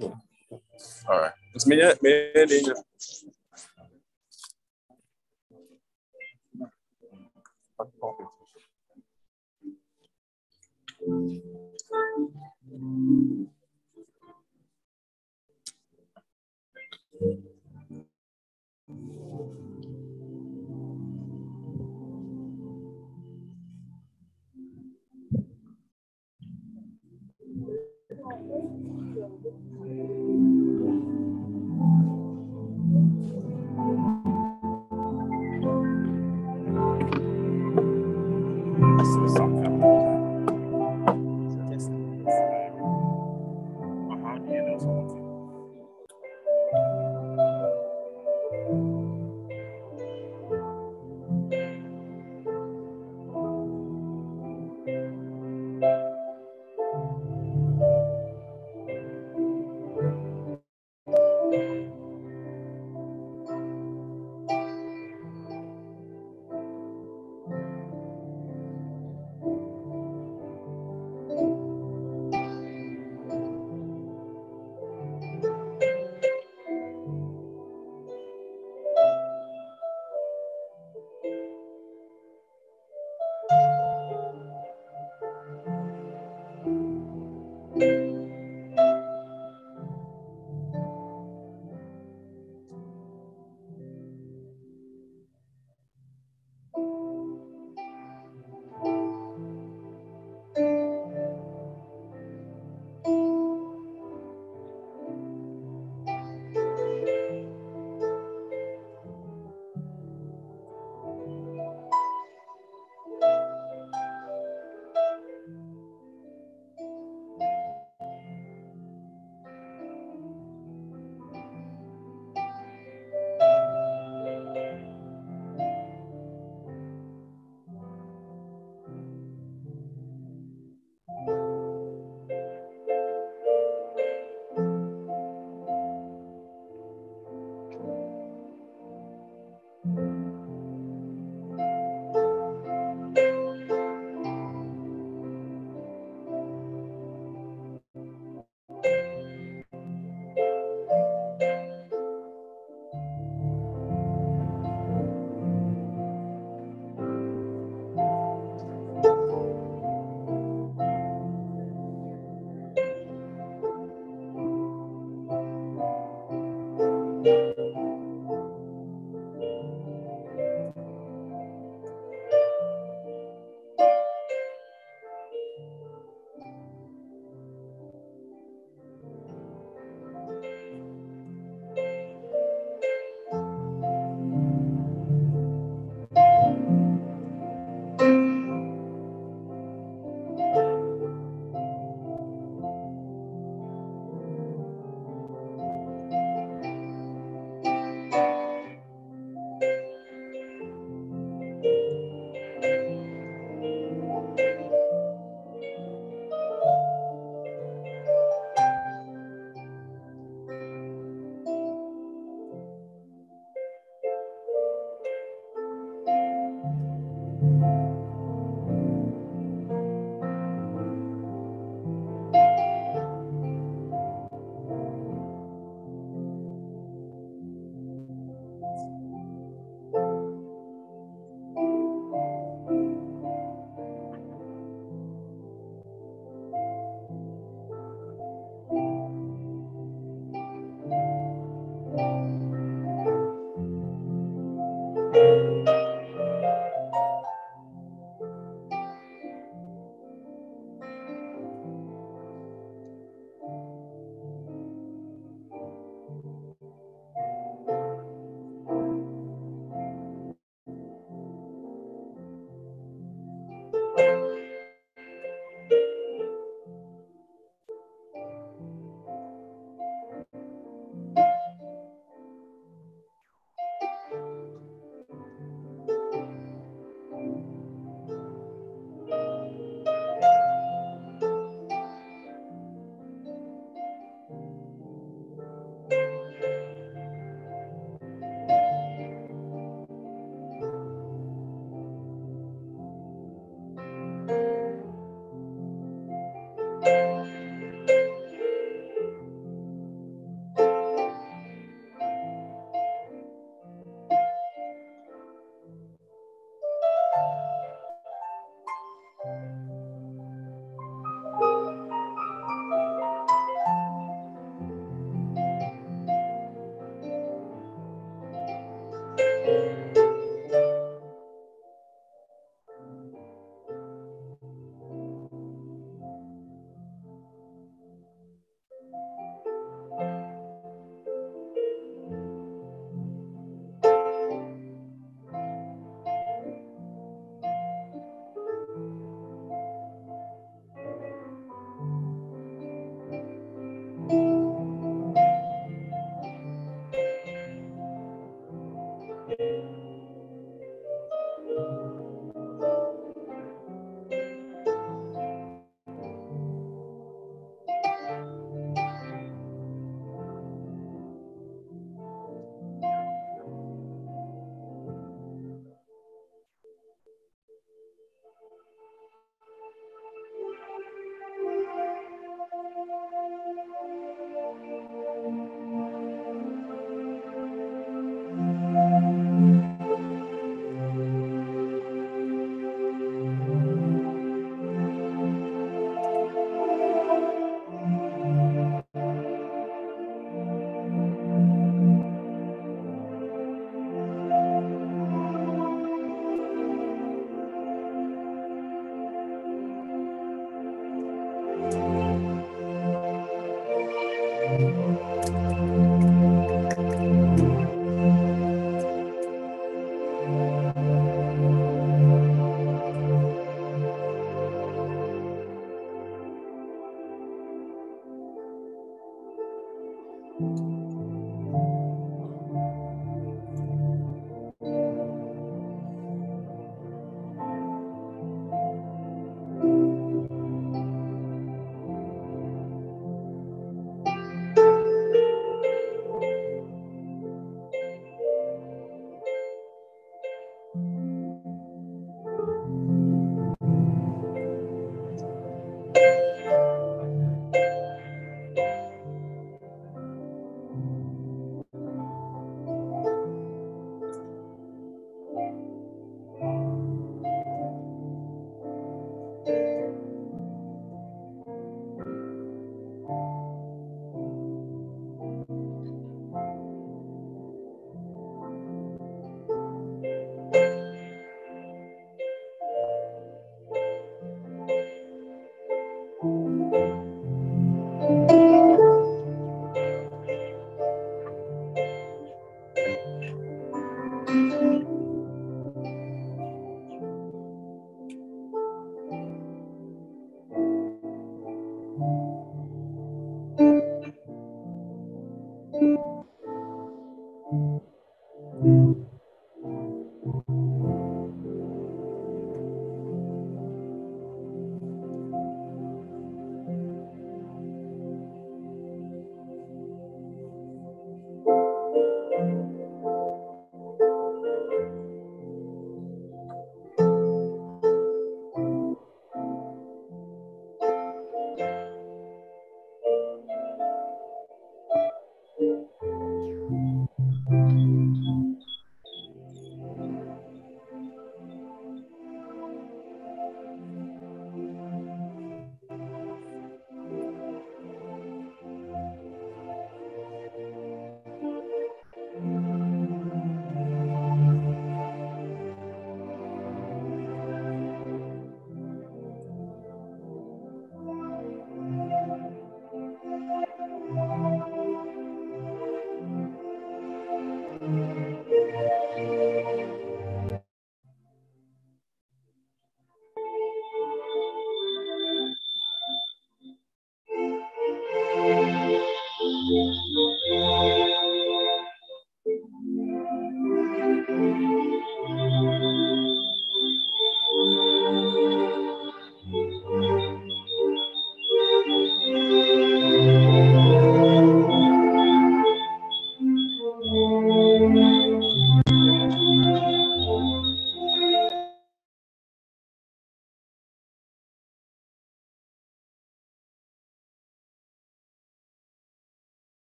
All right. It's me, me, Thank you.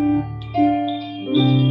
Música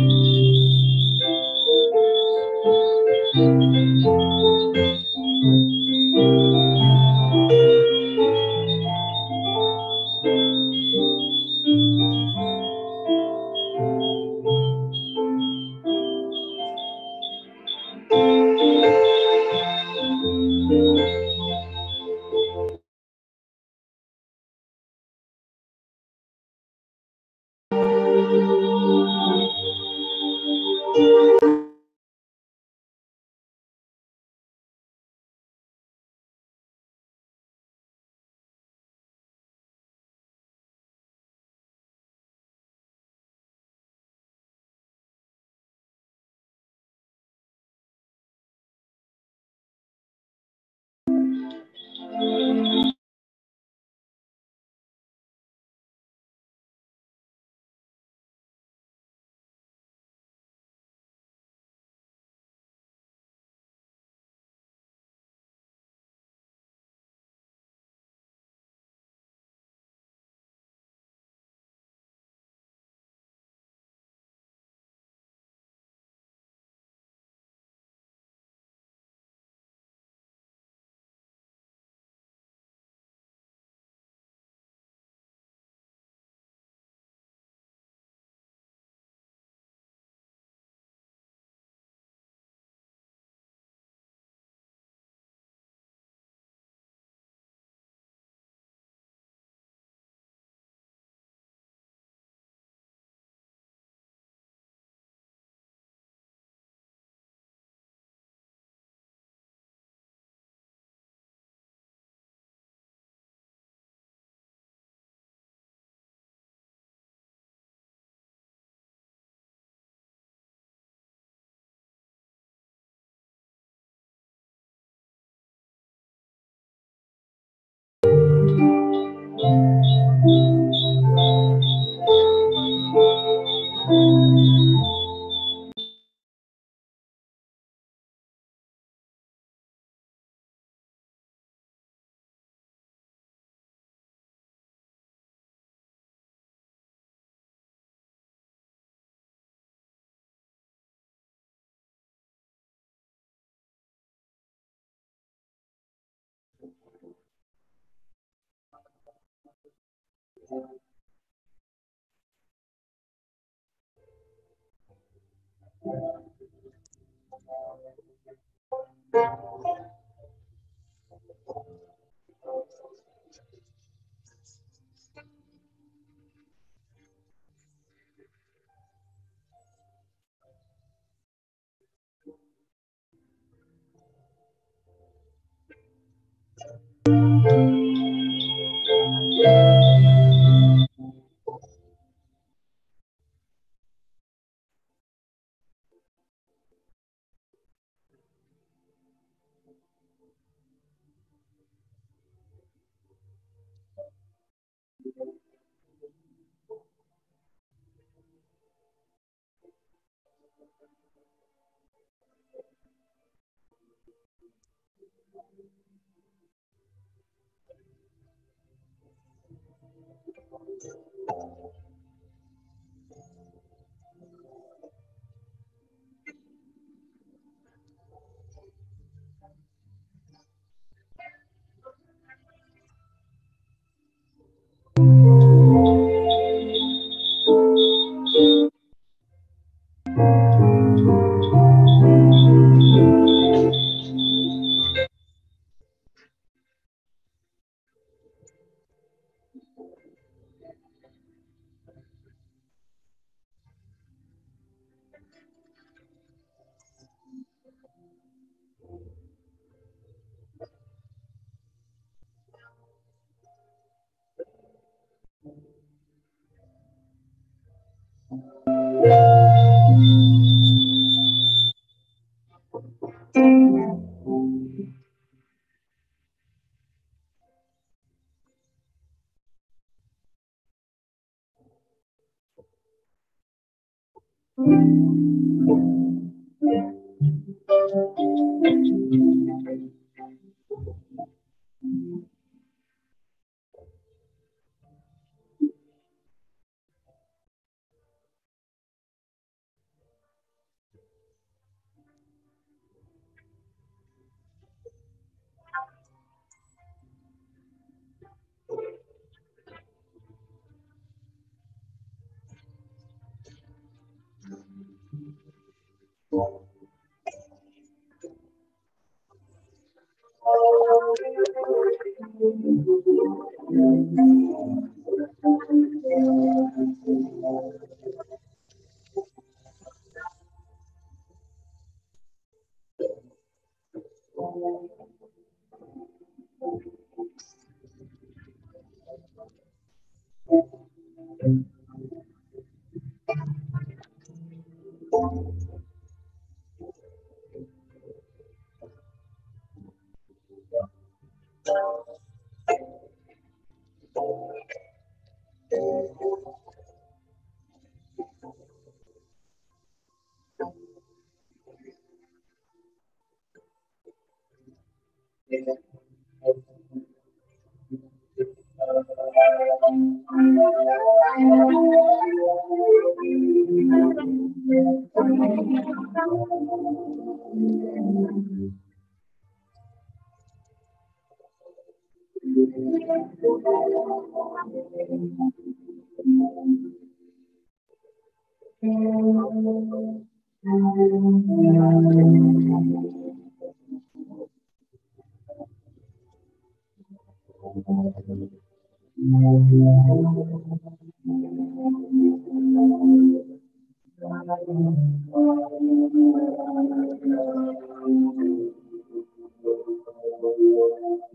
Thank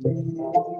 って。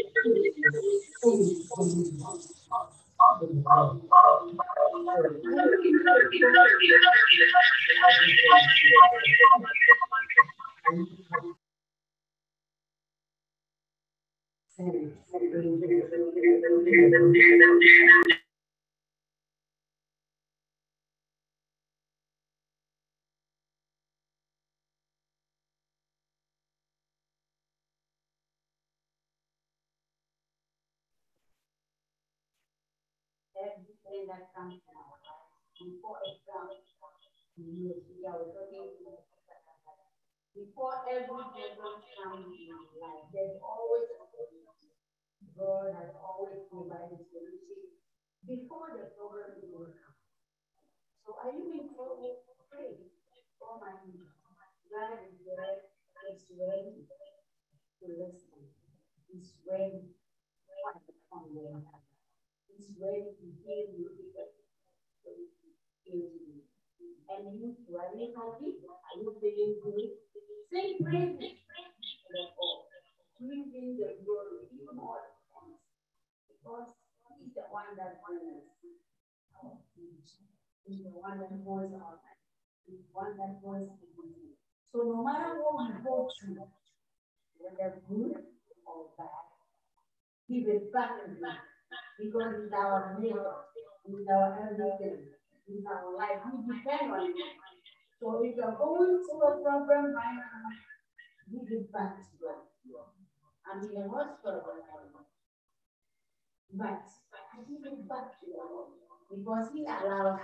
嗯嗯。Before every problem comes in life, there's always a solution. God has always provided solution before the problem will come. So are you being told pray? Oh my God is there, it's ready to listen. It's ready to come there. It's ready to hear you because and you running happy? Are you feeling good? Sing praises. Therefore, breathing the glory even more because he's the one that our peace. He's the one that holds our life. He's the one that holds everything. So no matter what we go through, whether good or bad, he will back and back because he's our maker, he's our everything in our life. We depend on it. So if you're going through a problem right now, give it back to God. I'm in a hospital But give it back to God because He allows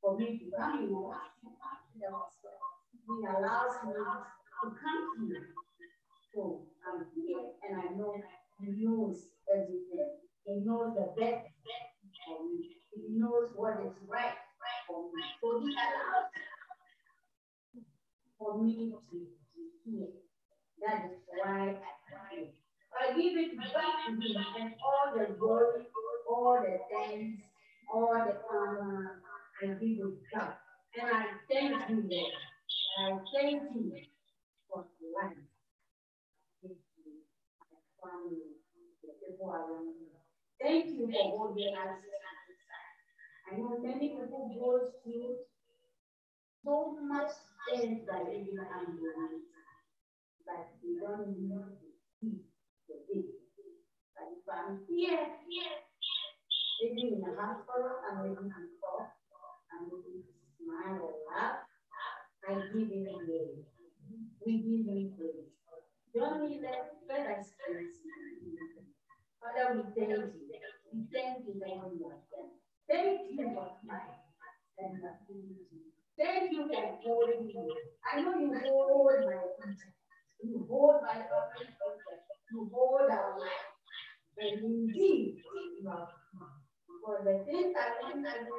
for me to come in the. He allows me to come here. So I'm here and I know He knows everything. He knows the best for me. He knows what is right for me. So he allows for me to hear. That is why I pray. I give it back to him and all the glory, all the thanks, all the honor, I give it back. And I thank you, Lord. I thank you for life. Thank you, my family, the people. Thank you for I know many people go through so much things that they didn't understand, but they don't know the big. But if I'm here, living in a hospital, I'm living to talk, I'm living to smile and laugh, I give him glory. We give him praise. Don't we let, let us praise Father, we thank you. We thank you for what Thank you life and Thank you for holding me. I know you hold my future. You hold my family You hold our life. And indeed, you are for the things I want to do,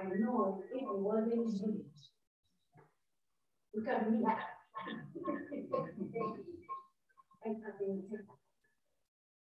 I know it wasn't you, you can be happy.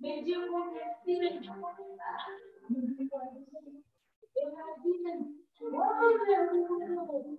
Made you want to see it. It has been wonderful.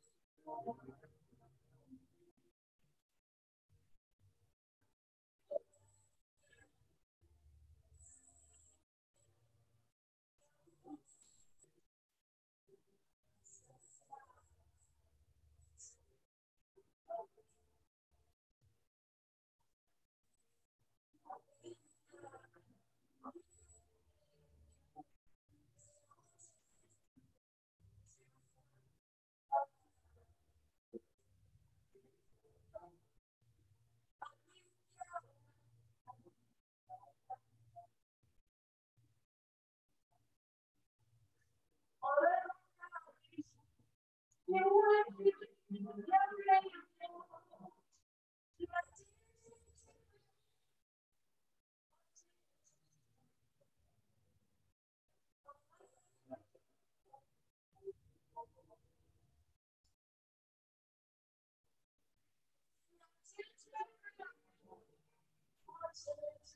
没有我，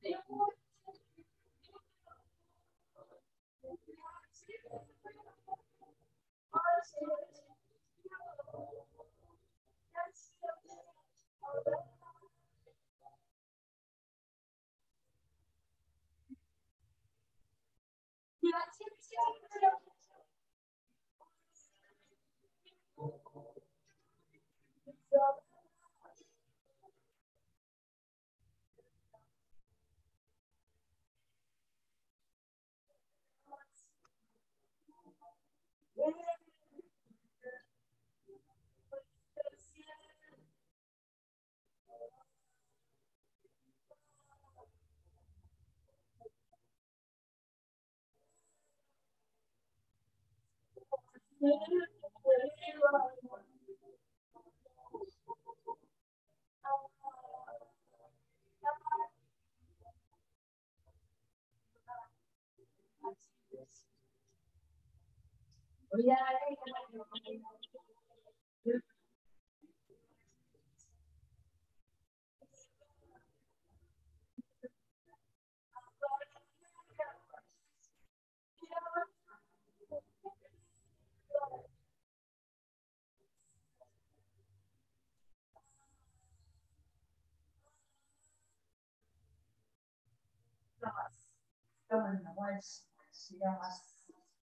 没有我，没有我，没有我。Thank you. Yeah, I think Alguém muito. Eu uma vez no da bomba. Esse é forte. government was she was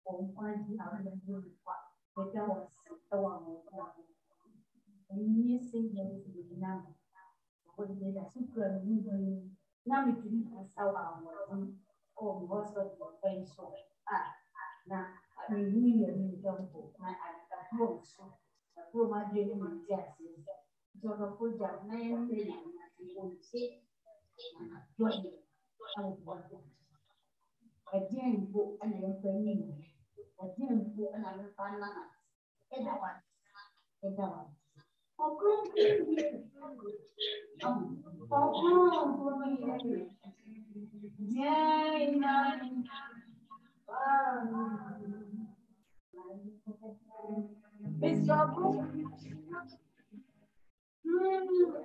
我们关系好像就是话，也跟我的网络网你心里是一样的，我觉得是个人的，那么今天稍晚我从我我说我分手啊，那你你也没有不那俺的后说，不嘛觉得你这样子，这 ɛdeɛn mpo na yɛmfa anim ɛdeɛn mpo na yɛmfa nana ɛda wa ɛda wa ɔkoro ɔkoro ɔkoro yɛ deɛ nyinaa Esse é o grupo. Hum,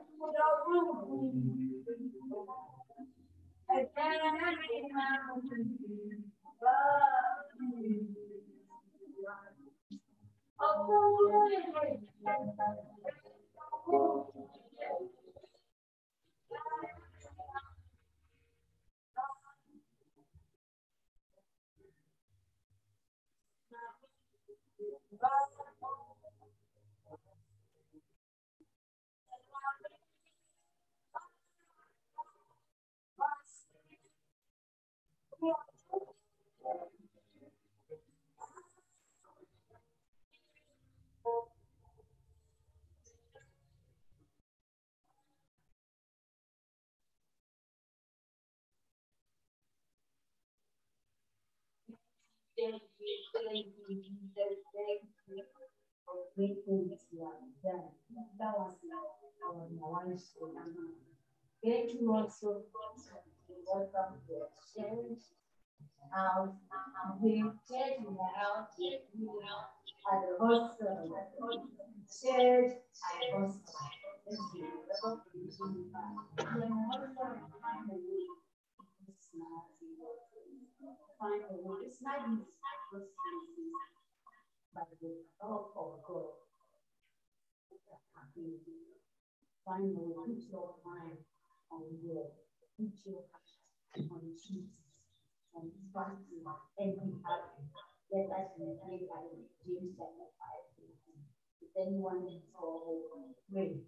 é. Miss Thank you also welcome to exchange. We church now at the hostel. Church at hostel. Thank you find a way. It's not easy. But the help of God, find a way, put your mind on God, put your heart on Jesus, and trust and be happy. Let us meditate on James chapter 5. If anyone all pray,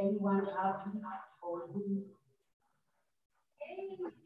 anyone happy or weak, Who's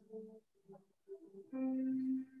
Mm.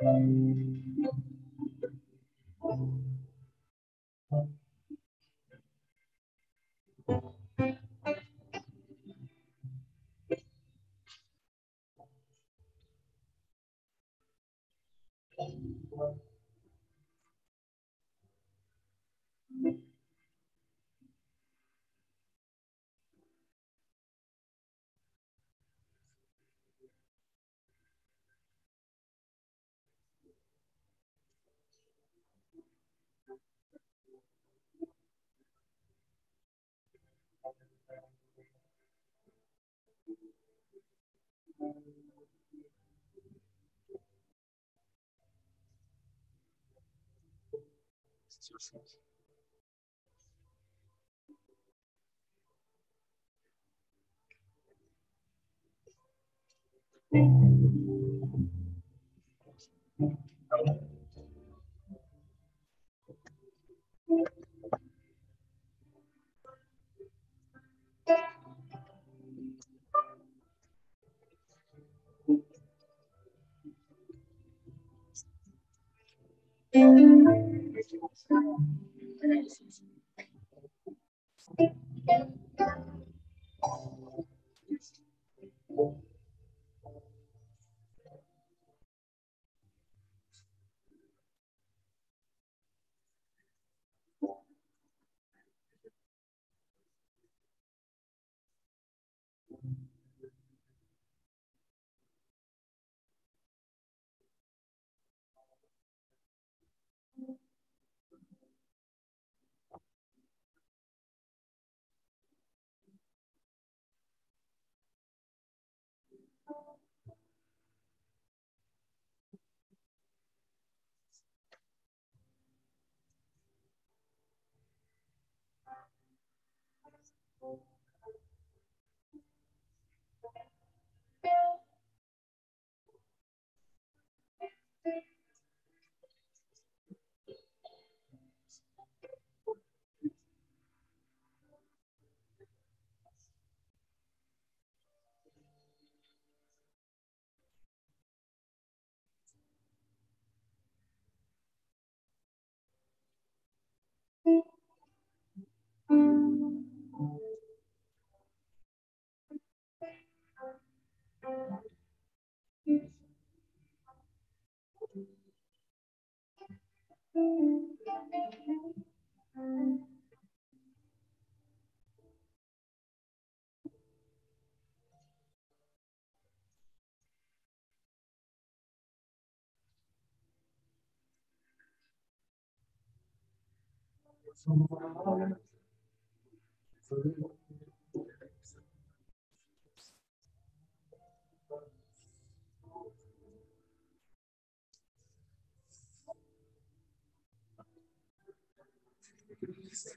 Thank you. Assim. Thank you. Thank you. Thank mm -hmm. you. So, Thanks.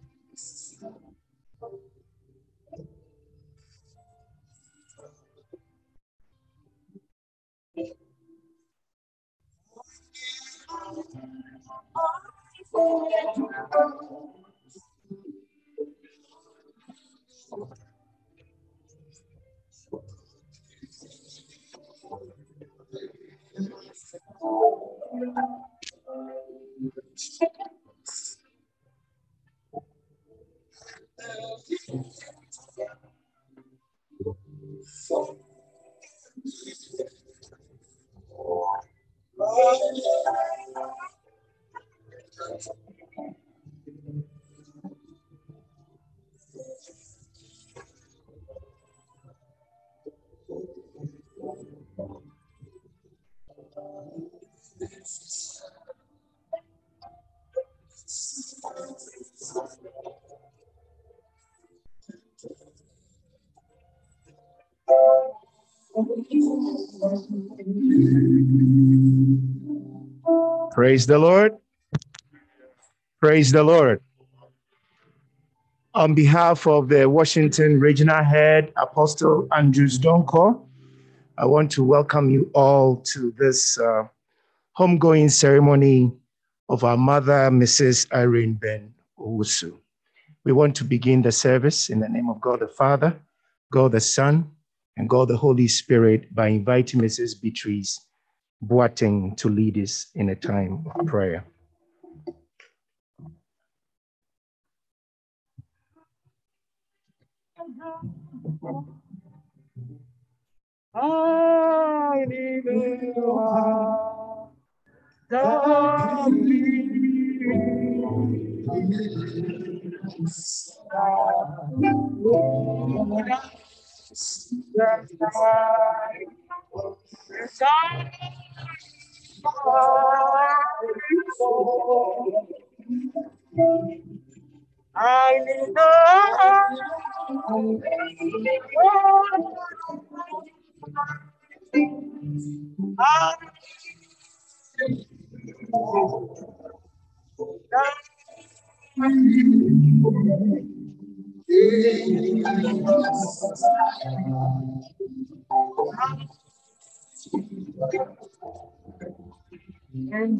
the the Praise the Lord. Praise the Lord. On behalf of the Washington Regional Head, Apostle Andrews Donkor, I want to welcome you all to this uh, homegoing ceremony of our mother, Mrs. Irene Benn Owusu. We want to begin the service in the name of God the Father, God the Son, and God the Holy Spirit by inviting Mrs. Beatrice Boateng to lead us in a time of prayer. I need and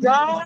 God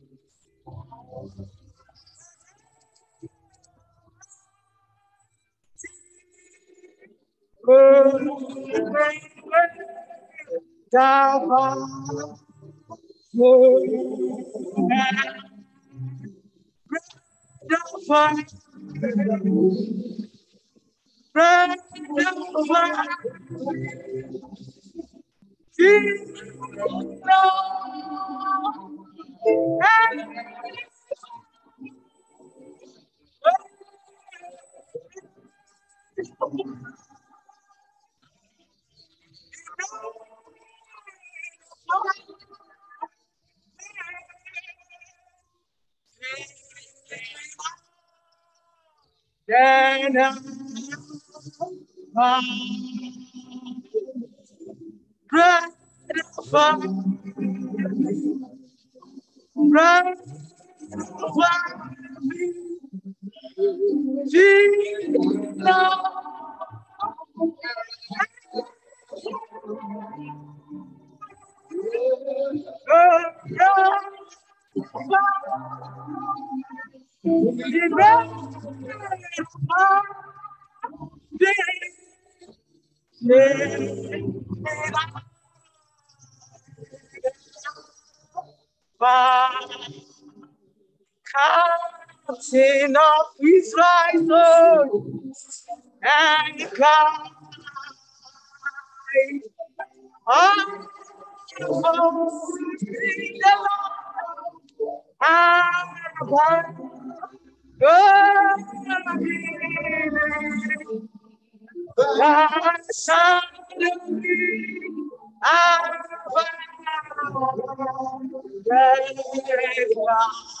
Jesus, Then, Right, Jesus. Bye guide me, oh, guide guide me, oh, this Then bread of bread Jesus. Captain of Israel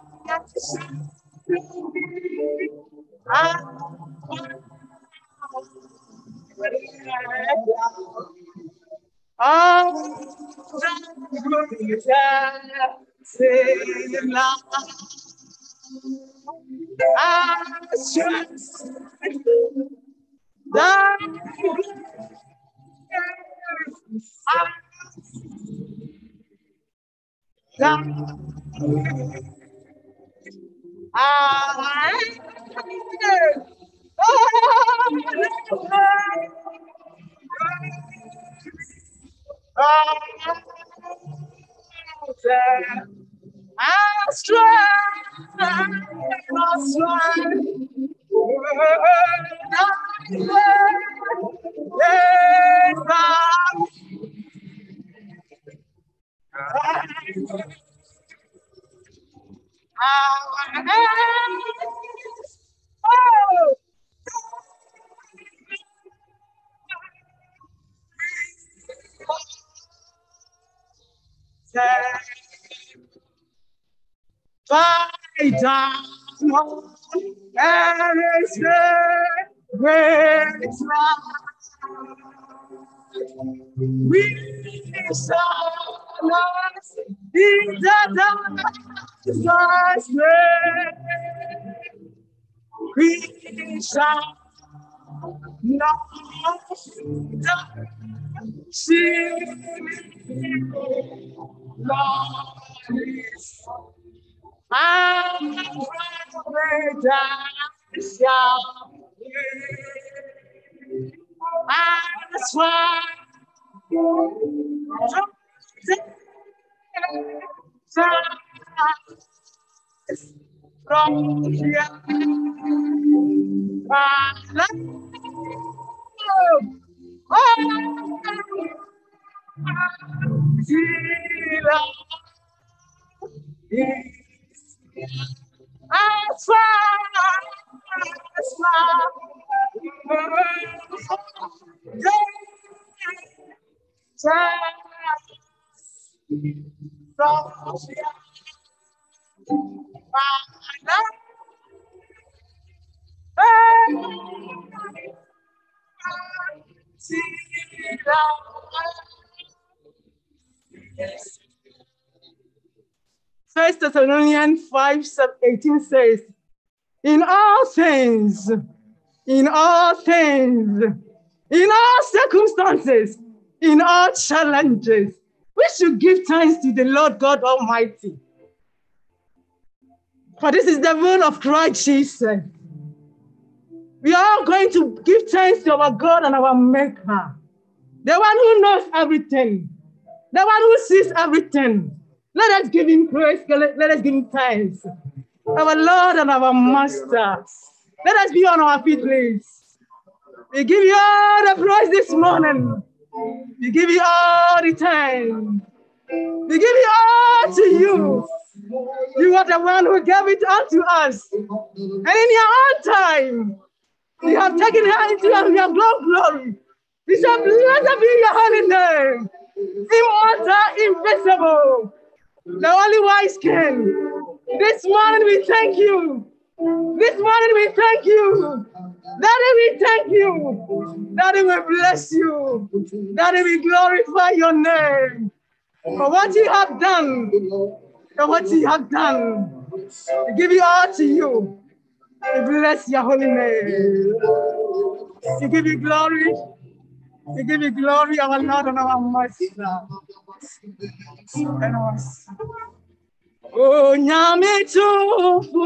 God. I'm for sing the down and great We saw us in from here, my life. Oh, Try, First Thessalonians 5 18 says, In all things, in all things, in all circumstances, in all challenges, we should give thanks to the Lord God Almighty. For this is the will of Christ Jesus. We are all going to give thanks to our God and our Maker, the one who knows everything, the one who sees everything. Let us give him praise, let us give him thanks. Our Lord and our Master. Let us be on our feet, please. We give you all the praise this morning. We give you all the time. We give it all to you. You are the one who gave it unto us. And in your own time, you have taken her into your glory. We shall blessed be your holy name. Immortal, invisible, the only wise king, This morning we thank you. This morning we thank you. Daddy, we thank you. Daddy, we bless you. Daddy, we glorify your name for what you have done. For what you have done. We give you all to you. We bless your holy name. We give you glory. We give you glory, our Lord and our Master. Oh, nyame tufu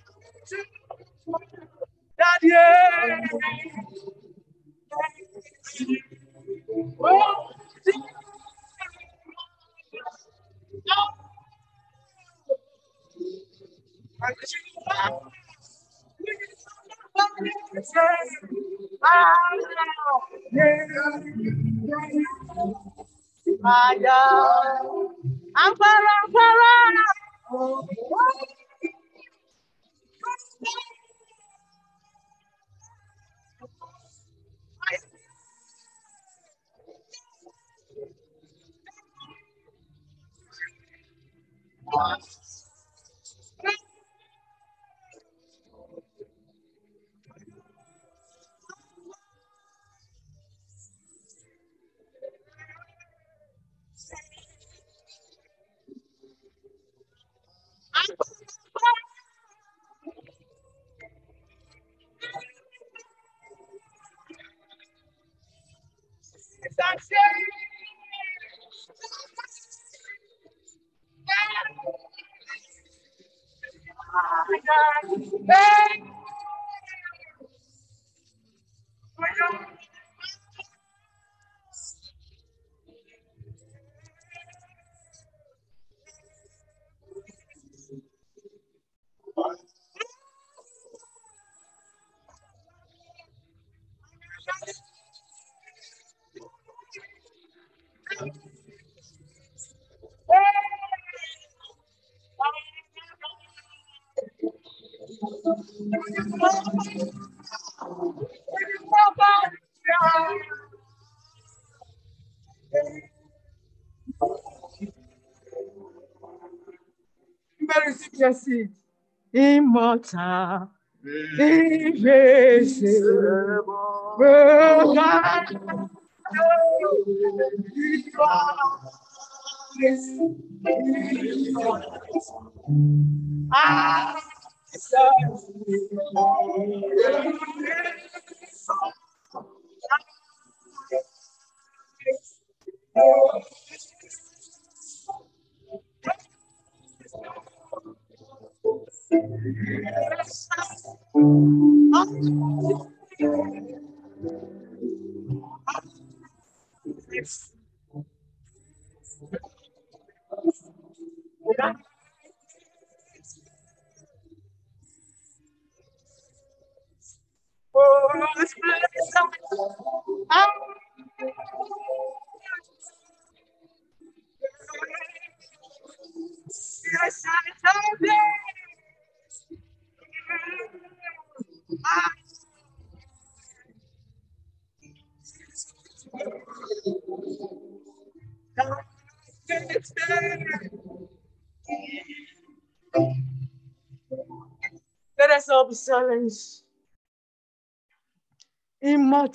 aye Ampara, ampara. Very suggested. Immortal, invisible, Told you.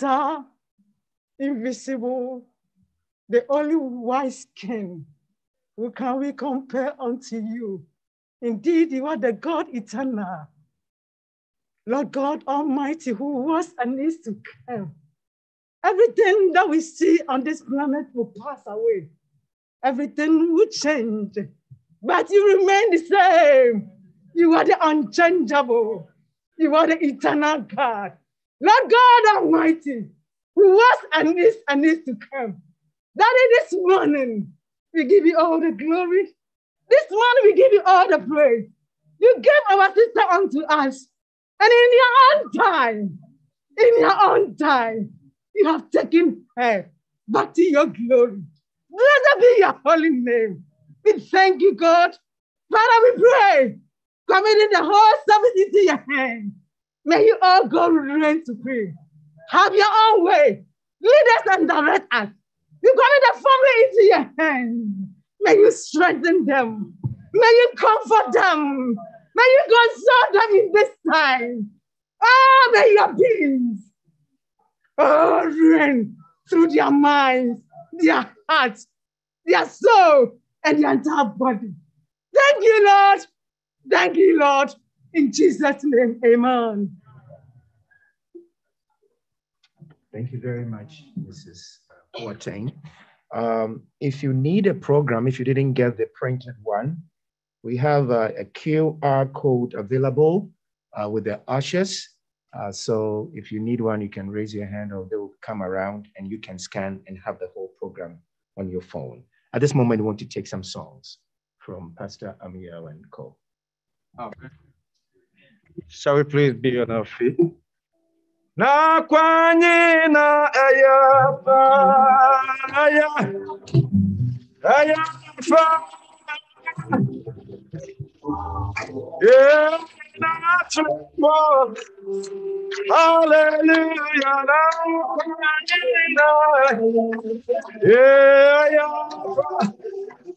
Immortal, invisible, the only wise king. Who can we compare unto you? Indeed, you are the God eternal. Lord God Almighty, who was and is to come. Everything that we see on this planet will pass away. Everything will change, but you remain the same. You are the unchangeable. You are the eternal God. Lord God Almighty, who was and is and is to come. That in this morning, we give you all the glory. This morning, we give you all the praise. You gave our sister unto us. And in your own time, in your own time, you have taken her back to your glory. Blessed be your holy name. We thank you, God. Father, we pray, committing the whole service into your hands. May you all go reign to pray. Have your own way. Lead us and direct us. You commit the family into your hands. May you strengthen them. May you comfort them. May you console them in this time. Oh, may your peace oh, reign through their minds, their hearts, their soul, and their entire body. Thank you, Lord. Thank you, Lord. In Jesus' name, amen. Thank you very much, Mrs. Boateng. Um, if you need a program, if you didn't get the printed one, we have a, a QR code available uh, with the ushers. Uh, so if you need one, you can raise your hand or they will come around and you can scan and have the whole program on your phone. At this moment, we want to take some songs from Pastor Amiel and Co. Okay. Shall we please be on our feet? Na kwanye na aya yeah hallelujah na kwanye na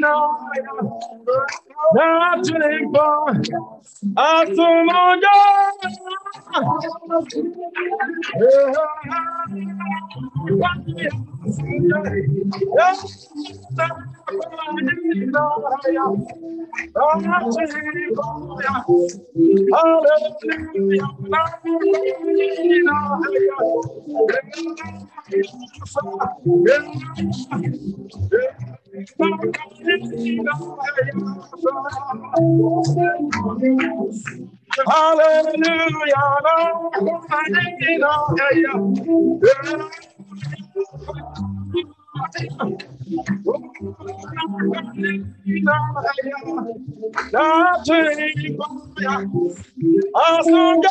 na ayafa Asunya. Hallelujah. Hallelujah. Hallelujah.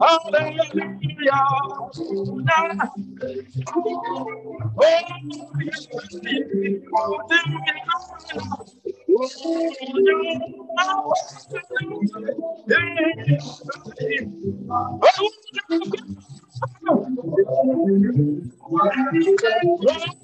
Hallelujah. Oh,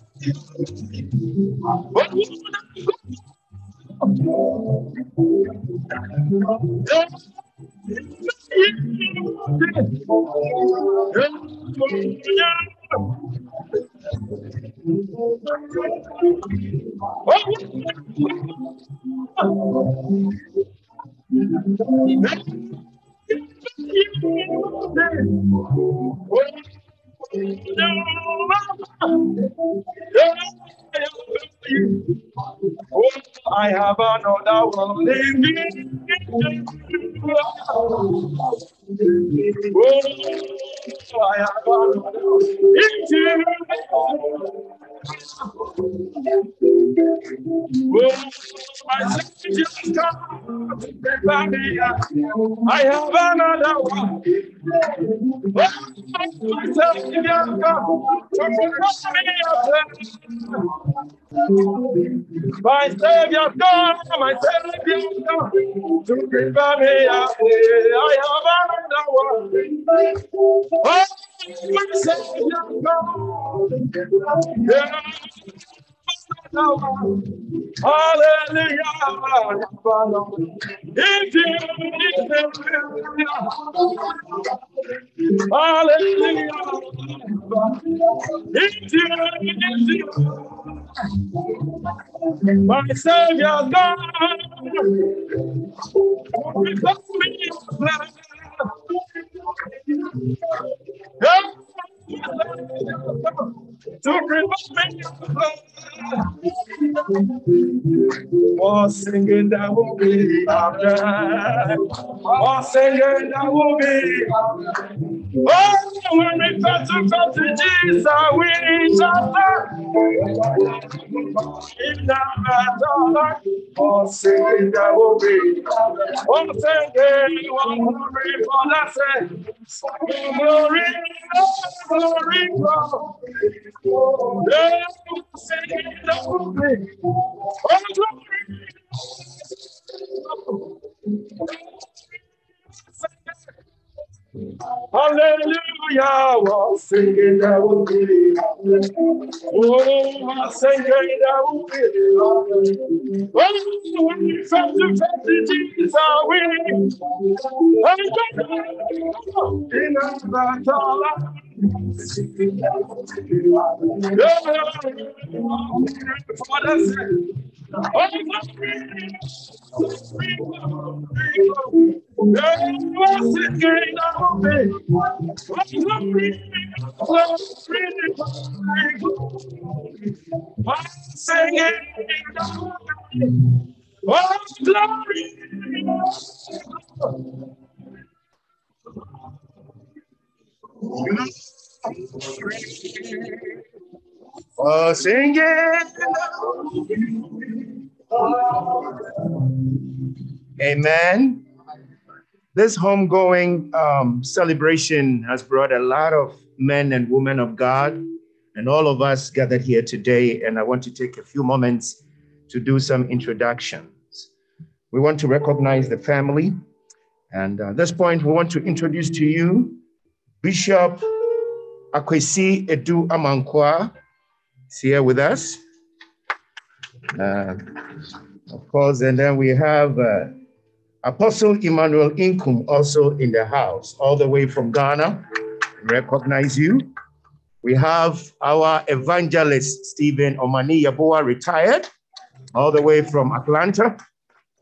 Oh, Awesome. Oh, I have another one living. Oh, I have another Oh, my. I have another one. Oh, Savior come me. My Savior come, my Savior come to prepare me. I have another one. Oh, my Savior come. Yeah. Hallelujah. Hallelujah. My Savior God, to remember was singing that will be after. Was singing that will be Oh, when we come to come to Jesus, we need shelter. In that dollar, was singing that will be. Was singing one glory for that. Glory, glory, Hallelujah, we're singing that will. Oh, we're singing. Oh, come to faith in Jesus, are. In a battle. Oh, glory! Oh, sing it. Amen. This homegoing um, celebration has brought a lot of men and women of God and all of us gathered here today. And I want to take a few moments to do some introductions. We want to recognize the family. And at this point, we want to introduce to you Bishop Akwesi Edu Amankwa here with us. Uh, of course, and then we have uh, Apostle Emmanuel Inkum also in the house, all the way from Ghana. Recognize you. We have our evangelist, Stephen Omani Yaboa, retired, all the way from Atlanta.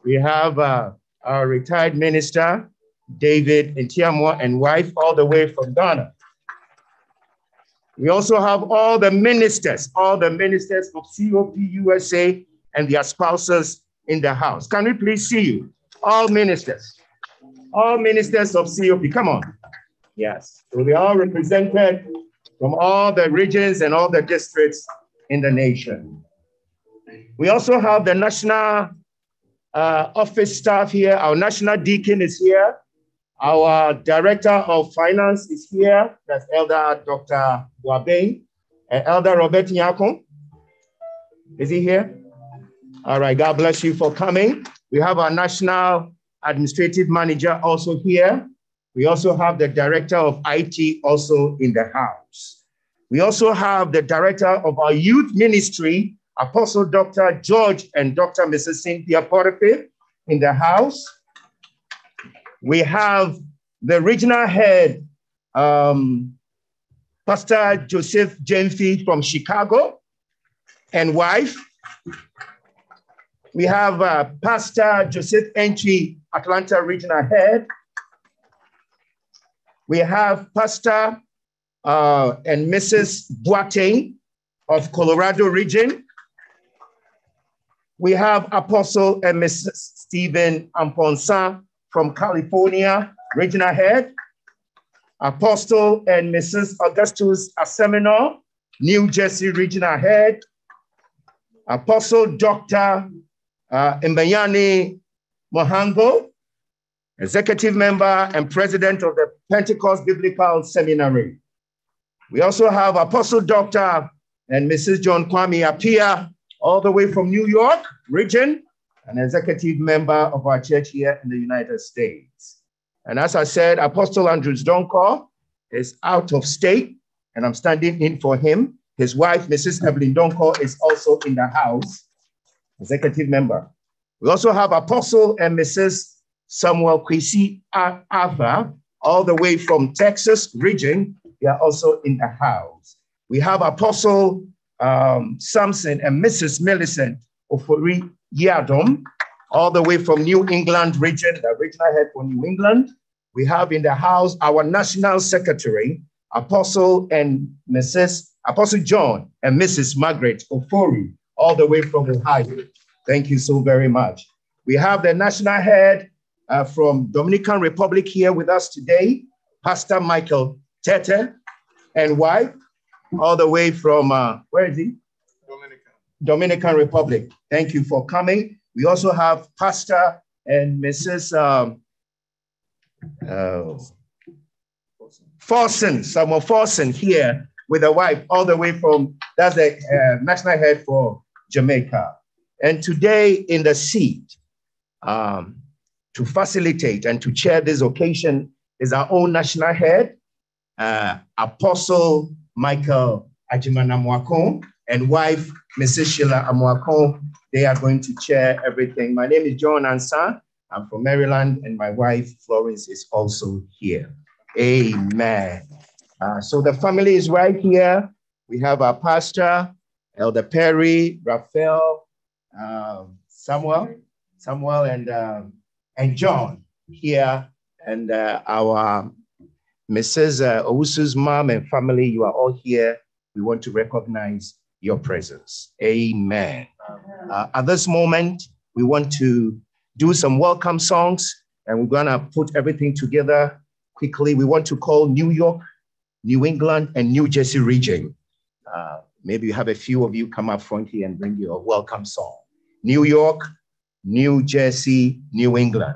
We have uh, our retired minister, David Ntiamwa, and wife, all the way from Ghana. We also have all the ministers, all the ministers of COP USA and their spouses in the house. Can we please see you? All ministers, all ministers of COP, come on. Yes, so they are represented from all the regions and all the districts in the nation. We also have the national uh, office staff here. Our national deacon is here. Our director of finance is here. That's Elder Dr. Wabe. And Elder Robert Nyako. Is he here? All right, God bless you for coming. We have our national administrative manager also here. We also have the director of IT also in the house. We also have the director of our youth ministry, Apostle Dr. George and Dr. Mrs. Cynthia Potiphar in the house. We have the regional head, um, Pastor Joseph Jenfi from Chicago, and wife. We have uh, Pastor Joseph Entry, Atlanta regional head. We have Pastor uh, and Mrs. Boateng of Colorado region. We have Apostle and Mrs. Stephen Amponsa from California, regional head. Apostle and Mrs. Augustus Asemino, New Jersey regional head. Apostle Dr. Uh, Mbayani Mohango, executive member and president of the Pentecost Biblical Seminary. We also have Apostle Dr. and Mrs. John Kwame Apia, all the way from New York region, an executive member of our church here in the United States. And as I said, Apostle Andrews Donkor is out of state, and I'm standing in for him. His wife, Mrs. Evelyn Donkor, is also in the house, executive member. We also have Apostle and Mrs. Samuel Kwesi Ava, all the way from Texas region, they are also in the house. We have Apostle um, Samson and Mrs. Millicent Ofori Yadom, all the way from New England region, the regional head for New England. We have in the house our national secretary, Apostle and Mrs. Apostle John and Mrs. Margaret Ofori, all the way from Ohio. Thank you so very much. We have the national head uh, from Dominican Republic here with us today, Pastor Michael Tete and wife, all the way from, uh, where is he? Dominican. Republic. Thank you for coming. We also have Pastor and Mrs. Um, uh, Forson, Samuel Forson here with a wife all the way from, that's the uh, national head for Jamaica. And today in the seat um, to facilitate and to chair this occasion is our own national head, uh, Apostle Michael Ajimana and wife Mrs. Sheila Amuakon. They are going to chair everything. My name is John Ansa. I'm from Maryland, and my wife Florence is also here. Amen. Uh, so the family is right here. We have our pastor, Elder Perry, Raphael, um, Samuel, Samuel, and um, and John here, and uh, our Mrs. Uh, Owusu's mom and family, you are all here. We want to recognize your presence. Amen. Uh, at this moment, we want to do some welcome songs and we're going to put everything together quickly. We want to call New York, New England, and New Jersey region. Uh, maybe you have a few of you come up front here and bring your welcome song. New York, New Jersey, New England.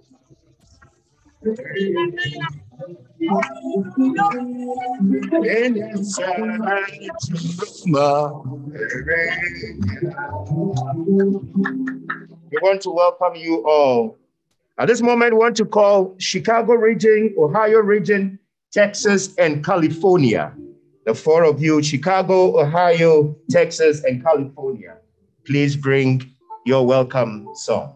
We want to welcome you all. At this moment, we want to call Chicago region, Ohio region, Texas, and California. The four of you, Chicago, Ohio, Texas, and California. Please bring your welcome song.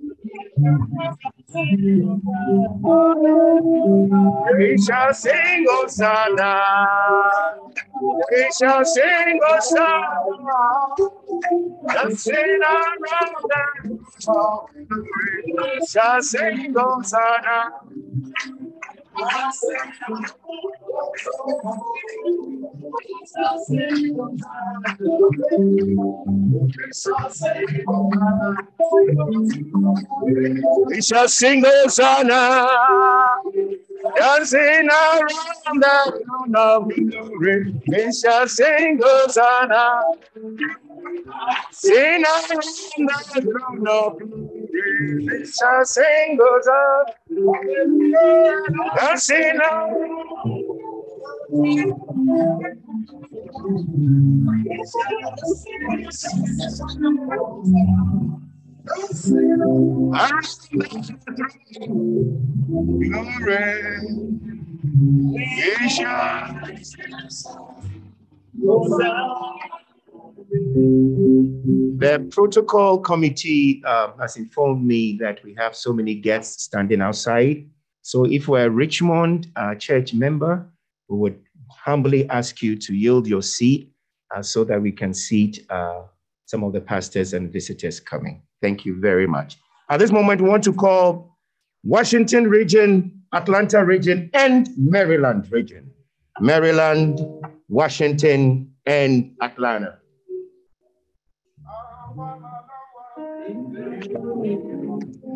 We shall sing Hosanna. We shall sing a song, dancing around the We shall sing Hosanna. We shall sing Hosanna, dancing around the throne of glory. We shall sing Hosanna, sing around the throne of glory. We shall sing Hosanna, dancing around. The protocol committee uh, has informed me that we have so many guests standing outside. So if we're a Richmond uh, church member, we would humbly ask you to yield your seat uh, so that we can seat uh, some of the pastors and visitors coming. Thank you very much. At this moment, we want to call Washington region, Atlanta region, and Maryland region. Maryland, Washington, and Atlanta.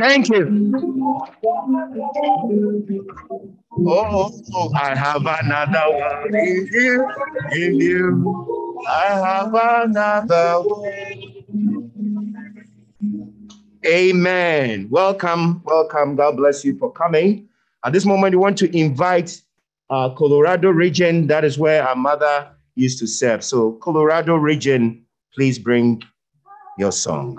Thank you. Oh, I have another one in you, in you. I have another one. Amen. Welcome, welcome. God bless you for coming. At this moment, we want to invite uh, Colorado region. That is where our mother used to serve. So, Colorado region, please bring your song.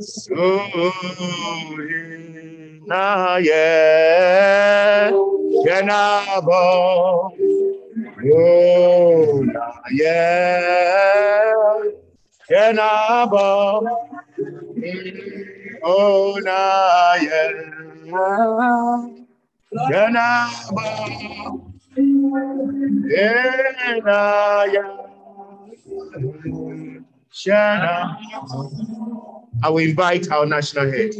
So na ye kenabo yo na ye kenabo oh na ye kenabo ye na ye Shana. I will invite our national head.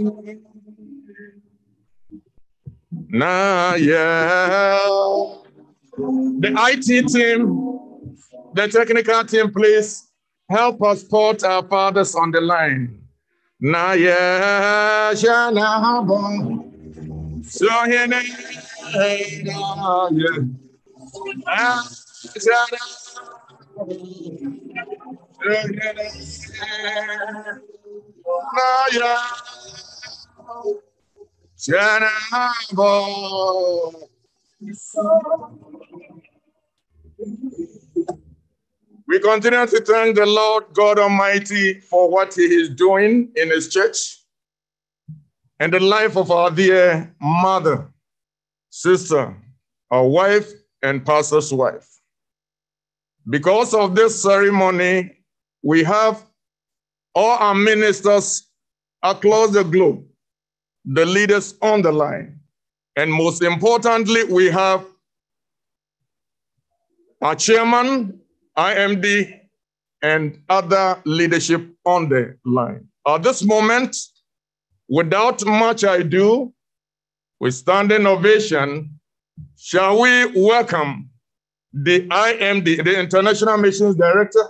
Nah, yeah. The IT team, the technical team, please help us put our fathers on the line. Nah, yeah, shana. So here, yeah. We continue to thank the Lord God Almighty for what He is doing in His church and the life of our dear mother, sister, our wife, and pastor's wife. Because of this ceremony, we have all our ministers across the globe, the leaders on the line. And most importantly, we have our chairman, IMD, and other leadership on the line. At this moment, without much ado, with standing ovation, shall we welcome the IMD, the International Missions Director,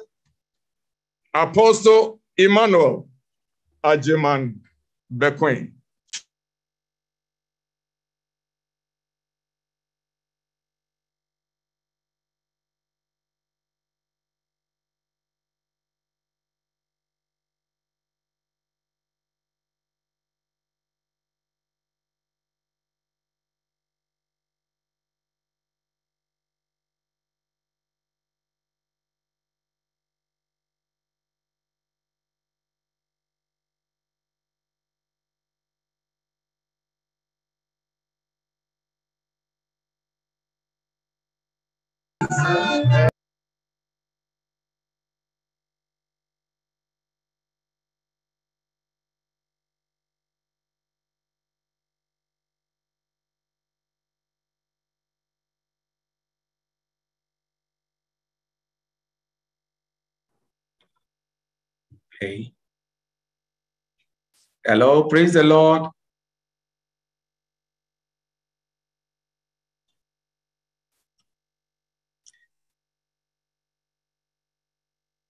Apostle Emmanuel Ajiman Bequin. Okay. Hello, praise the Lord.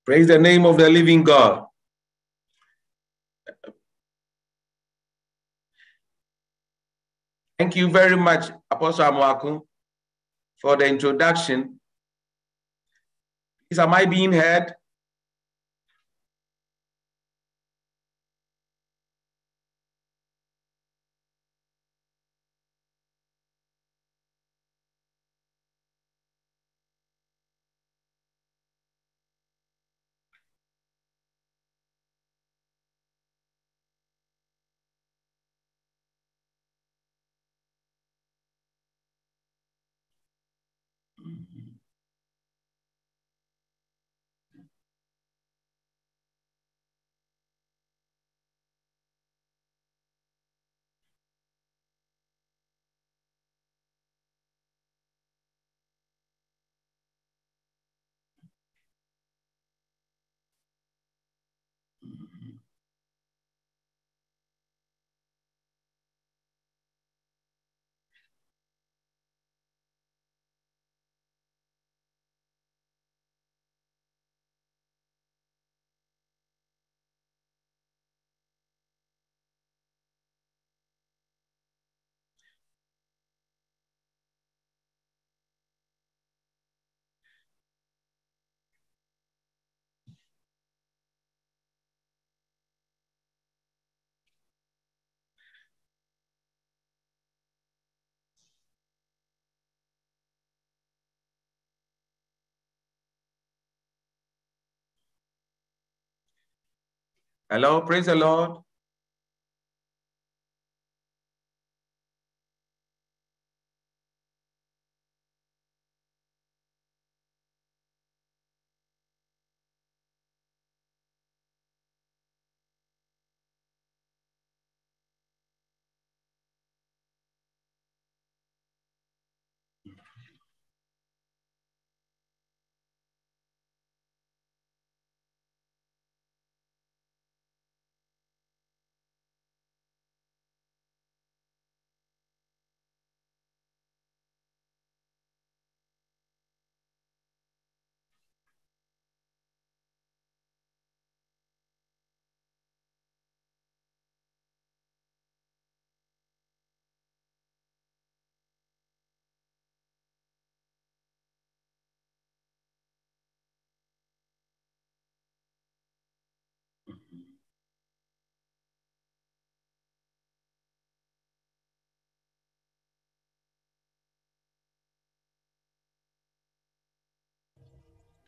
Praise the name of the living God. Thank you very much, Apostle Amwaku, for the introduction. Is am I being heard? Hello, praise the Lord.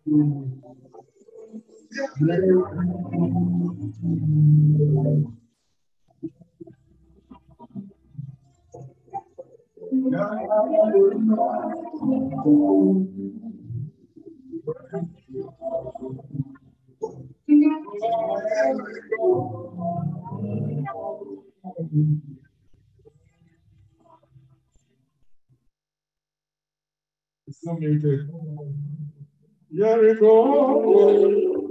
It's so muted. Jericho.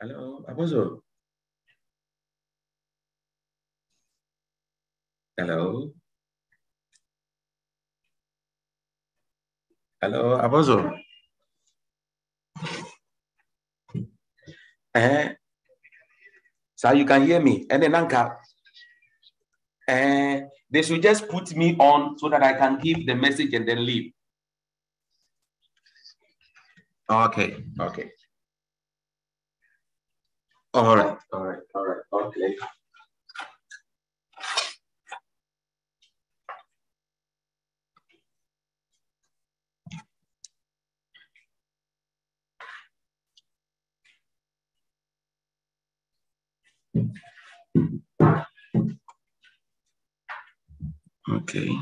Hello, Apostle. Hello. Hello, Apostle. Eh, so you can hear me. And then Anka, eh, they should just put me on so that I can give the message and then leave. Okay, okay. All right, oh. all right, all right, okay. Okay.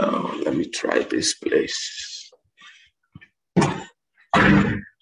Oh, let me try this place. This one will- Okay.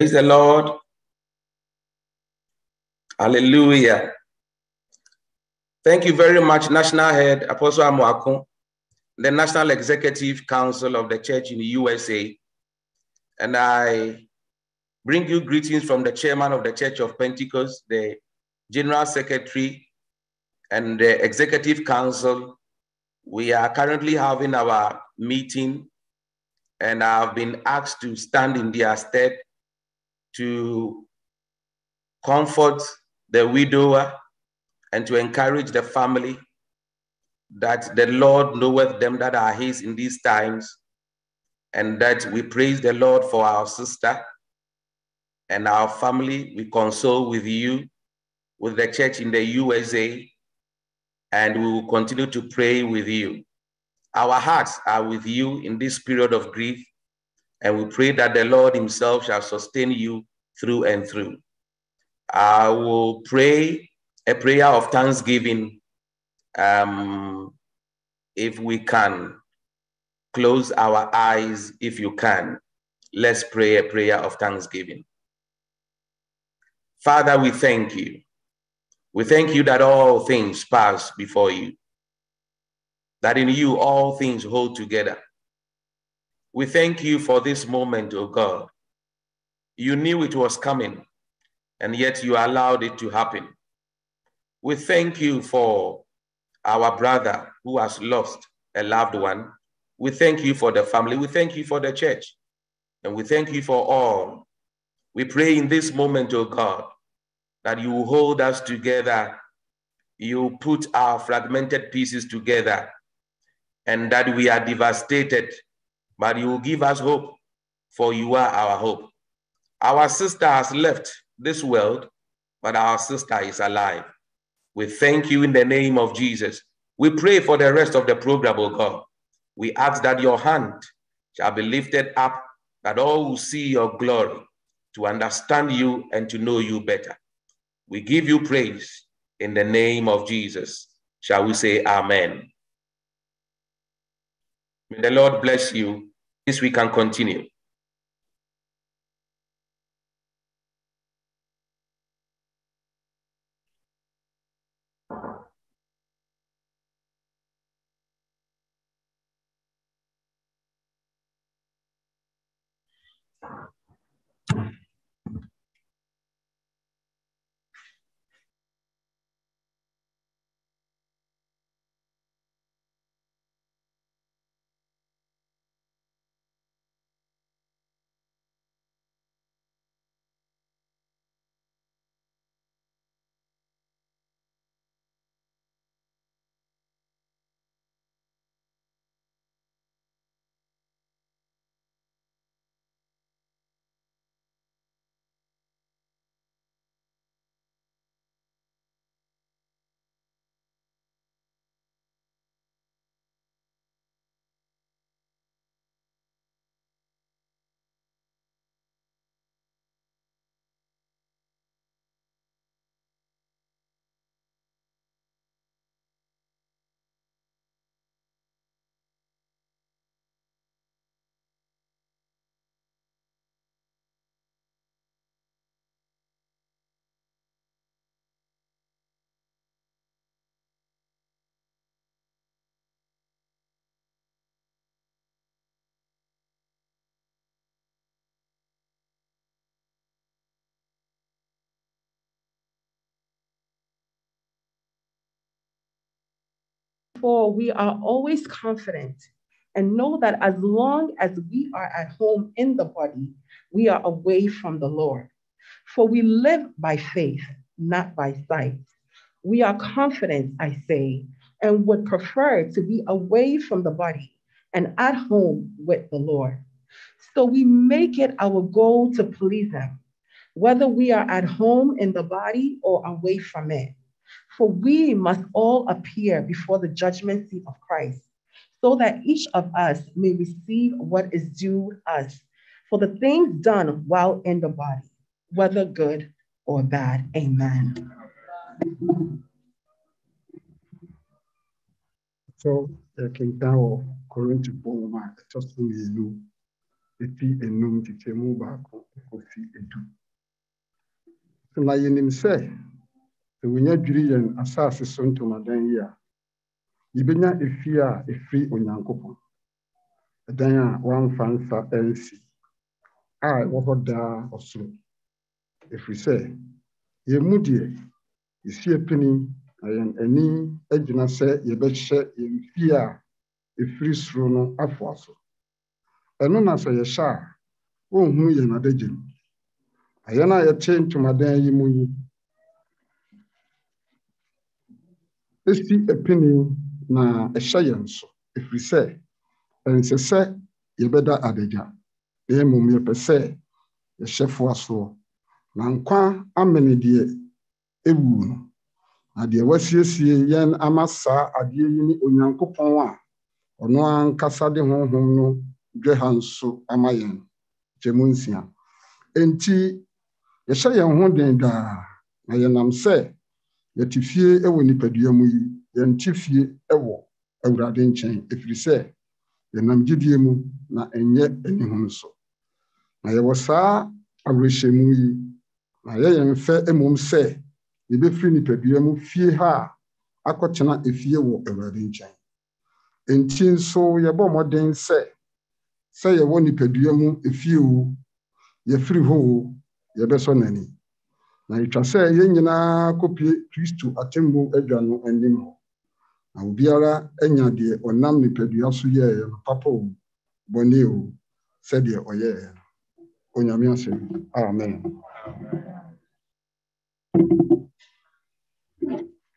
Praise the Lord. Hallelujah. Thank you very much, National Head Apostle Amoako, the National Executive Council of the Church in the USA. And I bring you greetings from the Chairman of the Church of Pentecost, the General Secretary, and the Executive Council. We are currently having our meeting, and I've been asked to stand in their stead to comfort the widower and to encourage the family that the Lord knoweth them that are his in these times, and that we praise the Lord for our sister and our family. We console with you, with the church in the USA, and we will continue to pray with you. Our hearts are with you in this period of grief, and we pray that the Lord Himself shall sustain you through and through. I will pray a prayer of thanksgiving. Um, if we can close our eyes, if you can, let's pray a prayer of thanksgiving. Father, we thank you. We thank you that all things pass before you, that in you all things hold together. We thank you for this moment, O God. You knew it was coming, and yet you allowed it to happen. We thank you for our brother who has lost a loved one. We thank you for the family. We thank you for the church. And we thank you for all. We pray in this moment, O God, that you hold us together. You put our fragmented pieces together, and that we are devastated, but you will give us hope, for you are our hope. Our sister has left this world, but our sister is alive. We thank you in the name of Jesus. We pray for the rest of the program, O God. We ask that your hand shall be lifted up, that all will see your glory, to understand you and to know you better. We give you praise in the name of Jesus. Shall we say amen? May the Lord bless you. This we can continue. For we are always confident and know that as long as we are at home in the body, we are away from the Lord. For we live by faith, not by sight. We are confident, I say, and would prefer to be away from the body and at home with the Lord. So we make it our goal to please Him, whether we are at home in the body or away from it. For we must all appear before the judgment seat of Christ, so that each of us may receive what is due us for the things done while in the body, whether good or bad. Amen. So, yɛkenkan wɔ korinti bom a ɛtɔ so mmienu ɛfi enum kyekyɛmu baako kɔsi edu. Na yɛnim sɛ sɛ wonya dwiri yɛn asase so ntomadan yi a yɛbɛnya efi a efiri onyankopɔn. Ɛdan a wɔamfa nsa ansi a ɛwɔ hɔ daa ɔsoro. Efiri sɛ yɛn mu deɛ yɛsi apini na yɛn ani agyina sɛ yɛbɛhyɛ yɛn fie a efiri soro no afoa so. Ɛno na sɛ yɛhyɛ a wɔnhunu yɛn adagya mu. Na yɛn a yɛte ntomadan yi mu yi esi apini na ɛhyɛ yɛn so efiri sɛ ɛnsɛ sɛ yɛbɛda adagya. Na mmom yɛpɛ sɛ yɛhyɛ foa soɔ. Na nkwa amene deɛ ewu no na deɛ wasiesie yɛn ama saa adeɛ yi ne onyankopɔn a ɔno ankasa de honhom no dwe ha nso ama yɛn. Gyɛ mu nsia. Enti yɛhyɛ yɛn ho den daa na yɛnam sɛ yɛte fie wɔ nipadua mu yi yɛnte fie wɔ awurade nkyɛn ɛfiri sɛ yɛnam gyidie mu na ɛnyɛ anihunu so. Na yɛwɔ saa awerɛhyɛmu yi na yɛ yɛn fɛ mmom sɛ yɛbɛfiri nipadua mu fie ha a akɔtena efie wɔ awurade nkyɛn. Enti nso yɛbɔ mmɔden sɛ sɛ yɛwɔ nipadua mu efie o yɛfiri hɔ yɛbɛsɔ n'ani na sɛ nyinaa kristo atemmu adwa no anim na obiara anya deɛ ɔnam nipadua so no papa o bɔne o sɛdeɛ no onyame amen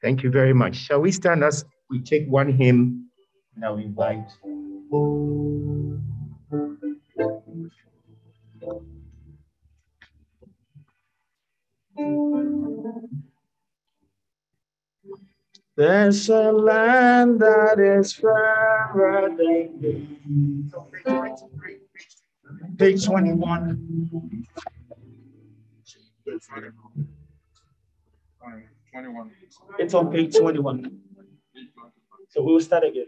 Thank you very much. Shall we stand as we take one hymn? Now invite. There's a land that is fairer than thee. Page 21. 21. It's on page 21. So we'll start again.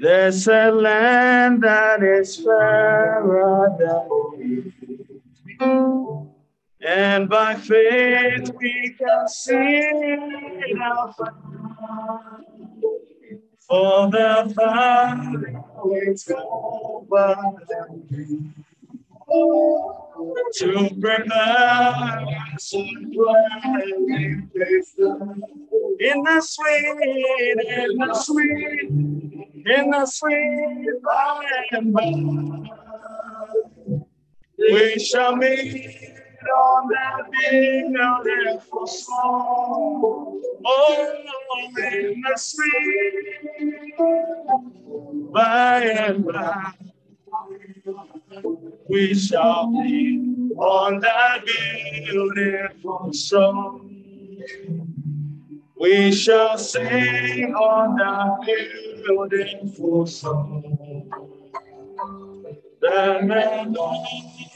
There's a land that is fairer than thee. And by faith we can see out. For the valley waits over them to prepare us a dwelling place in the sweet, in the sweet, in the sweet by and by. We shall meet on that beautiful song. Oh, in the sweet by and by. We shall be on that beautiful song. We shall sing on that beautiful song. The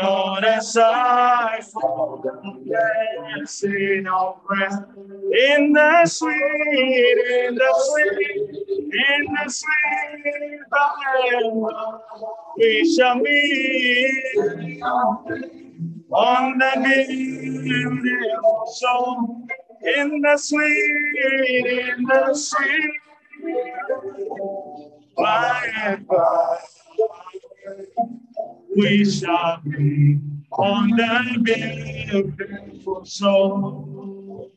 Not as I fall dancing of breath in the sweet, in the sweet, in the sweet by and by. We shall meet on the beautiful song in the sweet, in the sweet by and by. We shall be on the beautiful soul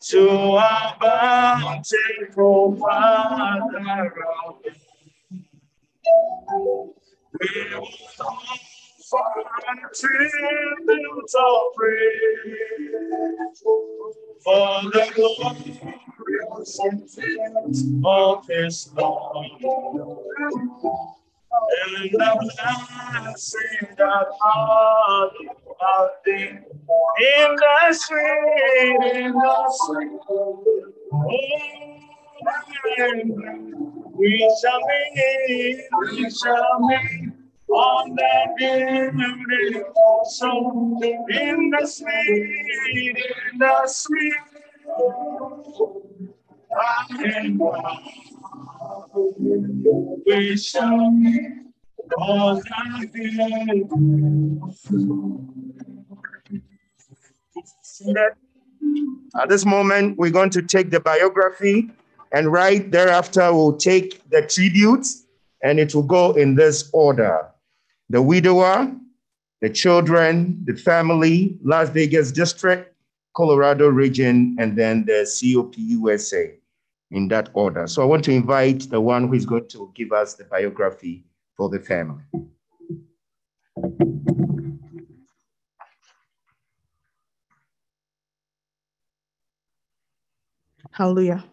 to our bountiful Father we will offer tribute of praise for the glorious intent of His love. And the blessing that all of thee in the sweet, in the sweet, oh, we shall meet, we shall meet on that beautiful soul in the sweet, in the sweet. And we shall At this moment, we're going to take the biography, and right thereafter, we'll take the tributes, and it will go in this order. The widower, the children, the family, Las Vegas district, Colorado region, and then the COP USA in that order. So I want to invite the one who is going to give us the biography for the family. Hallelujah.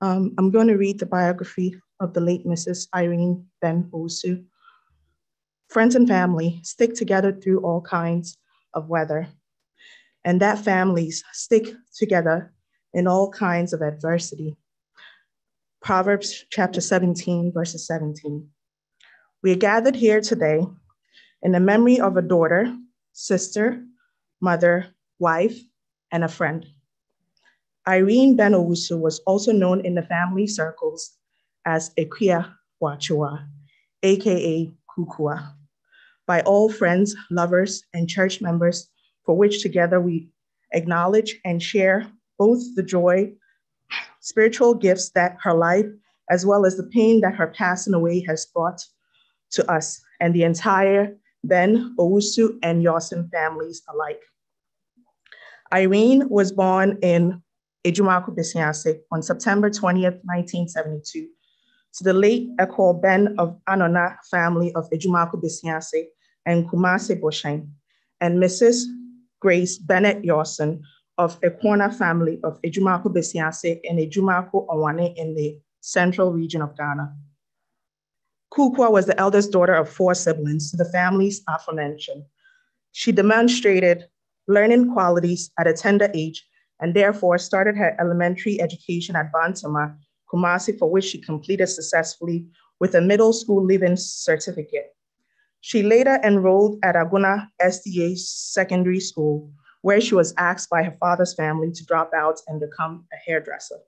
Um, I'm going to read the biography of the late Mrs. Irene Benn Osu. Friends and family stick together through all kinds of weather, and that families stick together in all kinds of adversity. Proverbs chapter 17, verses 17. We are gathered here today in the memory of a daughter, sister, mother, wife, and a friend. Irene Benn Owusu was also known in the family circles as Equia Wachua, aka Kukua, by all friends, lovers, and church members, for which together we acknowledge and share both the joy, spiritual gifts that her life, as well as the pain that her passing away has brought to us and the entire Benn, Owusu, and Yosin families alike. Irene was born in Ajumako Bisease on September 20th, 1972, to the late Ekol Benn of Anona family of Ajumako Bisease and Kumase Boshain, and Mrs. Grace Bennett Yawson of a Ekwana family of Ajumako Bisease and Ejumaku Owane in the central region of Ghana. Kukwa was the eldest daughter of four siblings to the families aforementioned. She demonstrated learning qualities at a tender age and therefore started her elementary education at Bantama, Kumasi, for which she completed successfully with a middle school leaving certificate. She later enrolled at Aguna SDA Secondary School, where she was asked by her father's family to drop out and become a hairdresser.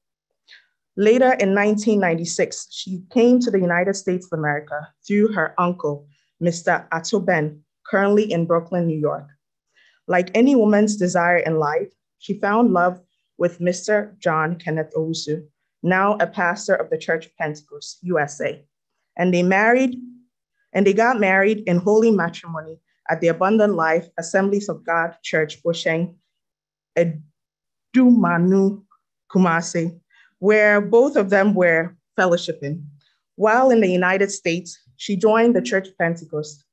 Later in 1996, she came to the United States of America through her uncle, Mr. Ato Benn, currently in Brooklyn, New York. Like any woman's desire in life, she found love with Mr. John Kenneth Owusu, now a pastor of the Church of Pentecost, USA. And they married, and they got married in holy matrimony at the Abundant Life Assemblies of God Church, Busheng, Edumanu, Kumasi, where both of them were fellowshipping. While in the United States, she joined the Church of Pentecost.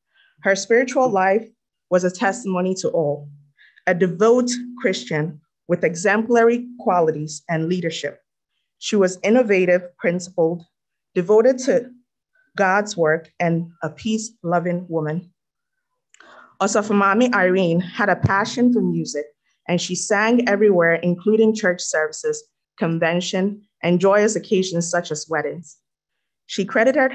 Her spiritual life was a testimony to all a devout Christian with exemplary qualities and leadership. She was innovative, principled, devoted to God's work, and a peace loving woman. Osafamami Irene had a passion for music, and she sang everywhere, including church services, convention, and joyous occasions such as weddings. She credited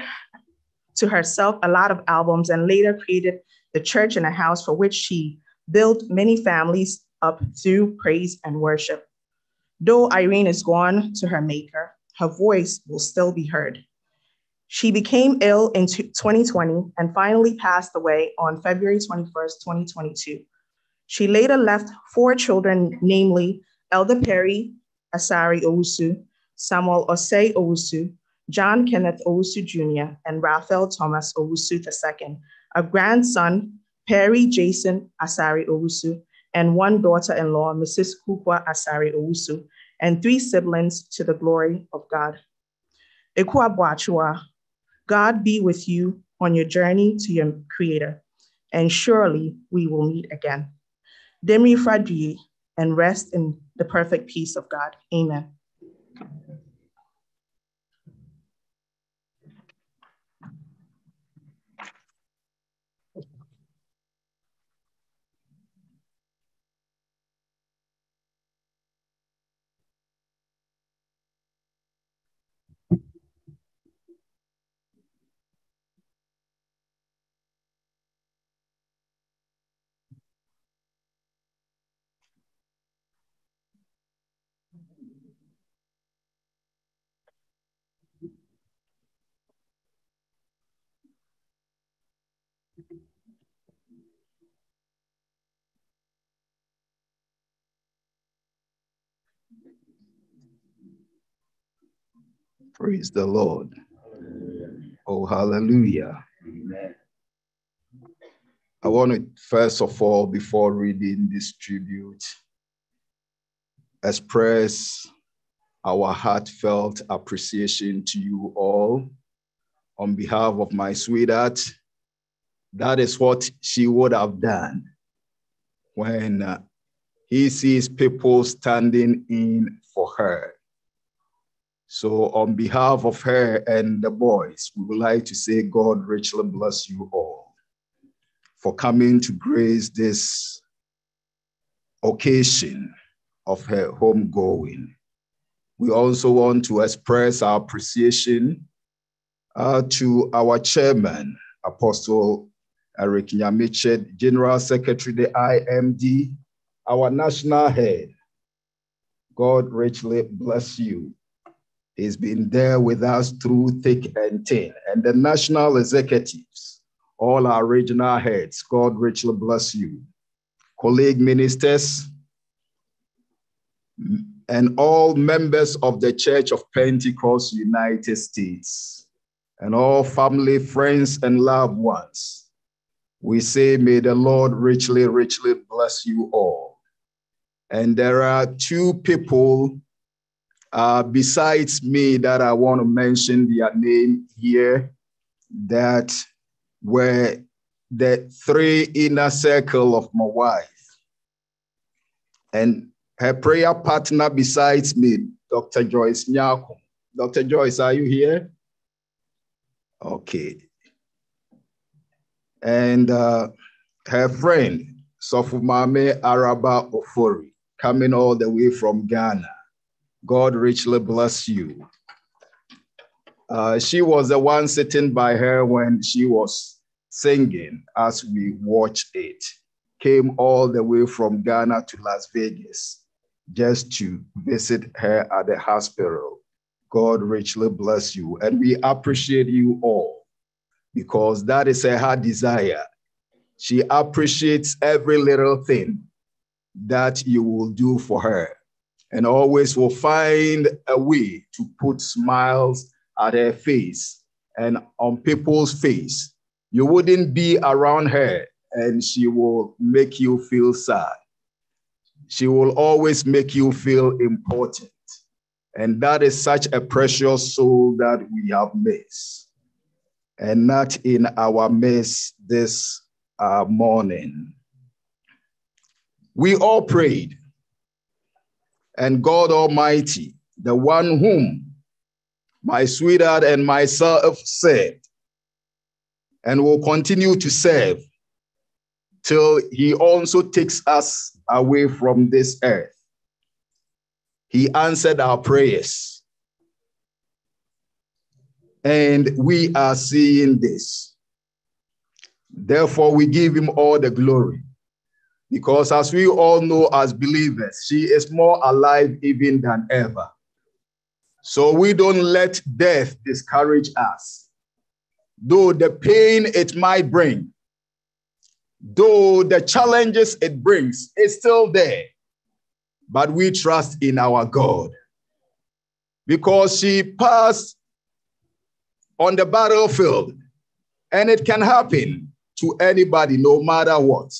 to herself a lot of albums and later created the church and a house for which she built many families up through praise and worship. Though Irene is gone to her maker, her voice will still be heard. She became ill in 2020 and finally passed away on February 21st, 2022. She later left four children, namely Elder Perry Asari Owusu, Samuel Osei Owusu, John Kenneth Owusu Jr., and Raphael Thomas Owusu II, a grandson, Perry Jason Asari Owusu, and one daughter-in-law, Mrs. Kukwa Asari Owusu, and three siblings to the glory of God. Ekua Boachua, God be with you on your journey to your creator, and surely we will meet again. Demi Fradri, and rest in the perfect peace of God. Amen. Praise the Lord. Oh, hallelujah. I want to, first of all, before reading this tribute, express our heartfelt appreciation to you all on behalf of my sweetheart. That is what she would have done when uh, he sees people standing in for her. So, on behalf of her and the boys, we would like to say, God richly bless you all for coming to grace this occasion of her homegoing. We also want to express our appreciation uh, to our chairman, Apostle Eric Nyamekye, General Secretary, the IMD, our national head. God richly bless you He's been there with us through thick and thin. And the national executives, all our regional heads, God richly bless you. Colleague ministers, and all members of the Church of Pentecost United States, and all family, friends, and loved ones. We say, May the Lord richly, richly bless you all. And there are two people uh, besides me that I want to mention their name here that were the three inner circle of my wife. And her prayer partner besides me, Dr. Joyce Nyako. Dr. Joyce, are you here? Okay. And uh, her friend, Sofumame Araba Ofori, coming all the way from Ghana. God richly bless you. Uh, she was the one sitting by her when she was singing as we watched it. Came all the way from Ghana to Las Vegas just to visit her at the hospital. God richly bless you. And we appreciate you all because that is her desire. She appreciates every little thing that you will do for her and always will find a way to put smiles at her face and on people's face. You wouldn't be around her and she will make you feel sad. She will always make you feel important. And that is such a precious soul that we have missed. And not in our midst this uh, morning. We all prayed and God Almighty, the one whom my sweetheart and myself served and will continue to serve till he also takes us away from this earth. He answered our prayers. And we are seeing this. Therefore, we give him all the glory. Because as we all know as believers, she is more alive even than ever. So we don't let death discourage us. Though the pain it might bring, though the challenges it brings is still there, but we trust in our God. Because she passed on the battlefield, and it can happen to anybody, no matter what.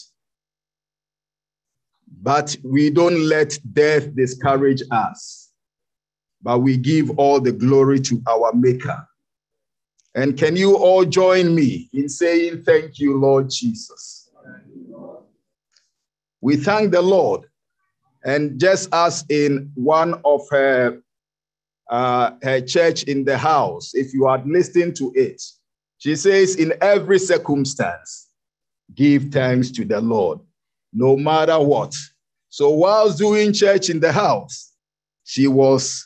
But we don't let death discourage us, but we give all the glory to our Maker. And can you all join me in saying, Thank you, Lord Jesus? We thank the Lord. And just as in one of her, uh, her church in the house, if you are listening to it, she says, In every circumstance, give thanks to the Lord, no matter what. So while doing church in the house, she was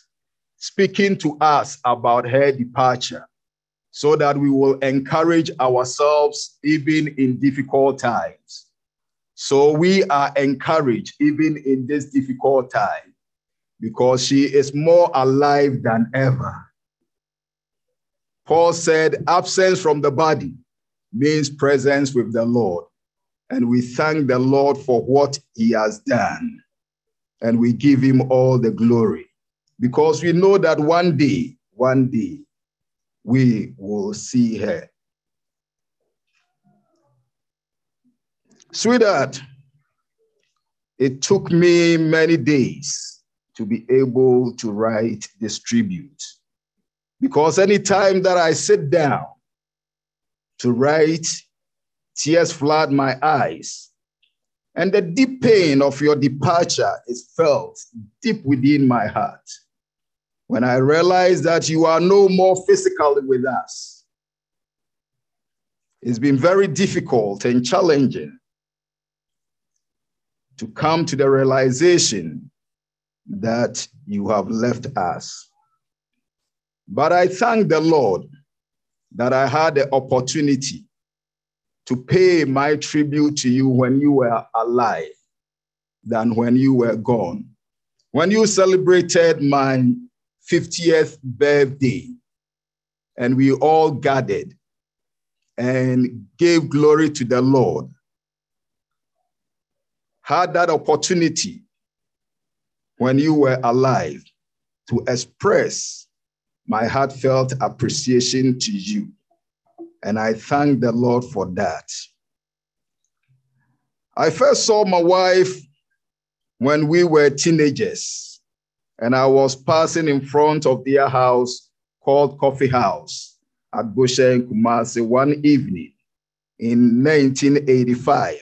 speaking to us about her departure so that we will encourage ourselves even in difficult times. So we are encouraged even in this difficult time because she is more alive than ever. Paul said, absence from the body means presence with the Lord. And we thank the Lord for what he has done. And we give him all the glory because we know that one day, one day, we will see her. Sweetheart, it took me many days to be able to write this tribute because anytime that I sit down to write Tears flood my eyes. And the deep pain of your departure is felt deep within my heart. When I realize that you are no more physically with us, it's been very difficult and challenging to come to the realization that you have left us. But I thank the Lord that I had the opportunity to pay my tribute to you when you were alive than when you were gone. When you celebrated my 50th birthday, and we all gathered and gave glory to the Lord. Had that opportunity when you were alive to express my heartfelt appreciation to you. And I thank the Lord for that. I first saw my wife when we were teenagers, and I was passing in front of their house called Coffee House at Bushen Kumasi one evening in 1985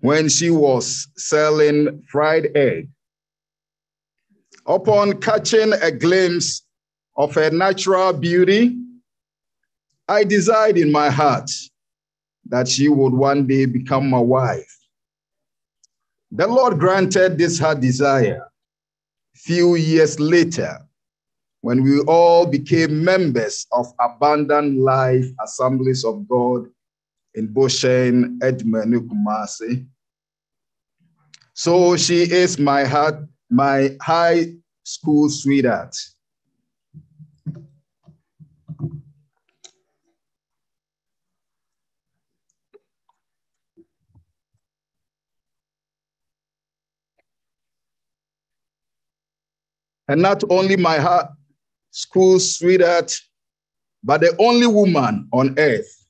when she was selling fried egg. Upon catching a glimpse of her natural beauty, I desired in my heart that she would one day become my wife. The Lord granted this her desire. Few years later, when we all became members of Abundant Life Assemblies of God in Boshen, Edmund, Kumasi. So she is my heart, my high school sweetheart. And not only my heart, school sweetheart, but the only woman on earth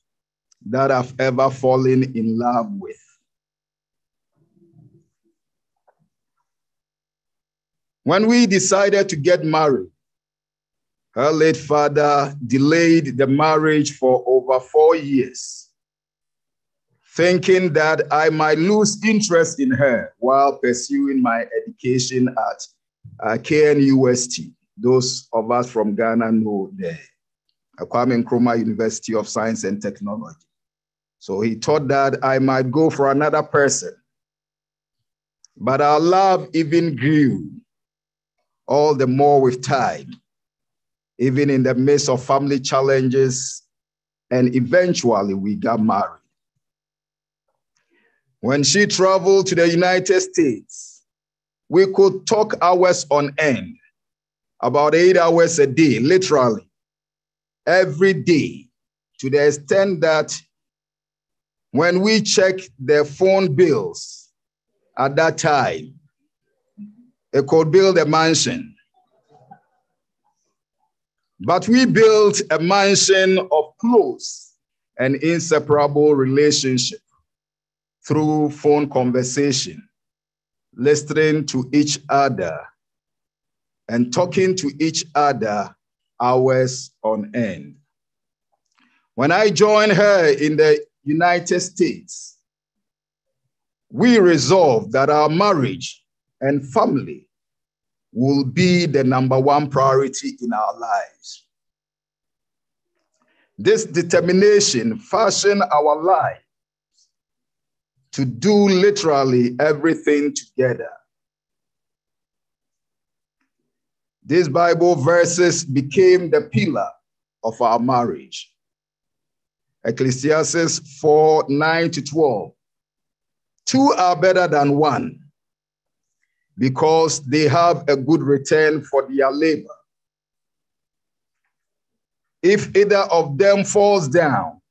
that I've ever fallen in love with. When we decided to get married, her late father delayed the marriage for over four years, thinking that I might lose interest in her while pursuing my education at uh, KNUST. Those of us from Ghana know the Kwame Nkrumah University of Science and Technology. So he thought that I might go for another person. But our love even grew all the more with time, even in the midst of family challenges, and eventually we got married. When she traveled to the United States, we could talk hours on end, about eight hours a day, literally, every day, to the extent that when we check the phone bills at that time, it could build a mansion. But we built a mansion of close and inseparable relationship through phone conversation, listening to each other, and talking to each other hours on end. When I joined her in the United States, we resolved that our marriage and family will be the number one priority in our lives. This determination fashioned our life to do literally everything together. These Bible verses became the pillar of our marriage. Ecclesiastes 4 9 to 12. Two are better than one because they have a good return for their labor. If either of them falls down,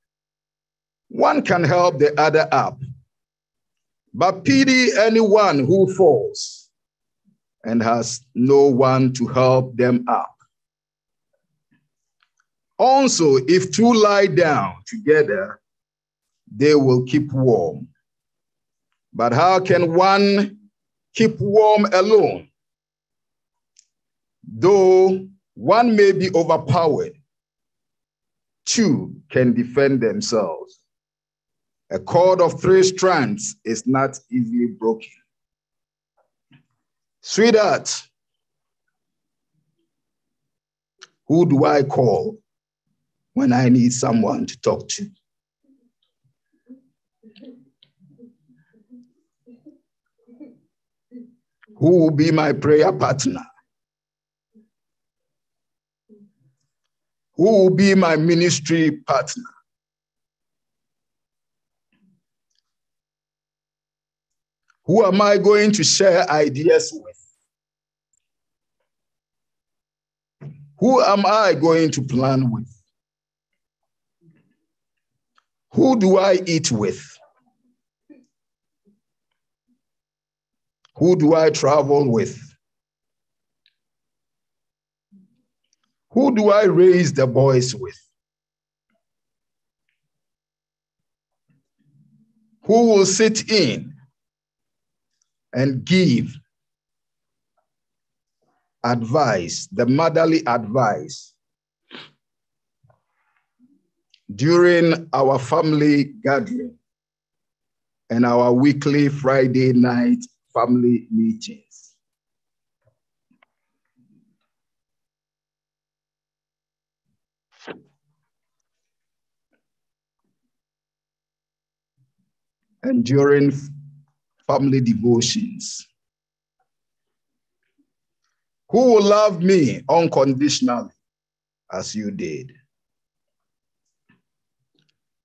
one can help the other up. But pity anyone who falls and has no one to help them up. Also, if two lie down together, they will keep warm. But how can one keep warm alone. Though one may be overpowered, two can defend themselves. A cord of three strands is not easily broken. Sweetheart, who do I call when I need someone to talk to? Who will be my prayer partner? Who will be my ministry partner? Who am I going to share ideas with? Who am I going to plan with? Who do I eat with? Who do I travel with? Who do I raise the boys with? Who will sit in and give advice, the motherly advice during our family gathering and our weekly Friday night family meetings. And during family devotions. Who will love me unconditionally as you did?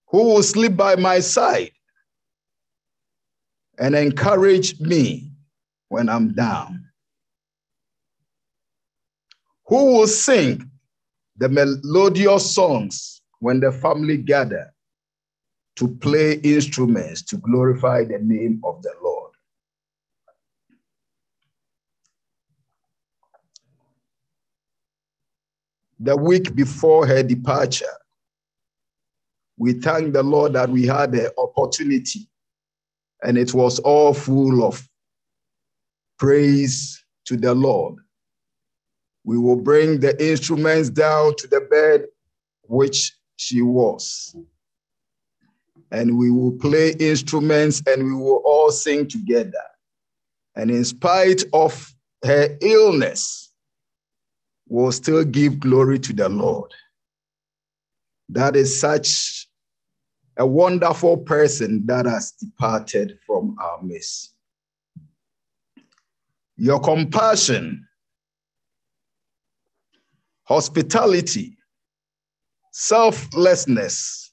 Who will sleep by my side and encourage me when I'm down? Who will sing the melodious songs when the family gather to play instruments to glorify the name of the Lord? The week before her departure, we thank the Lord that we had the opportunity and it was all full of praise to the Lord. We will bring the instruments down to the bed which she was. And we will play instruments and we will all sing together. And in spite of her illness, we'll still give glory to the Lord. That is such a wonderful person that has departed from our midst. Your compassion, hospitality, selflessness,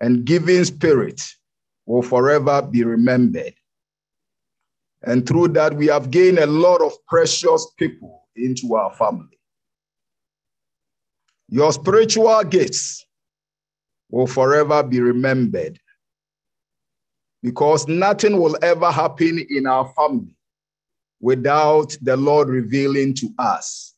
and giving spirit will forever be remembered. And through that, we have gained a lot of precious people into our family. Your spiritual gifts will forever be remembered because nothing will ever happen in our family without the Lord revealing to us.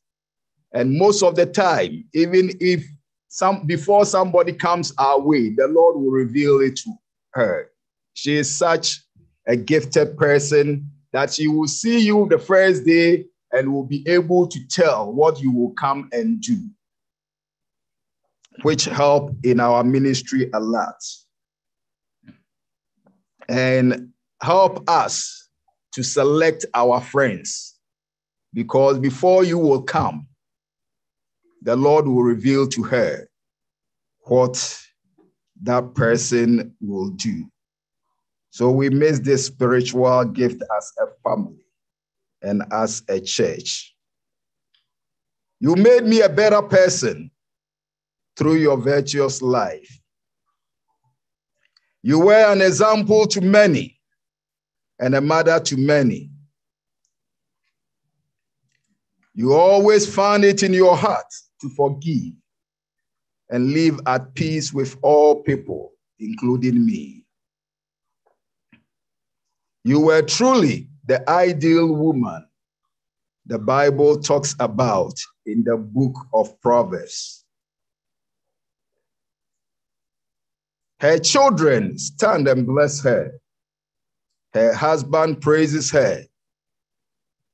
And most of the time, even if some before somebody comes our way, the Lord will reveal it to her. She is such a gifted person that she will see you the first day and will be able to tell what you will come and do which help in our ministry a lot and help us to select our friends because before you will come, the Lord will reveal to her what that person will do. So we miss this spiritual gift as a family and as a church. You made me a better person through your virtuous life. You were an example to many and a mother to many. You always found it in your heart to forgive and live at peace with all people, including me. You were truly the ideal woman the Bible talks about in the book of Proverbs. Her children stand and bless her. Her husband praises her.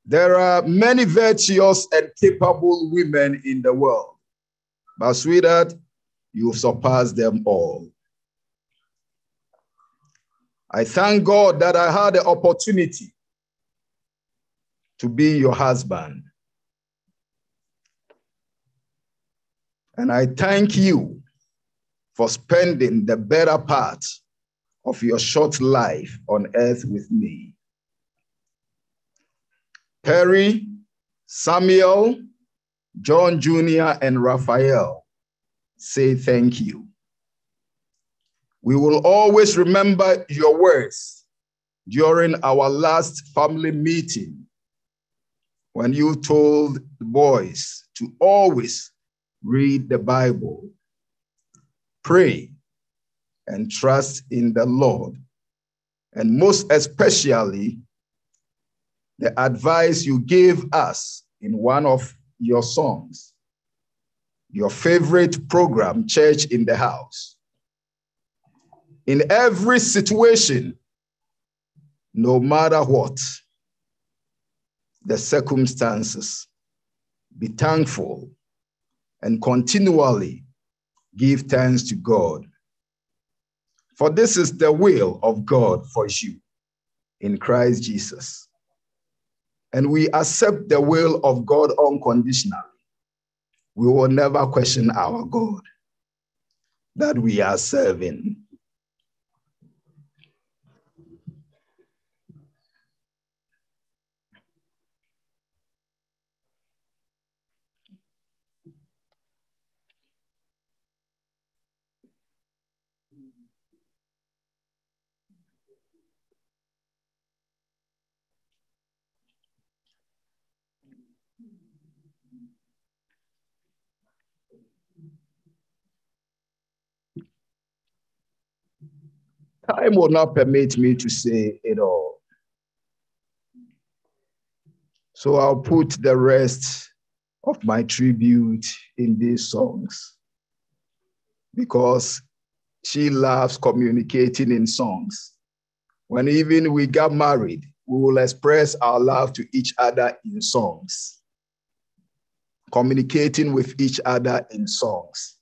There are many virtuous and capable women in the world, but sweetheart, you surpass them all. I thank God that I had the opportunity to be your husband. And I thank you for spending the better part of your short life on earth with me. Perry, Samuel, John Jr., and Raphael say thank you. We will always remember your words during our last family meeting when you told the boys to always read the Bible, pray, and trust in the Lord. And most especially, the advice you gave us in one of your songs, your favorite program, Church in the House. In every situation, no matter what the circumstances, be thankful and continually give thanks to God. For this is the will of God for you in Christ Jesus. And we accept the will of God unconditionally. We will never question our God that we are serving. Time will not permit me to say it all. So I'll put the rest of my tribute in these songs because she loves communicating in songs. When even we got married, we will express our love to each other in songs, communicating with each other in songs.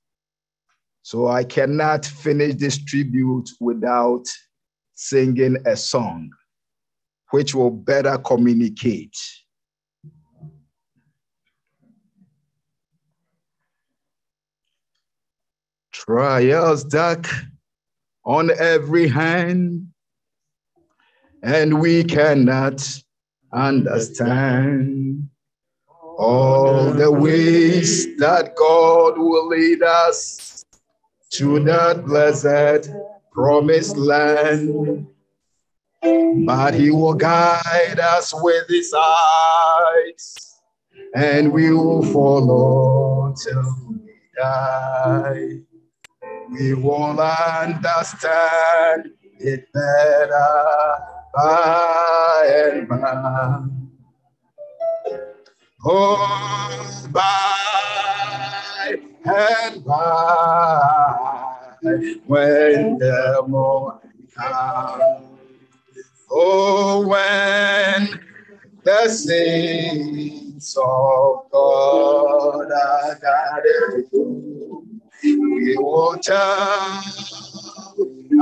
So I cannot finish this tribute without singing a song which will better communicate. Trials dark on every hand, and we cannot understand all the ways that God will lead us to that blessed promised land. But he will guide us with his eyes, and we will follow till we die. We will understand it better by and by. Oh, by and by when the morning comes. Oh, when the saints of God are gathered, we will tell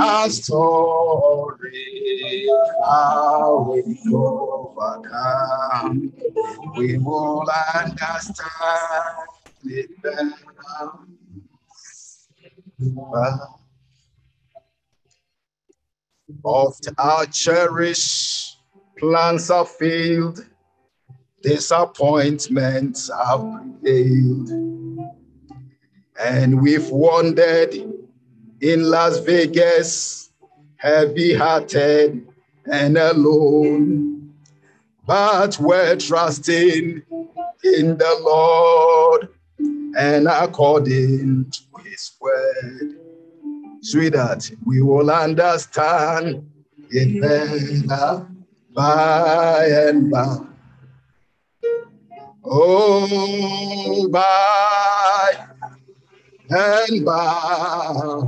our story, how we overcome. We will understand. Oft our cherished plans are failed, disappointments have prevailed, and we've wandered in Las Vegas, heavy hearted and alone. But we're trusting in the Lord and according to his word. Sweetheart, we will understand it better by and by. Oh, by and by.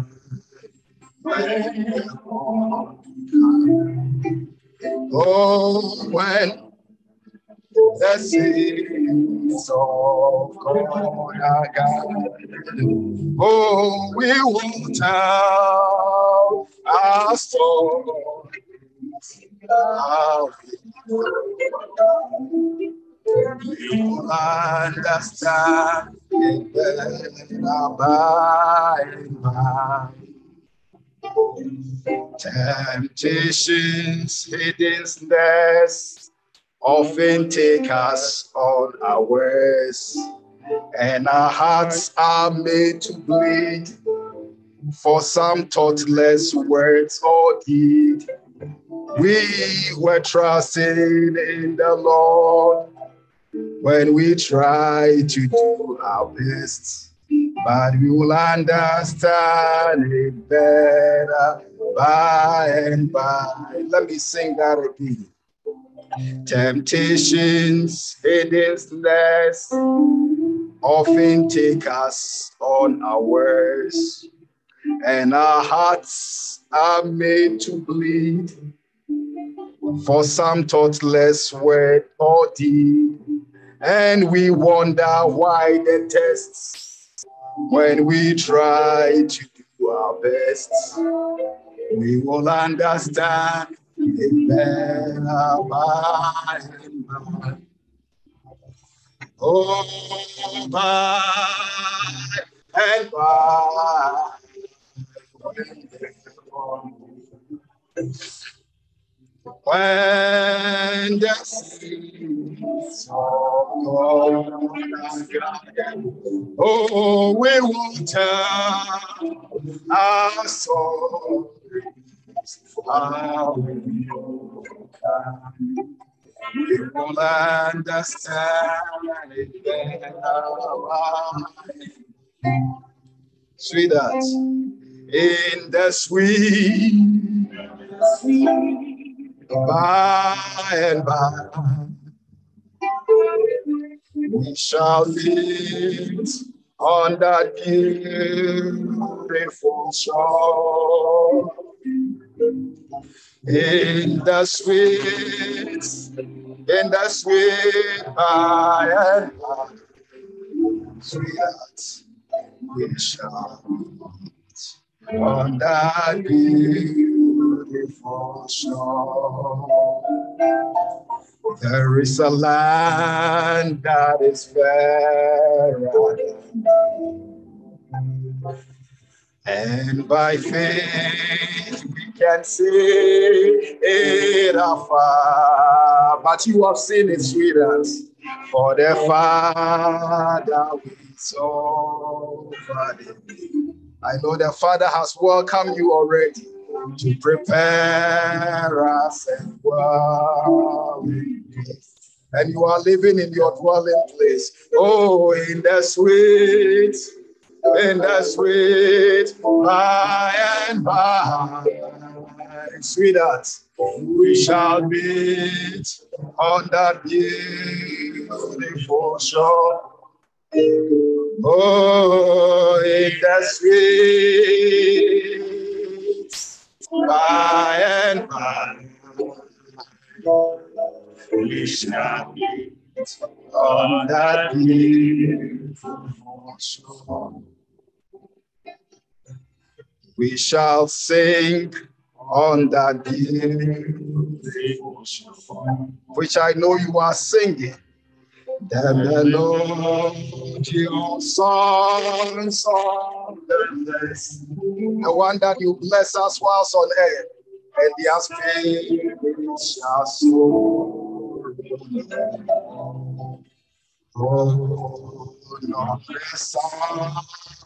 Oh, when the sins of gathered, oh, we will tell our story. How we understand it better by and by. Temptations, hidden snares, often take us on our unawares, and our hearts are made to bleed for some thoughtless words or deed. We were trusting in the Lord when we try to do our best. but we will understand it better by and by. Let me sing that again. Temptations, less, often take us on our words, and our hearts are made to bleed for some thoughtless word or deed. And we wonder why the tests when we try to do our best. We will understand it better by and by. Oh, by and by. When the seas oh, we will tell our stories, how overcome. We will understand it better. Sweetheart, in the sweet, sweet by and by we shall meet on that beautiful shore in the sweet, in the sweet by and by, we shall on that beautiful shore. There is a land that is fairer. And by faith we can see it afar. But you have seen it, sweetheart. For the Father we so I know the Father has welcomed you already to prepare us and dwelling And you are living in your dwelling place. Oh, in the sweet, in the sweet by and by, sweetheart, we shall meet on that beautiful shore. Oh, in the sweet by and by. We shall meet on that beautiful shore. We shall sing on the which I know you are singing. The melody of song, song, the one that you bless us whilst on earth, and the spirit shall soar. Oh, Lord, bless us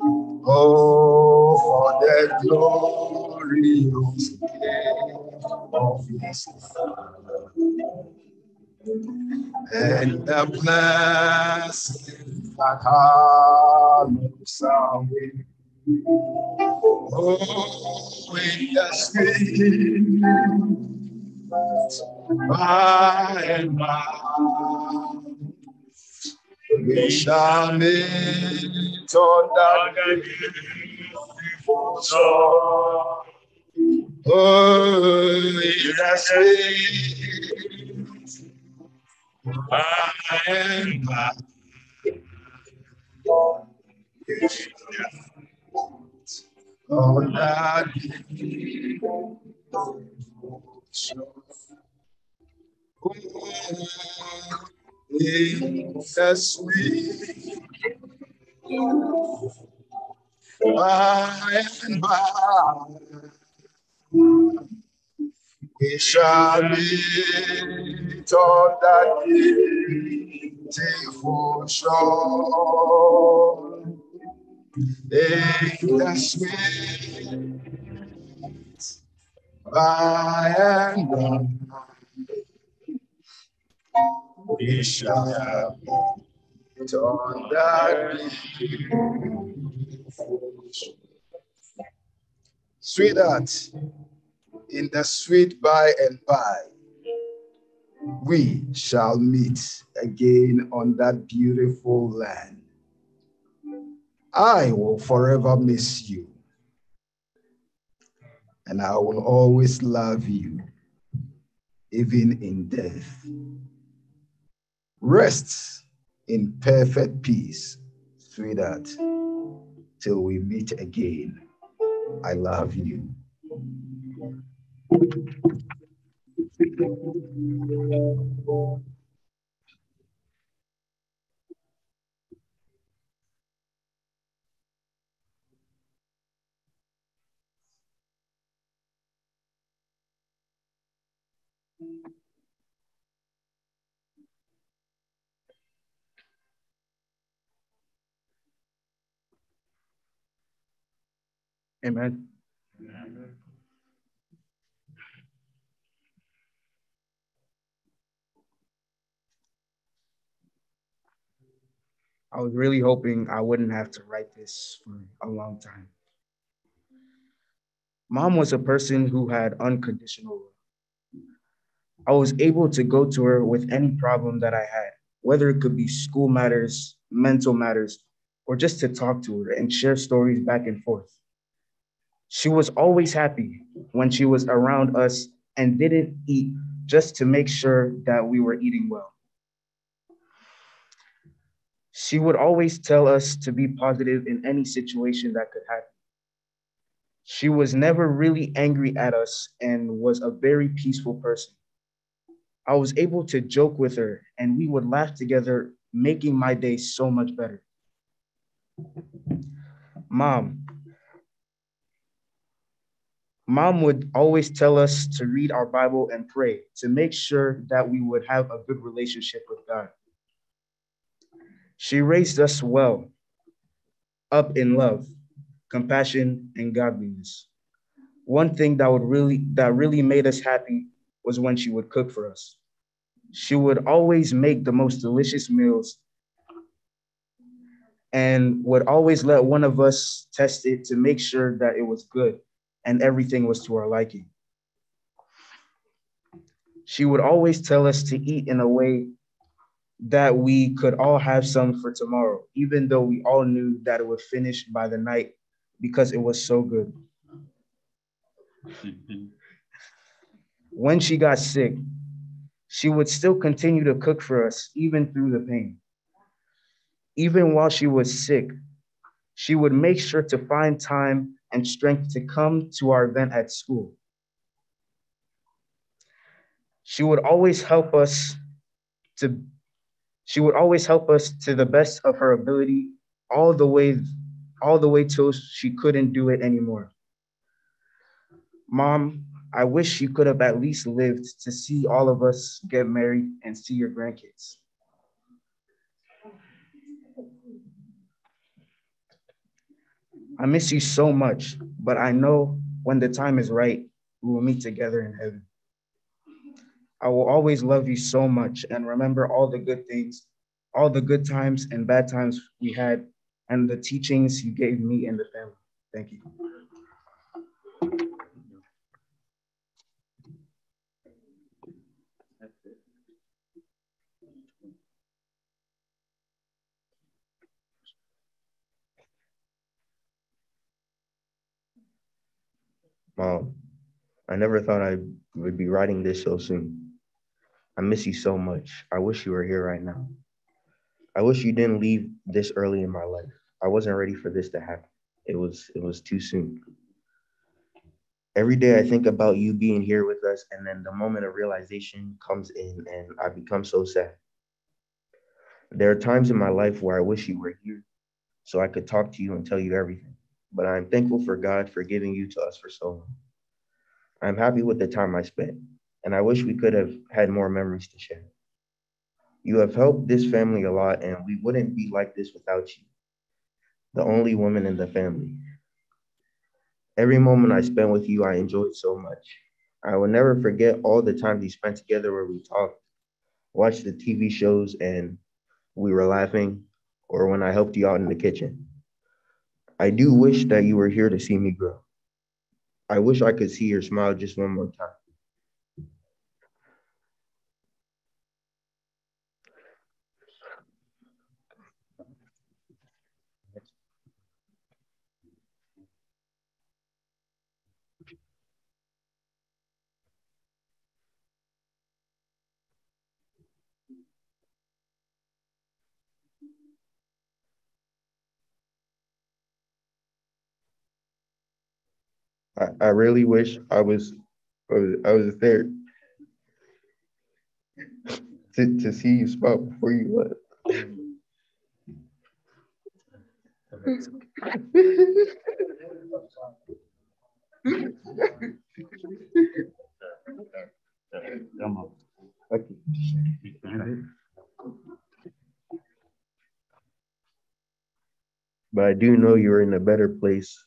Oh, for the glorious of His and the blessing that follows away. Oh, in the street, by and by, we shall meet on that beautiful shore. Oh, street, by and by. On that beautiful shore. In the sweet by and by, We shall meet on that beautiful shore. In the sweet by and by, we shall meet on that. Sweetheart, in the sweet by and by, we shall meet again on that beautiful land. I will forever miss you, and I will always love you, even in death. Rest in perfect peace, sweetheart, till we meet again. I love you. Amen. I was really hoping I wouldn't have to write this for a long time. Mom was a person who had unconditional love. I was able to go to her with any problem that I had, whether it could be school matters, mental matters, or just to talk to her and share stories back and forth. She was always happy when she was around us and didn't eat just to make sure that we were eating well. She would always tell us to be positive in any situation that could happen. She was never really angry at us and was a very peaceful person. I was able to joke with her and we would laugh together, making my day so much better. Mom, Mom would always tell us to read our Bible and pray to make sure that we would have a good relationship with God. She raised us well, up in love, compassion, and godliness. One thing that would really that really made us happy was when she would cook for us. She would always make the most delicious meals and would always let one of us test it to make sure that it was good and everything was to our liking. She would always tell us to eat in a way that we could all have some for tomorrow, even though we all knew that it would finish by the night because it was so good. when she got sick, she would still continue to cook for us, even through the pain. Even while she was sick, she would make sure to find time and strength to come to our event at school. She would always help us to she would always help us to the best of her ability all the way all the way till she couldn't do it anymore. Mom, I wish you could have at least lived to see all of us get married and see your grandkids. I miss you so much, but I know when the time is right, we will meet together in heaven. I will always love you so much and remember all the good things, all the good times and bad times we had, and the teachings you gave me and the family. Thank you. Mom, I never thought I would be writing this so soon. I miss you so much. I wish you were here right now. I wish you didn't leave this early in my life. I wasn't ready for this to happen. It was it was too soon. Every day I think about you being here with us and then the moment of realization comes in and I become so sad. There are times in my life where I wish you were here so I could talk to you and tell you everything but I'm thankful for God for giving you to us for so long. I'm happy with the time I spent, and I wish we could have had more memories to share. You have helped this family a lot, and we wouldn't be like this without you, the only woman in the family. Every moment I spent with you, I enjoyed so much. I will never forget all the times we spent together where we talked, watched the TV shows, and we were laughing, or when I helped you out in the kitchen. I do wish that you were here to see me grow. I wish I could see your smile just one more time. I, I really wish I was I was, there to, to see you smile before you left. But I do know you're in a better place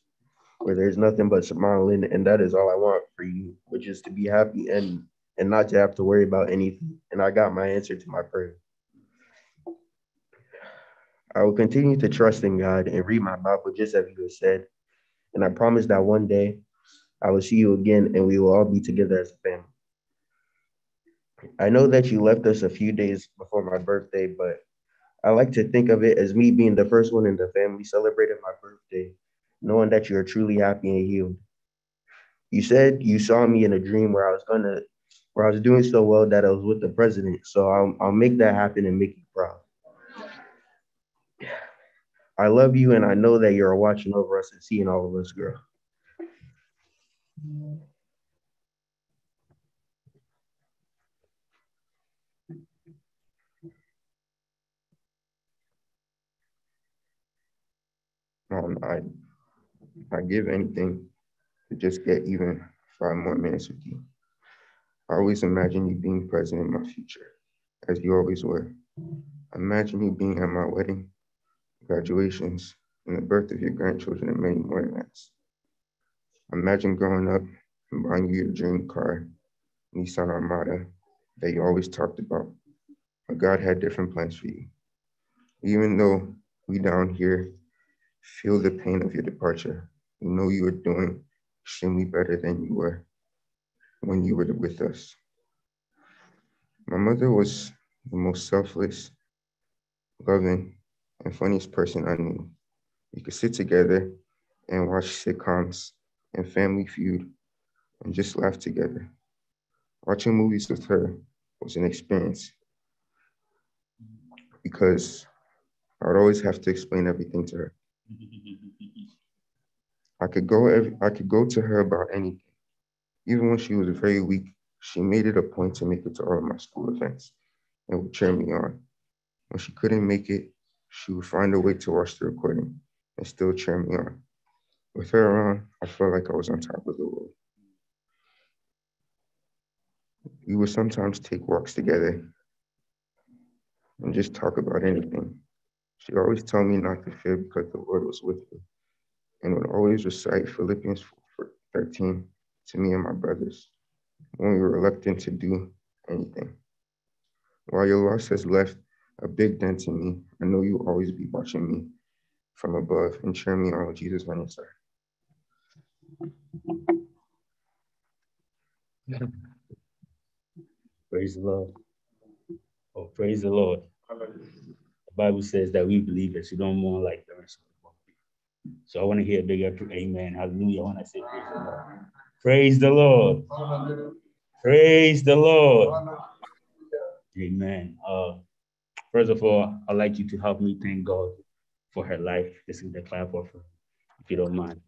where there's nothing but smiling, and that is all I want for you, which is to be happy and and not to have to worry about anything. And I got my answer to my prayer. I will continue to trust in God and read my Bible just as you have said. And I promise that one day I will see you again and we will all be together as a family. I know that you left us a few days before my birthday, but I like to think of it as me being the first one in the family celebrating my birthday knowing that you're truly happy and healed. You said you saw me in a dream where I was gonna, where I was doing so well that I was with the president. So I'll, I'll make that happen and make you proud. I love you, and I know that you're watching over us and seeing all of us, girl. Um, I I give anything to just get even five more minutes with you. I always imagine you being present in my future, as you always were. Imagine you being at my wedding, graduations, and the birth of your grandchildren and many more events. Imagine growing up and buying you your dream car, Nissan Armada, that you always talked about. But God had different plans for you. Even though we down here feel the pain of your departure, we know you are doing extremely better than you were when you were with us. My mother was the most selfless, loving, and funniest person I knew. We could sit together and watch sitcoms and Family Feud and just laugh together. Watching movies with her was an experience because I would always have to explain everything to her. I could go every, I could go to her about anything. Even when she was very weak, she made it a point to make it to all of my school events and would cheer me on. When she couldn't make it, she would find a way to watch the recording and still cheer me on. With her around, I felt like I was on top of the world. We would sometimes take walks together and just talk about anything. She always told me not to fear because the Lord was with me and would always recite Philippians 13 to me and my brothers when we were reluctant to do anything. While your loss has left a big dent in me, I know you'll always be watching me from above and cheering me on with Jesus on your. Praise the Lord. Oh, praise the Lord. The Bible says that we believe that you don't mourn like the rest of so I want to hear a big amen. Hallelujah. When I say praise the Lord. Praise the Lord. Amen. Uh, first of all, I'd like you to help me thank God for her life. This is the clap offer, if you don't mind.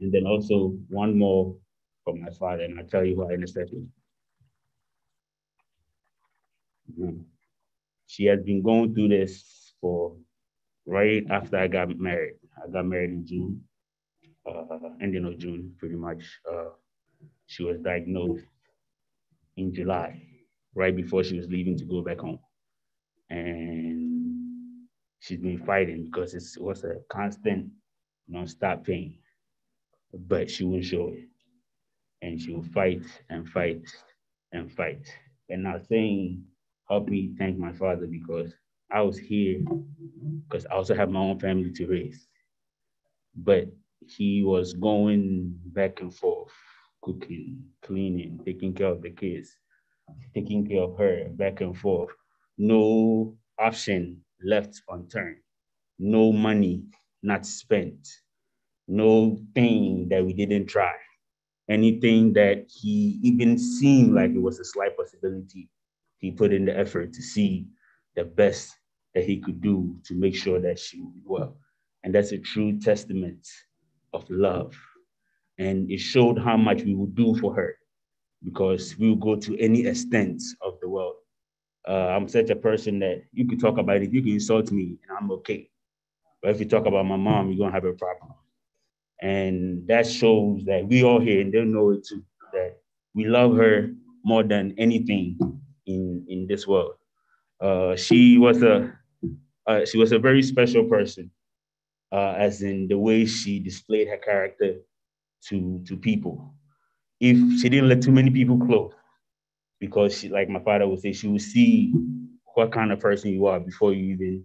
And then also one more from my father, and I'll tell you why in a 2nd she has been going through this for right after I got married. I got married in June. uh, ending of June, pretty much. Uh, she was diagnosed in July, right before she was leaving to go back home. And she's been fighting because it was a constant, non-stop pain, but she wouldn't show it. And she would fight and fight and fight. And now saying, help me thank my father because I was here because I also have my own family to raise. But he was going back and forth, cooking, cleaning, taking care of the kids, taking care of her back and forth. No option left unturned, no money not spent, no thing that we didn't try. Anything that he even seemed like it was a slight possibility, he put in the effort to see the best that he could do to make sure that she would well. And that's a true testament of love. And it showed how much we would do for her because we will go to any extent of the world. Uh, I'm such a person that you can talk about it, you can insult me, and I'm okay. But if you talk about my mom, you're gonna have a problem. And that shows that we all here, and they know it too, that we love her more than anything in, in this world. Uh, she was a uh, she was a very special person, uh, as in the way she displayed her character to to people. If she didn't let too many people close, because she, like my father would say, she would see what kind of person you are before you even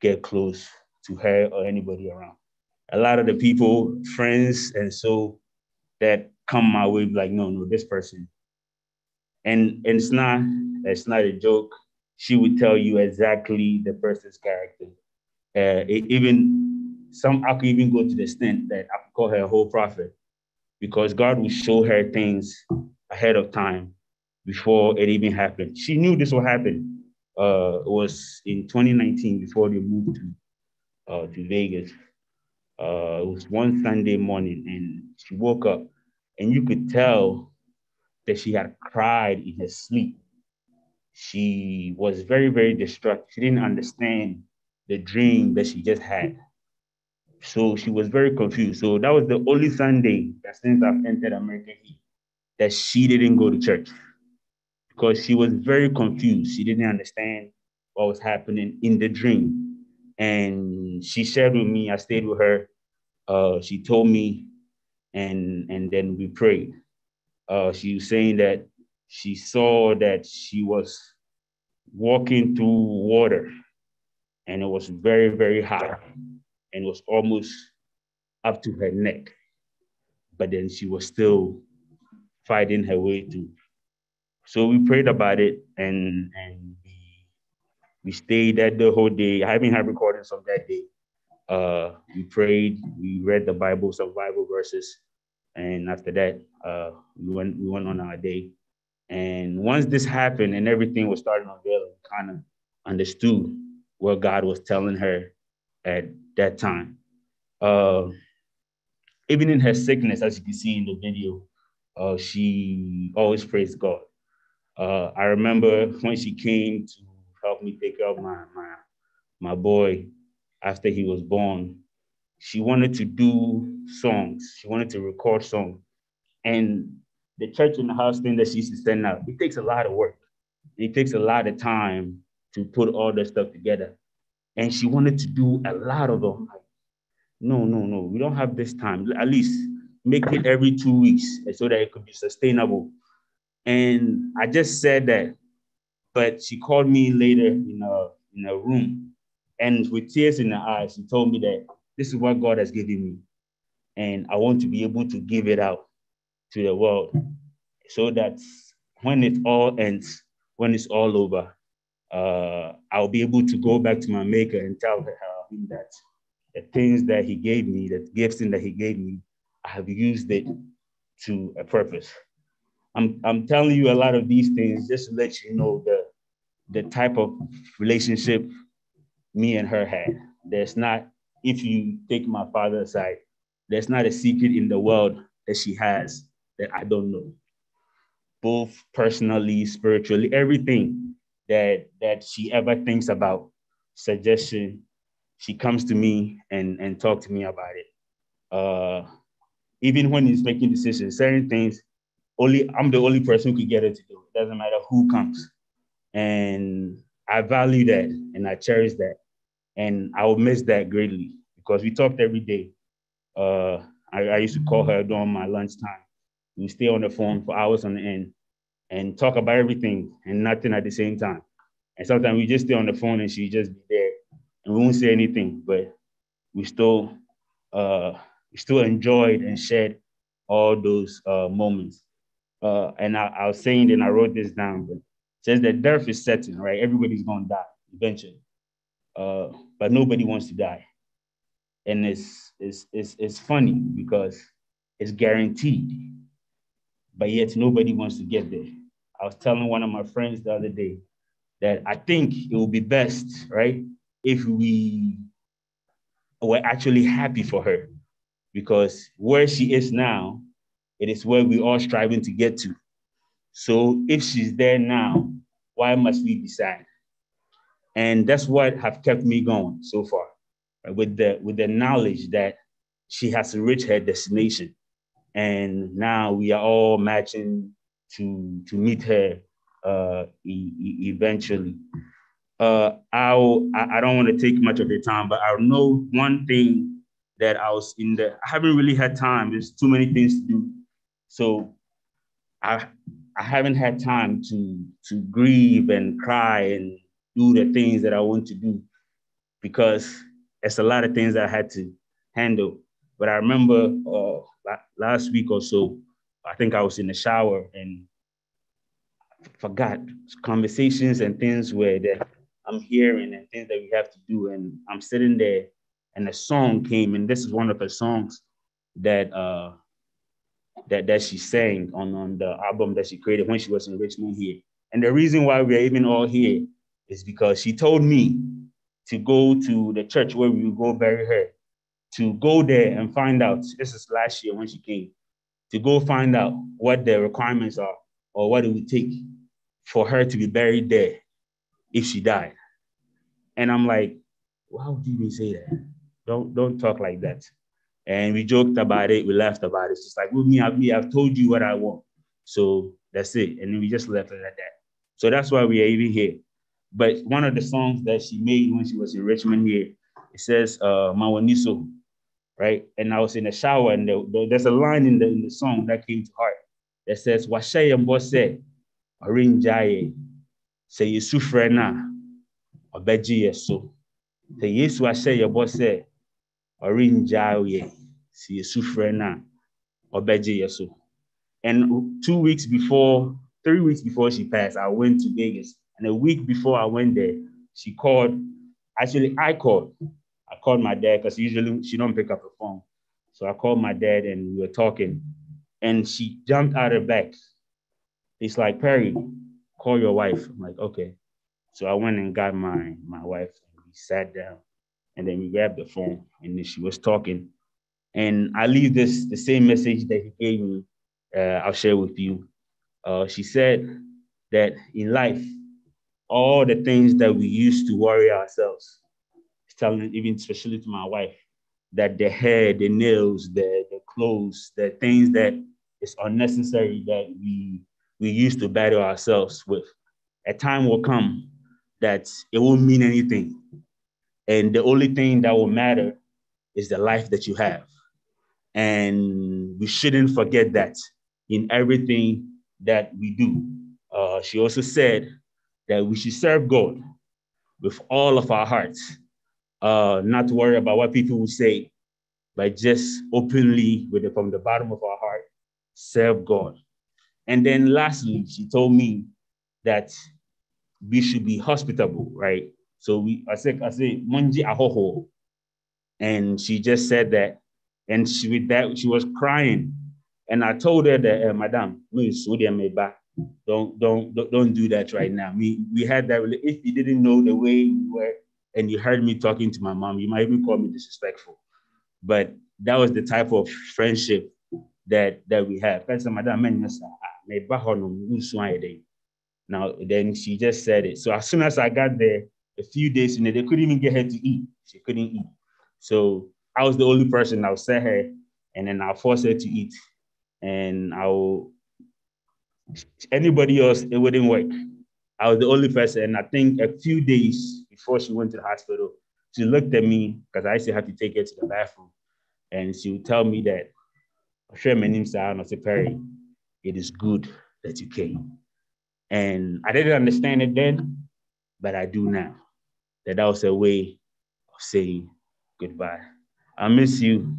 get close to her or anybody around. A lot of the people, friends, and so that come my way, like, no, no, this person. And, and it's not, it's not a joke she would tell you exactly the person's character. Uh, it, even some, I could even go to the extent that I could call her a whole prophet because God would show her things ahead of time before it even happened. She knew this would happen. Uh, it was in 2019 before they moved to uh, to Vegas. Uh, it was one Sunday morning, and she woke up, and you could tell that she had cried in her sleep she was very, very distraught. She didn't understand the dream that she just had. So she was very confused. So that was the only Sunday that since I've entered America that she didn't go to church because she was very confused. She didn't understand what was happening in the dream. And she shared with me, I stayed with her. Uh, she told me, and, and then we prayed. Uh, she was saying that she saw that she was walking through water and it was very, very hot and was almost up to her neck. But then she was still fighting her way through. So we prayed about it and, and we, stayed there the whole day. I haven't had recordings of that day. Uh, we prayed, we read the Bible, some Bible verses, and after that, uh, we went we went on our day. And once this happened and everything was starting to unveil, kind of understood what God was telling her at that time. Uh, even in her sickness, as you can see in the video, uh, she always praised God. Uh, I remember when she came to help me take care of my, my, my boy after he was born, she wanted to do songs. She wanted to record songs. And the church and the house thing that she used to send out, it takes a lot of work. It takes a lot of time to put all that stuff together. And she wanted to do a lot of them. No, no, no, we don't have this time. At least make it every two weeks so that it could be sustainable. And I just said that, but she called me later in a in a room, and with tears in her eyes, she told me that this is what God has given me, and I want to be able to give it out to the world so that when it all ends, when it's all over, uh, I'll be able to go back to my maker and tell him that the things that he gave me, the gifts that he gave me, I have used it to a purpose. I'm, I'm telling you a lot of these things just to let you know the, the type of relationship me and her had. There's not, if you take my father aside, there's not a secret in the world that she has that I don't know. Both personally, spiritually, everything that that she ever thinks about, suggestion, she comes to me and and talk to me about it. uh, even when he's making decisions, certain things, only I'm the only person who could get her to do. It doesn't matter who comes. And I value that and I cherish that. And I will miss that greatly because we talked every day. Uh, I, I used to call her during my lunchtime. We stay on the phone for hours on the end and talk about everything and nothing at the same time. And sometimes we just stay on the phone and she just be there and we won't say anything, but we still uh, we still enjoyed and shared all those uh, moments. Uh, and I, I, was saying, and I wrote this down, but says that death is certain, right? Everybody's gonna die eventually, uh, but nobody wants to die. And it's, it's, it's, it's funny because it's guaranteed, but yet nobody wants to get there. I was telling one of my friends the other day that I think it would be best, right, if we were actually happy for her because where she is now, it is where we are striving to get to. So if she's there now, why must we sad? And that's what have kept me going so far, right? with the with the knowledge that she has reached her destination, and now we are all matching to to meet her uh, e- eventually. Uh, I'll, I, I don't want to take much of your time, but I know one thing that I was in the, I haven't really had time. There's too many things to do. So I, I haven't had time to, to grieve and cry and do the things that I want to do because it's a lot of things I had to handle. But I remember uh, last week or so, I think I was in the shower and I forgot conversations and things where that I'm hearing and things that we have to do. And I'm sitting there and a song came, and this is one of her songs that uh that that she sang on, on the album that she created when she was in Richmond here. And the reason why we're even all here is because she told me to go to the church where we would go bury her, to go there and find out. This is last year when she came, to go find out what the requirements are or what it would take for her to be buried there if she died. And I'm like, why would you even say that? Don't don't talk like that. And we joked about it, we laughed about it. It's like, with me, I've, me, I've told you what I want. So that's it. And we just left it at that. So that's why we are even here. But one of the songs that she made when she was in Richmond here, it says uh Mawaniso, right? And I was in the shower, and the, the, there's a line in the in the song that came to heart that says, Washay Mbose, Orinjaye, say Yusufrena, Obeji Yeso. Sɛ Yesu ahyɛ yɛbɔ sɛ ɔrengyaa yɛ si Yesu frɛ no a ɔbɛgye yɛ. And two weeks before, three weeks before she passed, I went to Vegas. And a week before I went there, she called. Actually, I called. I called my dad because usually she don't pick up the phone. So I called my dad and we were talking. And she jumped out of bed. It's like, Perry, call your wife. I'm like, okay. So I went and got my, my wife we sat down and then we grabbed the phone and then she was talking. And I leave this the same message that he gave me. Uh, I'll share with you. Uh, she said that in life, all the things that we used to worry ourselves, telling even especially to my wife, that the hair, the nails, the, the clothes, the things that is unnecessary that we we used to battle ourselves with. A time will come that it won't mean anything. And the only thing that will matter is the life that you have. And we shouldn't forget that in everything that we do. Uh, she also said that we should serve God with all of our hearts, uh, not to worry about what people will say, but just openly, with it from the bottom of our heart, serve God. And then lastly, she told me that we should be hospitable, right? So we, I said, I said, Munji ahoho. And she just said that. And she, with that, she was crying. And I told her that, uh, Madam, don't, don't, don't do that right now. We, we had that, if you didn't know the way we were, and you heard me talking to my mom, you might even call me disrespectful. But that was the type of friendship that that we have. Ah, now, then she just said it. So as soon as I got there, a few days in there, they couldn't even get her to eat. She couldn't eat. So I was the only person I'll send her and then I'll force her to eat, and I'll anybody else it wouldn't work. I was the only person, I think a few days before she went to the hospital, she looked at me because I used to have to take her to the bathroom, and she would tell me that, "Sure, my name's Sarah Perry. It is good that you came." And I didn't understand it then, but I do now. That that was a way of saying goodbye. I miss you.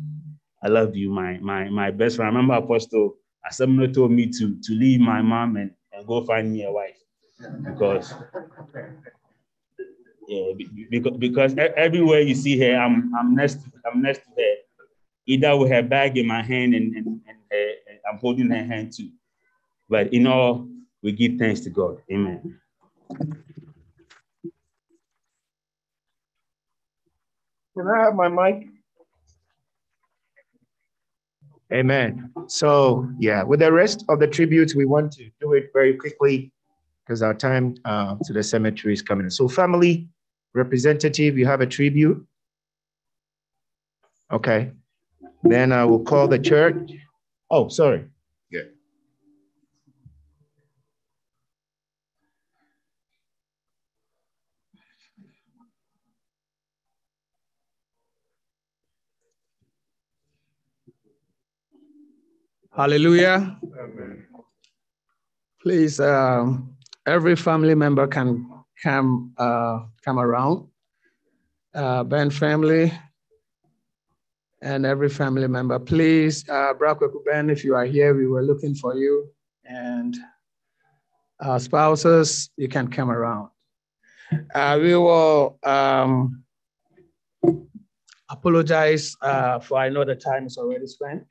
I love you, my my my best friend. I remember Apostle Asemno told me to to leave my mom and, and go find me a wife because yeah because, because everywhere you see her, I'm I'm next I'm next to her, either with her bag in my hand and and, and, her, I'm holding her hand too. But in all, we give thanks to God. Amen. Can I have my mic? Amen. So, yeah, with the rest of the tributes, we want to do it very quickly because our time uh, to the cemetery is coming. So, family representative, you have a tribute? Okay. Then I will call the church. Oh, sorry. Yeah. Hallelujah. Please, um, every family member can come uh, come around. Uh, Benn family and every family member, please, uh, Brakweku Benn, if you are here, we were looking for you. And our spouses, you can come around. Uh, we will um, apologize uh, for I know the time is already spent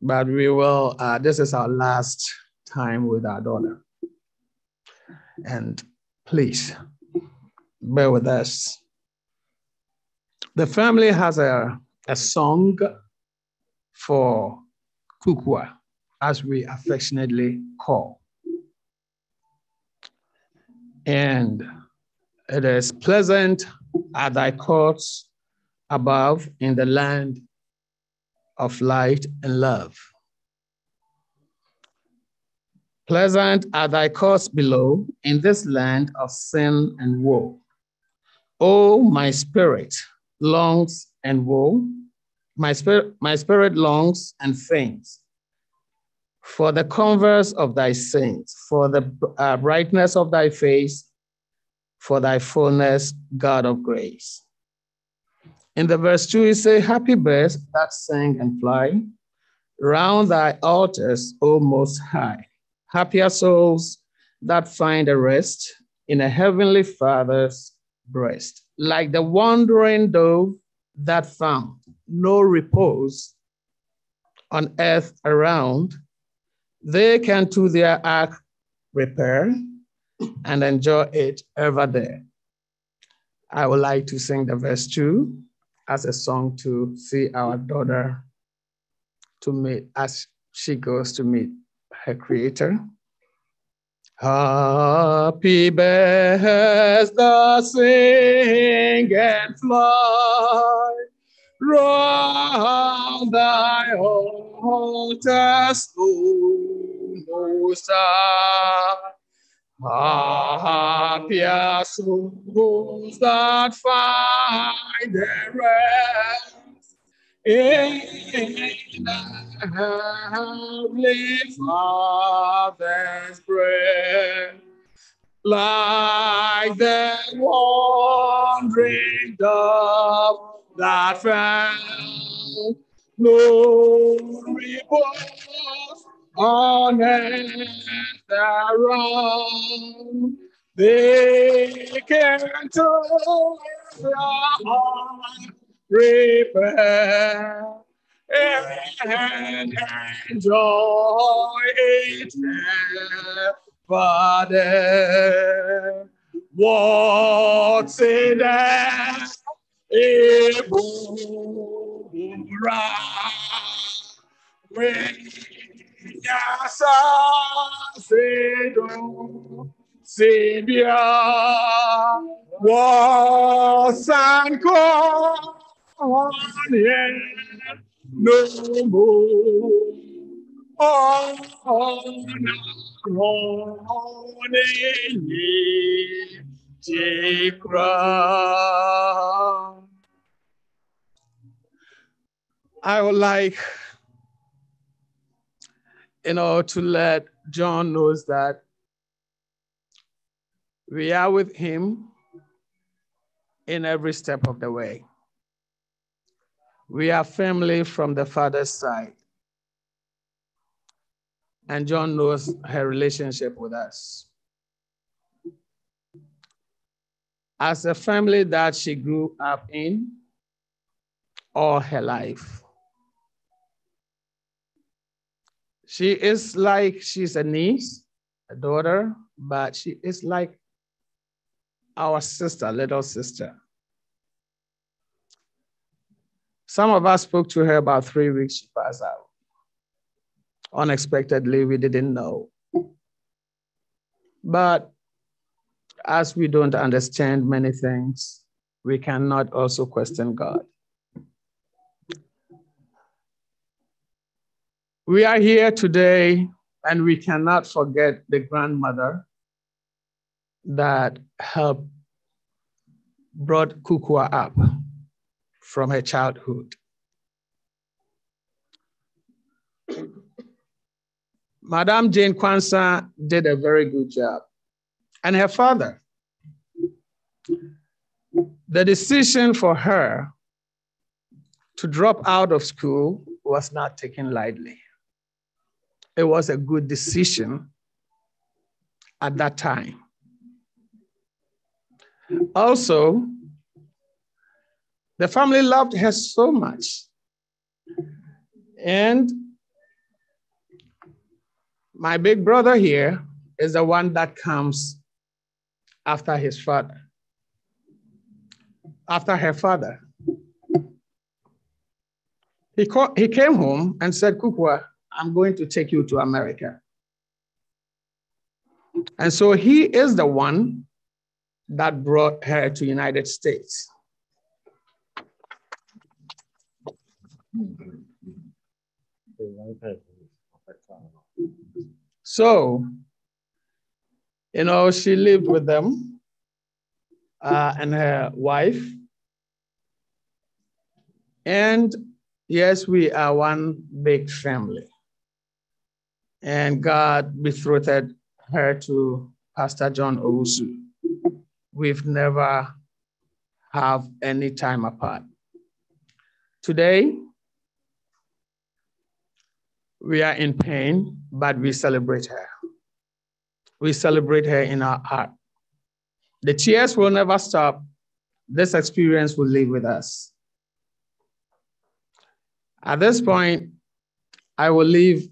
but we will, uh, this is our last time with our daughter. And please bear with us. The family has a, a song for Kukua, as we affectionately call. And it is pleasant at thy courts above in the land of light and love. Pleasant are thy courts below in this land of sin and woe. Oh, my spirit longs and woe. My spirit, my spirit longs and faints for the converse of thy saints, for the uh, brightness of thy face, for thy fullness, God of grace. In the verse 2, he say, Happy birds that sing and fly round thy altars, O Most High. Happier souls that find a rest in a heavenly Father's breast, like the wandering dove that found no repose on earth around, they can to their ark repair and enjoy it ever there. I would like to sing the verse two as a song to see our daughter to meet as she goes to meet her creator. Happy birds that sing and fly round thy altars, O Most. Happy are souls that find their rest in the Heavenly Father's breast. Like the wandering dove that found no repose on earth around. They can turn repair and enjoy it Father. What's in that? Savior, Savior, was and call no more. Oh, take crown. I would like, you know, to let John knows that we are with him in every step of the way. We are family from the father's side. And John knows her relationship with us. As a family that she grew up in all her life. She is like she's a niece, a daughter, but she is like our sister, little sister. Some of us spoke to her about three weeks, she passed out. Unexpectedly, we didn't know. But as we don't understand many things, we cannot also question God. We are here today, and we cannot forget the grandmother that helped brought Kukua up from her childhood. Madame Jane Kwanzaa did a very good job. And her father, the decision for her to drop out of school was not taken lightly. It was a good decision at that time. Also, the family loved her so much. And my big brother here is the one that comes after his father, after her father. He, called, he came home and said, Kukua, I'm going to take you to America. And so he is the one that brought her to United States. So, you know, she lived with them uh, and her wife. And yes, we are one big family. And God betrothed her to Pastor John Owusu we've never have any time apart. Today, we are in pain, but we celebrate her. We celebrate her in our heart. The tears will never stop. This experience will live with us. At this point, I will leave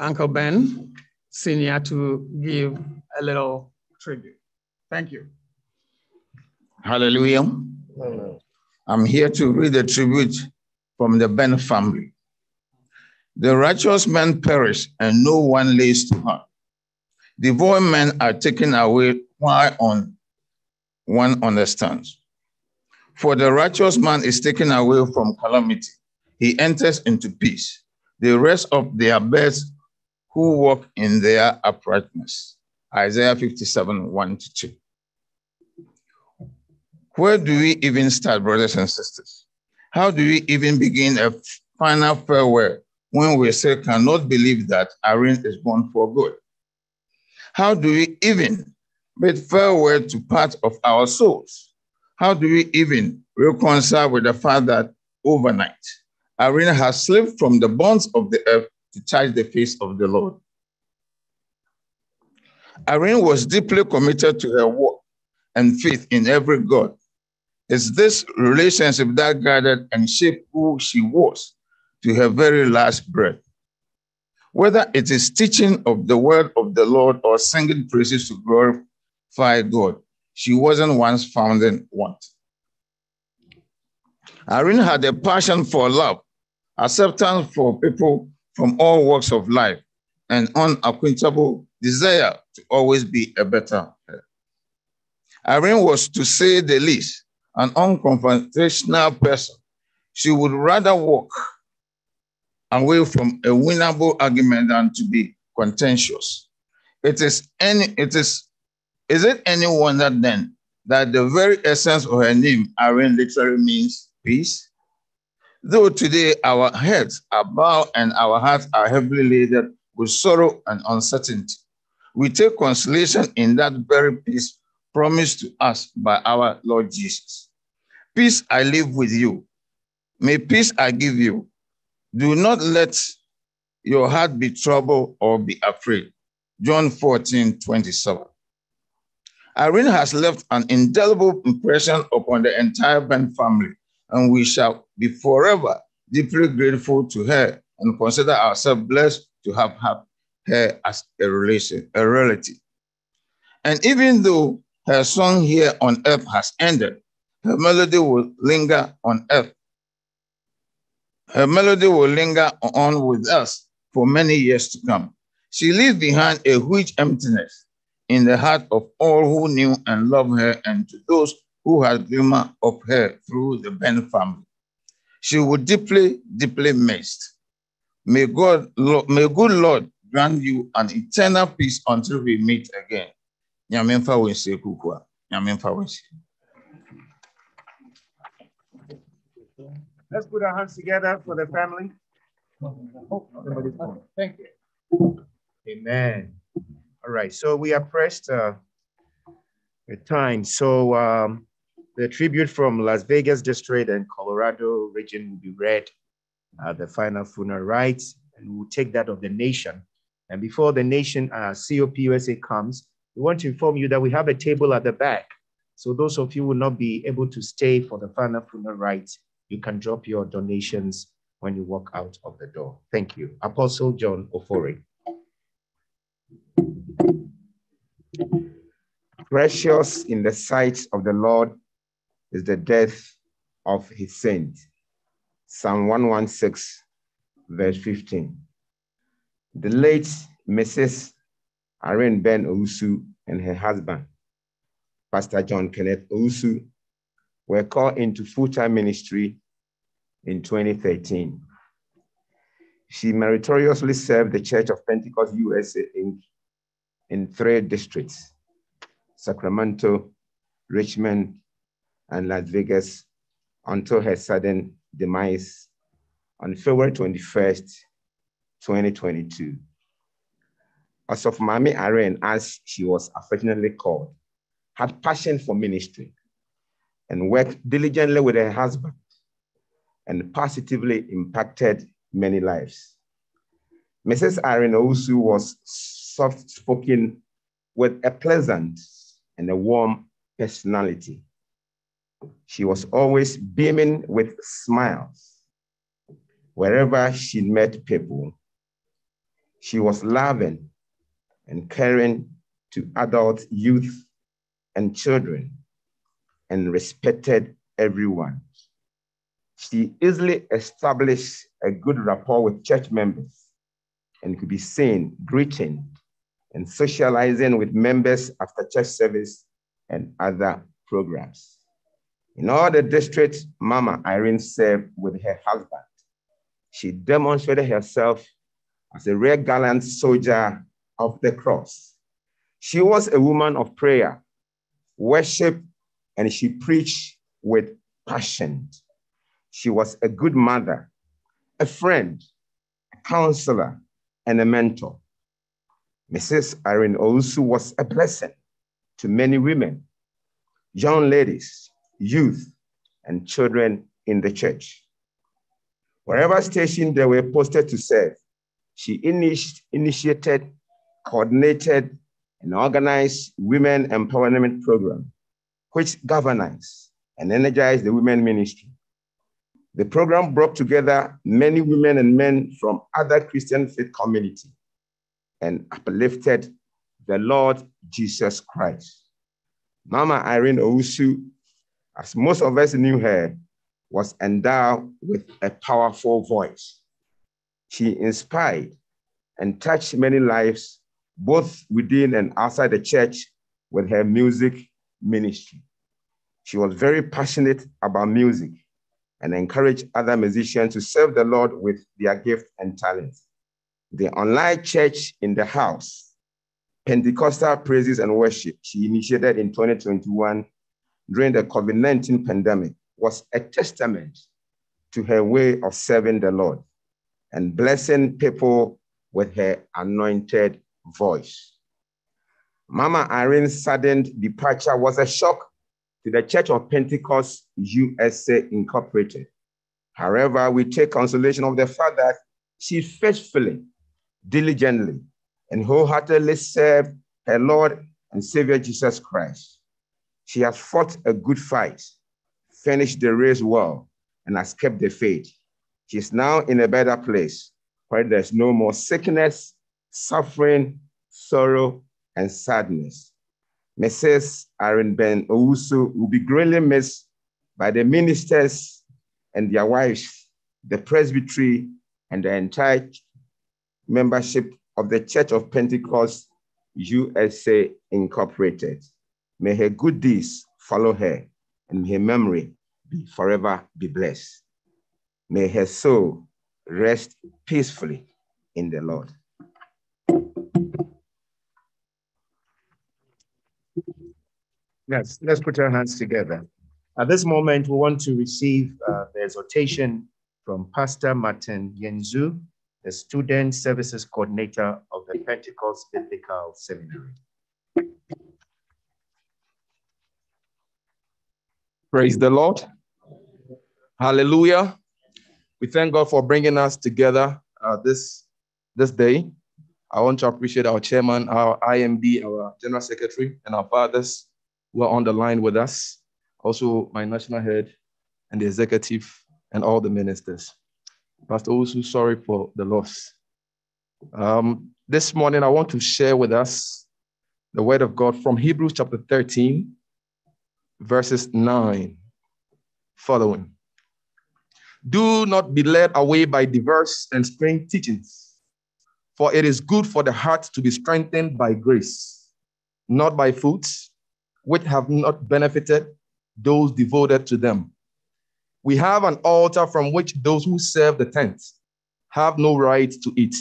Uncle Benn Sr. to give a little tribute. Thank you. Hallelujah. I'm here to read a tribute from the Benn family. The righteous men perish, and no one lays to hand. Devout men are taken away Why on one understands. For the righteous man is taken away from calamity. He enters into peace. The rest of their beds who walk in their uprightness. Isaiah 57, 1 to 2. Where do we even start, brothers and sisters? How do we even begin a final farewell when we say cannot believe that Irene is gone for good? How do we even bid farewell to part of our souls? How do we even reconcile with the fact that overnight Irene has slipped from the bonds of the earth to touch the face of the Lord? Irene was deeply committed to her work and faith in every God it's this relationship that guided and shaped who she was to her very last breath. Whether it is teaching of the word of the Lord or singing praises to glorify God, she wasn't once found in want. Irene had a passion for love, acceptance for people from all walks of life, and unacquaintable desire to always be a better. Irene was, to say the least, an unconfrontational person. She would rather walk away from a winnable argument than to be contentious. It is any it is is it any wonder then that the very essence of her name, Irene, literally means peace? Though today our heads are bowed and our hearts are heavily laden with sorrow and uncertainty, we take consolation in that very peace promised to us by our Lord Jesus. Peace I live with you. May peace I give you. Do not let your heart be troubled or be afraid. John 14, 27. Irene has left an indelible impression upon the entire Benn family, and we shall be forever deeply grateful to her and consider ourselves blessed to have had her as a relation, a relative. And even though her song here on earth has ended, her melody will linger on earth. Her melody will linger on with us for many years to come. She leaves behind a huge emptiness in the heart of all who knew and loved her and to those who had glimmer of her through the Benn family. She was deeply, deeply missed. May God, may good Lord grant you an eternal peace until we meet again. Let's put our hands together for the family. Thank you. Amen. All right, so we are pressed uh, with time. So um, the tribute from Las Vegas district and Colorado region will be read at the final funeral rites, and we'll take that of the nation. And before the nation uh, COPUSA comes, we want to inform you that we have a table at the back. So those of you who will not be able to stay for the final funeral rites, you can drop your donations when you walk out of the door. Thank you. Apostle John Ofori. Precious in the sight of the Lord is the death of his saint. Psalm 116, verse 15. The late Mrs. Irene Benn Owusu and her husband, Pastor John Kenneth Owusu, were called into full-time ministry in 2013. She meritoriously served the Church of Pentecost USA Inc. in three districts, Sacramento, Richmond, and Las Vegas, until her sudden demise on February 21st, 2022. As of Mami Irene, as she was affectionately called, had passion for ministry and worked diligently with her husband and positively impacted many lives. Mrs. Irene Owusu was soft spoken with a pleasant and a warm personality. She was always beaming with smiles wherever she met people. She was loving and caring to adults, youth, and children, and respected everyone. She easily established a good rapport with church members and could be seen greeting and socializing with members after church service and other programs. In all the districts Mama Irene served with her husband, she demonstrated herself as a rare gallant soldier of the cross. She was a woman of prayer, worship, and she preached with passion. She was a good mother, a friend, a counselor, and a mentor. Mrs. Irene Owusu was a blessing to many women, young ladies, youth, and children in the church. Wherever station they were posted to serve, she initi initiated, coordinated, and organized women empowerment program, which galvanized and energized the women ministry. The program brought together many women and men from other Christian faith community and uplifted the Lord Jesus Christ. Mama Irene Owusu as most of us knew her, was endowed with a powerful voice. She inspired and touched many lives, both within and outside the church, with her music ministry. She was very passionate about music and encouraged other musicians to serve the Lord with their gift and talent. The online church in the house, Pentecostal praises and worship, she initiated in 2021 during the COVID 19 pandemic, was a testament to her way of serving the Lord and blessing people with her anointed voice. Mama Irene's sudden departure was a shock to the Church of Pentecost USA Incorporated. However, we take consolation of the fact that she faithfully, diligently, and wholeheartedly served her Lord and Savior Jesus Christ. She has fought a good fight, finished the race well, and has kept the faith. She is now in a better place where there's no more sickness, suffering, sorrow, and sadness. Mrs. Irene Benn Owusu will be greatly missed by the ministers and their wives, the presbytery, and the entire membership of the Church of Pentecost USA Incorporated. May her good deeds follow her, and her memory be forever be blessed. May her soul rest peacefully in the Lord. Yes, let's put our hands together. At this moment, we want to receive uh, the exhortation from Pastor Martin Yenzu, the Student Services Coordinator of the Pentecost Biblical Seminary. Praise the Lord. Hallelujah. We thank God for bringing us together uh, this, this day. I want to appreciate our chairman, our IMB, our general secretary, and our fathers who are on the line with us. Also, my national head and the executive and all the ministers. Pastor also sorry for the loss. Um, this morning, I want to share with us the word of God from Hebrews chapter 13, verses 9 following. Do not be led away by diverse and strange teachings, for it is good for the heart to be strengthened by grace, not by foods, which have not benefited those devoted to them. We have an altar from which those who serve the tent have no right to eat.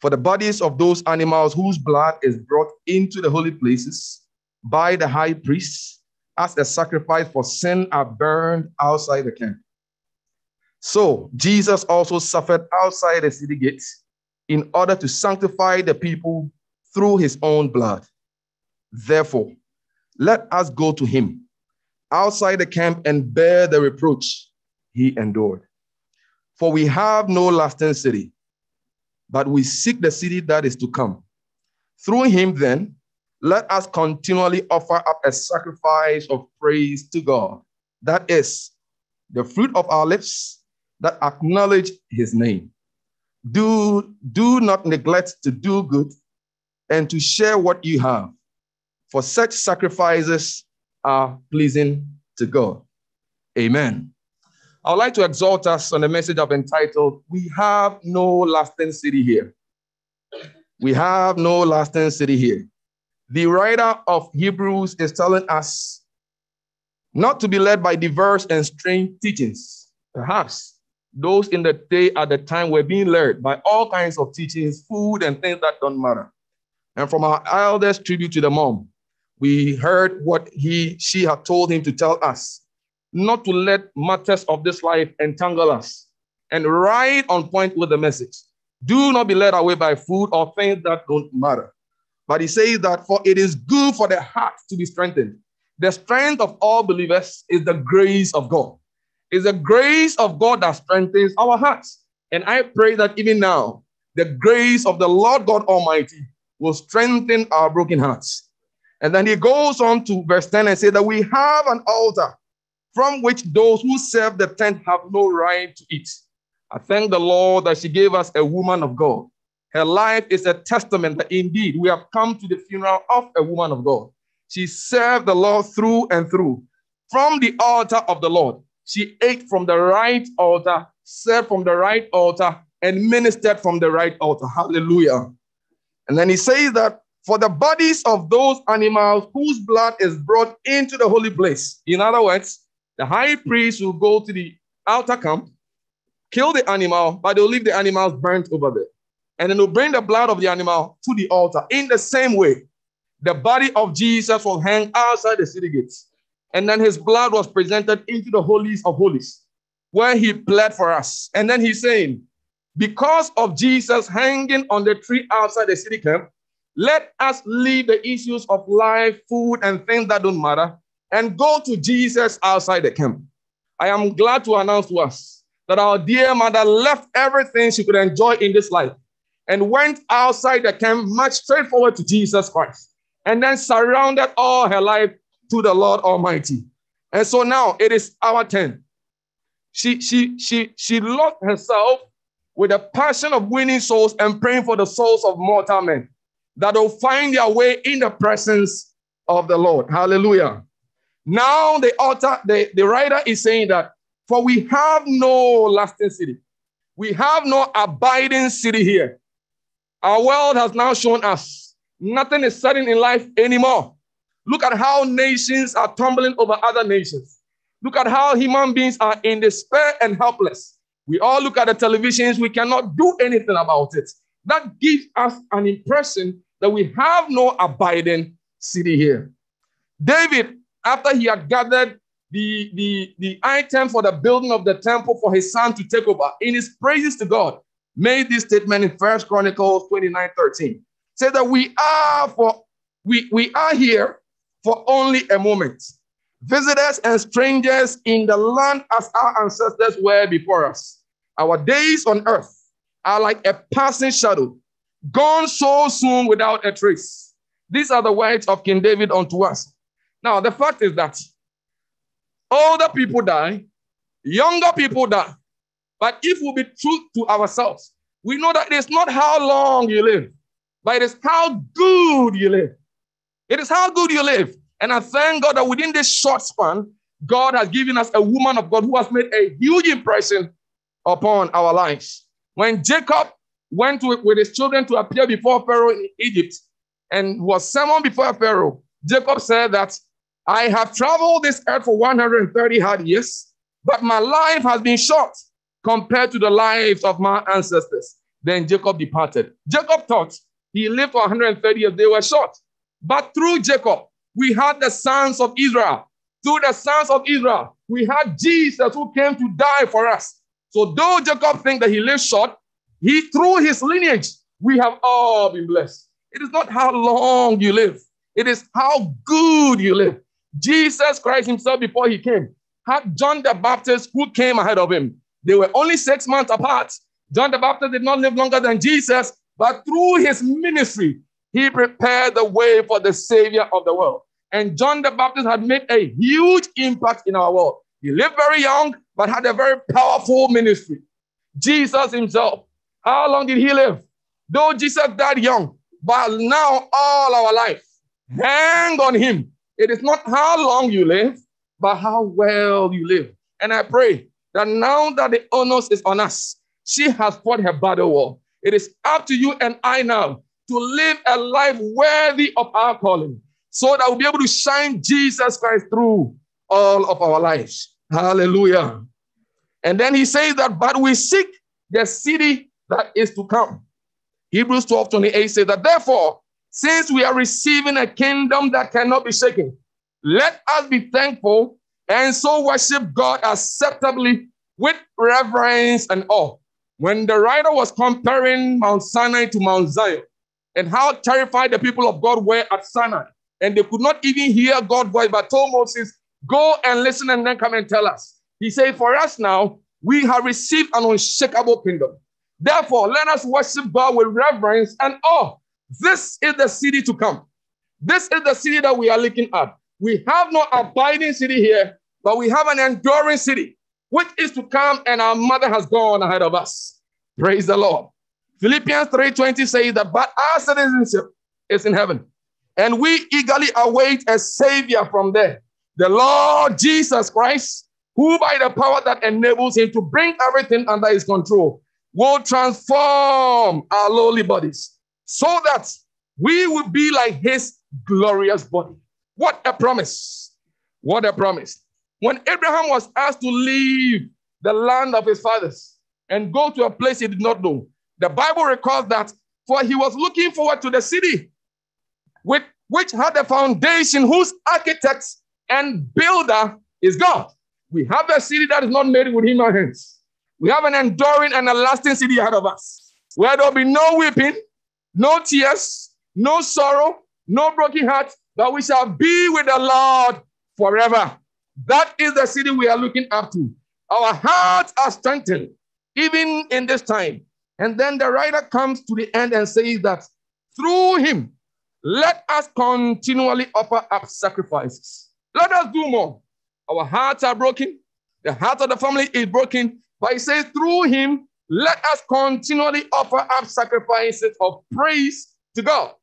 For the bodies of those animals whose blood is brought into the holy places by the high priest as a sacrifice for sin are burned outside the camp. So Jesus also suffered outside the city gates in order to sanctify the people through his own blood. Therefore, let us go to him outside the camp and bear the reproach he endured. For we have no lasting city, but we seek the city that is to come. Through him, then, let us continually offer up a sacrifice of praise to God. That is the fruit of our lips that acknowledge his name. Do, do not neglect to do good and to share what you have, for such sacrifices are pleasing to God. Amen. I would like to exhort us on a message I've entitled, We Have No Lasting City Here. We have no lasting city here. The writer of Hebrews is telling us not to be led by diverse and strange teachings. Perhaps those in the day at the time were being led by all kinds of teachings, food, and things that don't matter. And from our eldest tribute to the mom, we heard what he she had told him to tell us not to let matters of this life entangle us and right on point with the message do not be led away by food or things that don't matter but he says that for it is good for the heart to be strengthened the strength of all believers is the grace of god it's the grace of god that strengthens our hearts and i pray that even now the grace of the lord god almighty will strengthen our broken hearts and then he goes on to verse 10 and say that we have an altar from which those who serve the tent have no right to eat. I thank the Lord that she gave us a woman of God. Her life is a testament that indeed we have come to the funeral of a woman of God. She served the Lord through and through. From the altar of the Lord, she ate from the right altar, served from the right altar, and ministered from the right altar. Hallelujah. And then he says that for the bodies of those animals whose blood is brought into the holy place. In other words, The high priest will go to the outer camp, kill the animal, but they'll leave the animals burnt over there. And then they'll bring the blood of the animal to the altar. In the same way, the body of Jesus will hang outside the city gates. And then his blood was presented into the holies of holies, where he bled for us. And then he's saying, because of Jesus hanging on the tree outside the city camp, let us leave the issues of life, food, and things that don't matter and go to Jesus outside the camp. I am glad to announce to us that our dear mother left everything she could enjoy in this life and went outside the camp, much straightforward to Jesus Christ, and then surrounded all her life to the Lord Almighty. And so now it is our turn. She, she, she, she lost herself with a passion of winning souls and praying for the souls of mortal men that will find their way in the presence of the Lord. Hallelujah. Now the author, the, the writer is saying that, for we have no lasting city. We have no abiding city here. Our world has now shown us nothing is certain in life anymore. Look at how nations are tumbling over other nations. Look at how human beings are in despair and helpless. We all look at the televisions, we cannot do anything about it. That gives us an impression that we have no abiding city here. David, after he had gathered the, the, the item for the building of the temple for his son to take over, in his praises to God, made this statement in First Chronicles 29 13. Said that we are for we, we are here for only a moment. Visitors and strangers in the land as our ancestors were before us. Our days on earth are like a passing shadow, gone so soon without a trace. These are the words of King David unto us. Now, the fact is that older people die, younger people die. But if we be true to ourselves, we know that it is not how long you live, but it is how good you live. It is how good you live. And I thank God that within this short span, God has given us a woman of God who has made a huge impression upon our lives. When Jacob went to, with his children to appear before Pharaoh in Egypt and was summoned before Pharaoh, Jacob said that I have traveled this earth for 130 hard years, but my life has been short compared to the lives of my ancestors. Then Jacob departed. Jacob thought he lived for 130 years, they were short. But through Jacob, we had the sons of Israel. Through the sons of Israel, we had Jesus who came to die for us. So though Jacob think that he lived short, he through his lineage, we have all been blessed. It is not how long you live, it is how good you live. Jesus Christ himself, before he came, had John the Baptist who came ahead of him. They were only six months apart. John the Baptist did not live longer than Jesus, but through his ministry, he prepared the way for the Savior of the world. And John the Baptist had made a huge impact in our world. He lived very young, but had a very powerful ministry. Jesus himself, how long did he live? Though Jesus died young, but now all our life, hang on him. It is not how long you live, but how well you live. And I pray that now that the onus is on us, she has fought her battle war. It is up to you and I now to live a life worthy of our calling so that we'll be able to shine Jesus Christ through all of our lives. Hallelujah. And then he says that, but we seek the city that is to come. Hebrews 12 28 says that, therefore, since we are receiving a kingdom that cannot be shaken, let us be thankful and so worship God acceptably with reverence and awe. When the writer was comparing Mount Sinai to Mount Zion and how terrified the people of God were at Sinai, and they could not even hear God's voice, but told Moses, Go and listen and then come and tell us. He said, For us now, we have received an unshakable kingdom. Therefore, let us worship God with reverence and awe. This is the city to come. This is the city that we are looking at. We have no abiding city here, but we have an enduring city, which is to come, and our mother has gone ahead of us. Praise the Lord. Philippians 3:20 says that, but our citizenship is in heaven, and we eagerly await a savior from there, the Lord Jesus Christ, who by the power that enables him to bring everything under his control will transform our lowly bodies so that we will be like his glorious body. What a promise! What a promise. When Abraham was asked to leave the land of his fathers and go to a place he did not know, the Bible records that for he was looking forward to the city with, which had a foundation whose architect and builder is God. We have a city that is not made with human hands. We have an enduring and a lasting city ahead of us, where there'll be no weeping, no tears, no sorrow, no broken heart, but we shall be with the Lord forever. That is the city we are looking up to. Our hearts are strengthened, even in this time. And then the writer comes to the end and says that through him, let us continually offer up sacrifices. Let us do more. Our hearts are broken. The heart of the family is broken. But he says, through him, let us continually offer up sacrifices of praise to God.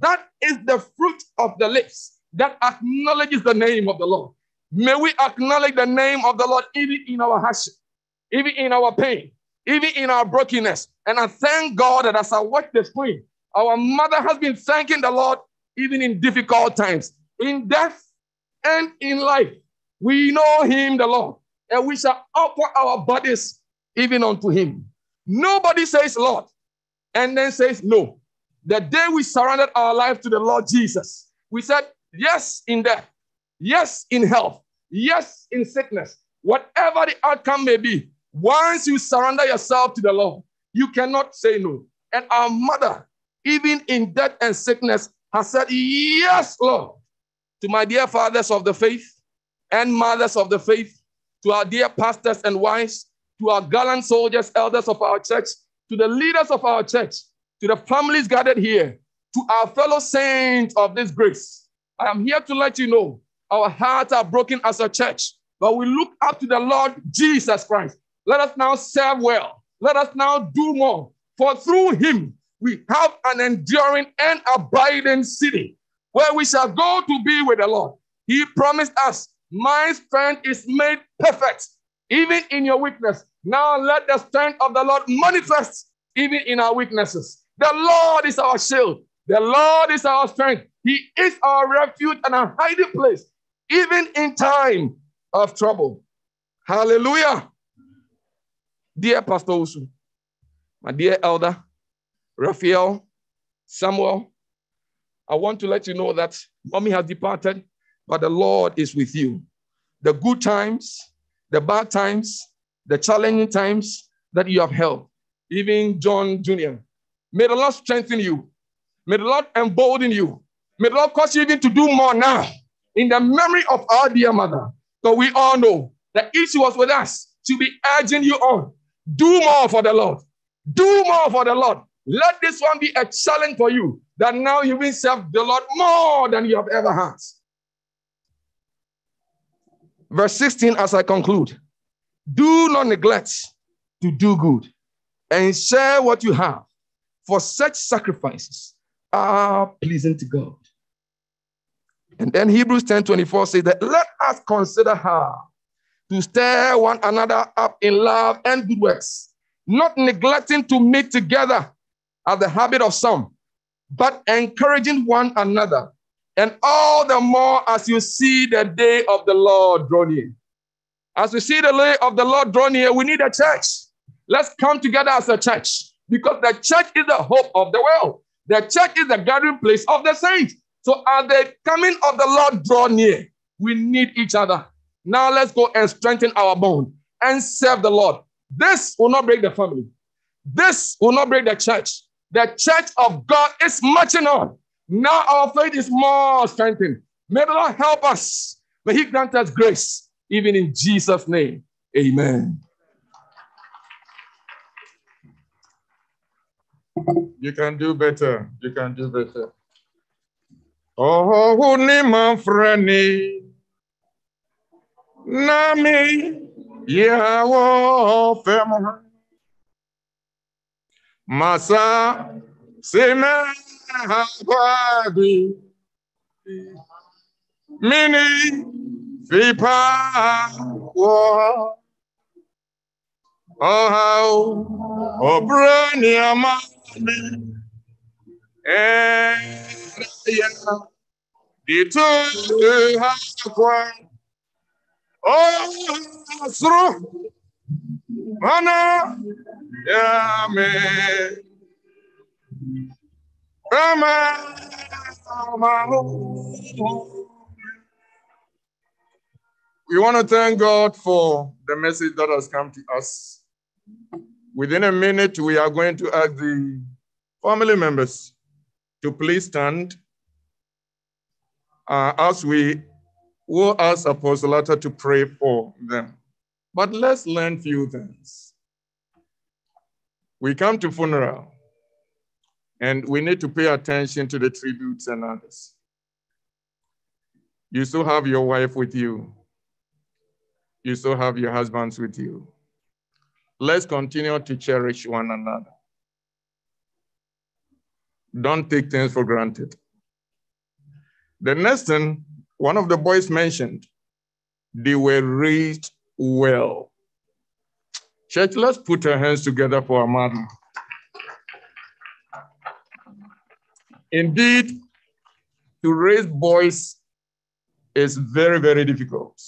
That is the fruit of the lips that acknowledges the name of the Lord. May we acknowledge the name of the Lord even in our hardship, even in our pain, even in our brokenness. And I thank God that as I watch the screen, our mother has been thanking the Lord even in difficult times, in death and in life. We know him, the Lord, and we shall offer our bodies even unto him. Nobody says Lord and then says no. The day we surrendered our life to the Lord Jesus, we said yes in death, yes in health, yes in sickness, whatever the outcome may be. Once you surrender yourself to the Lord, you cannot say no. And our mother, even in death and sickness, has said, Yes, Lord, to my dear fathers of the faith and mothers of the faith, to our dear pastors and wives, to our gallant soldiers, elders of our church, to the leaders of our church, to the families gathered here, to our fellow saints of this grace. I am here to let you know our hearts are broken as a church, but we look up to the Lord Jesus Christ. Let us now serve well. Let us now do more. For through him, we have an enduring and abiding city where we shall go to be with the Lord. He promised us, My strength is made perfect, even in your weakness. Now let the strength of the Lord manifest even in our weaknesses. The Lord is our shield. The Lord is our strength. He is our refuge and our hiding place, even in time of trouble. Hallelujah. Dear Pastor Owusu, my dear elder, Raphael, Samuel, I want to let you know that mommy has departed, but the Lord is with you. The good times, the bad times, the challenging times that you have held, even John Jr. May the Lord strengthen you. May the Lord embolden you. May the Lord cause you even to do more now in the memory of our dear mother. So we all know that if she was with us, she'll be urging you on. Do more for the Lord. Do more for the Lord. Let this one be a challenge for you that now you will serve the Lord more than you have ever had. Verse 16, as I conclude, do not neglect to do good and share what you have, for such sacrifices are pleasing to God. And then Hebrews 10 24 says that let us consider how to stir one another up in love and good works, not neglecting to meet together as the habit of some, but encouraging one another, and all the more as you see the day of the Lord draw near. As we see the day of the Lord draw near, we need a church. Let's come together as a church because the church is the hope of the world. The church is the gathering place of the saints. So, as the coming of the Lord draw near, we need each other. Now, let's go and strengthen our bond and serve the Lord. This will not break the family. This will not break the church. The church of God is marching on. Now our faith is more strengthened. May the Lord help us. May He grant us grace, even in Jesus' name. Amen. You can do better. You can do better. Oh, ni manfrani. Nami yawo femo. Masa sema hagwagi. Mini vipa wo. Oh, how, oh, We want to thank God for the message that has come to us. Within a minute, we are going to ask the family members to please stand uh, as we will ask Apostle Atta to pray for them. But let's learn few things. We come to funeral, and we need to pay attention to the tributes and others. You still have your wife with you. You still have your husbands with you. Let's continue to cherish one another. Don't take things for granted. The next thing, one of the boys mentioned, they were raised well. Church, let's put our hands together for our mother. Indeed, to raise boys is very, very difficult.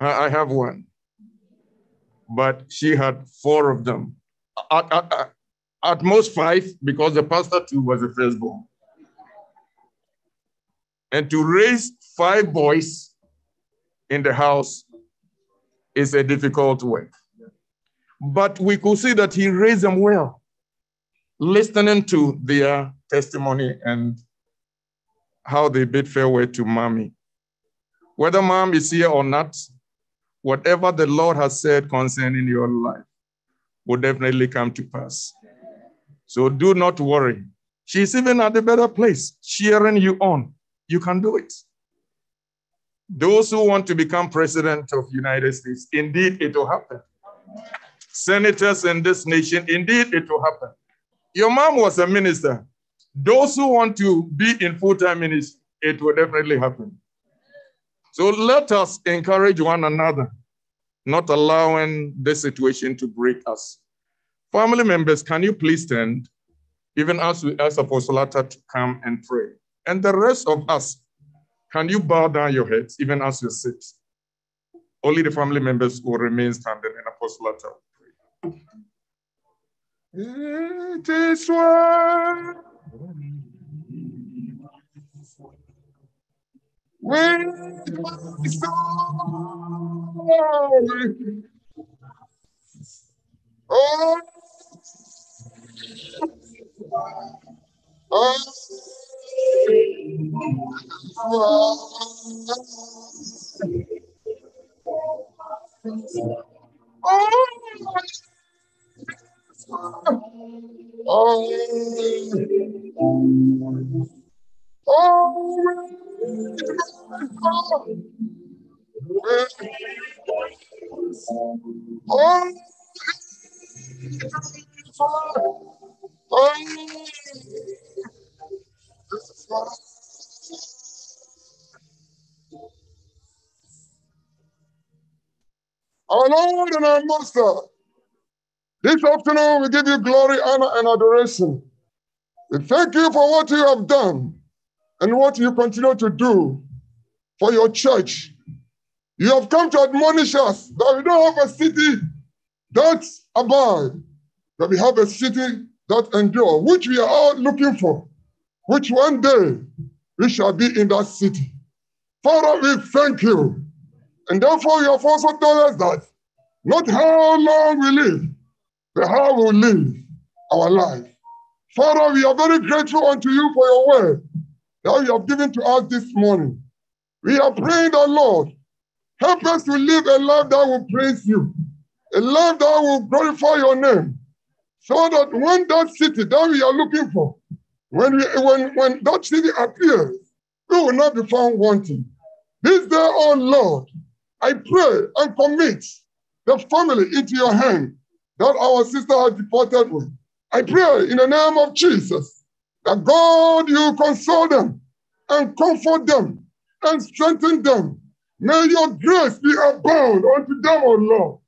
I have one, but she had four of them. At, at, at most five, because the pastor too was a firstborn. And to raise five boys in the house is a difficult work. But we could see that he raised them well, listening to their testimony and how they bid farewell to mommy. Whether mom is here or not, whatever the Lord has said concerning your life will definitely come to pass. So do not worry. She's even at a better place, cheering you on. You can do it. Those who want to become president of United States, indeed it will happen. Senators in this nation, indeed it will happen. Your mom was a minister. Those who want to be in full-time ministry, it will definitely happen. So let us encourage one another, not allowing this situation to break us. Family members, can you please stand, even as we ask Apostle Atta to come and pray? And the rest of us, can you bow down your heads, even as you sit? Only the family members will remain standing and Apostle Atta pray. It is well my soul. Oh, oh, Our Lord and our Master, this afternoon we give you glory, honor, and adoration. We thank you for what you have done and what you continue to do for your church. You have come to admonish us that we don't have a city that abide, that we have a city that endure, which we are all looking for, which one day we shall be in that city. Father, we thank you. And therefore, you have also told us that not how long we live, but how we live our life. Father, we are very grateful unto you for your word that you have given to us this morning. We are praying that, Lord, help us to live a life that will praise you, a life that will glorify your name, so that when that city that we are looking for, when, we, when, when that city appears, we will not be found wanting. This day, oh Lord, I pray and commit the family into your hand that our sister has departed with. I pray in the name of Jesus that God, you console them and comfort them and strengthen them. May your grace be abound unto them, O Lord.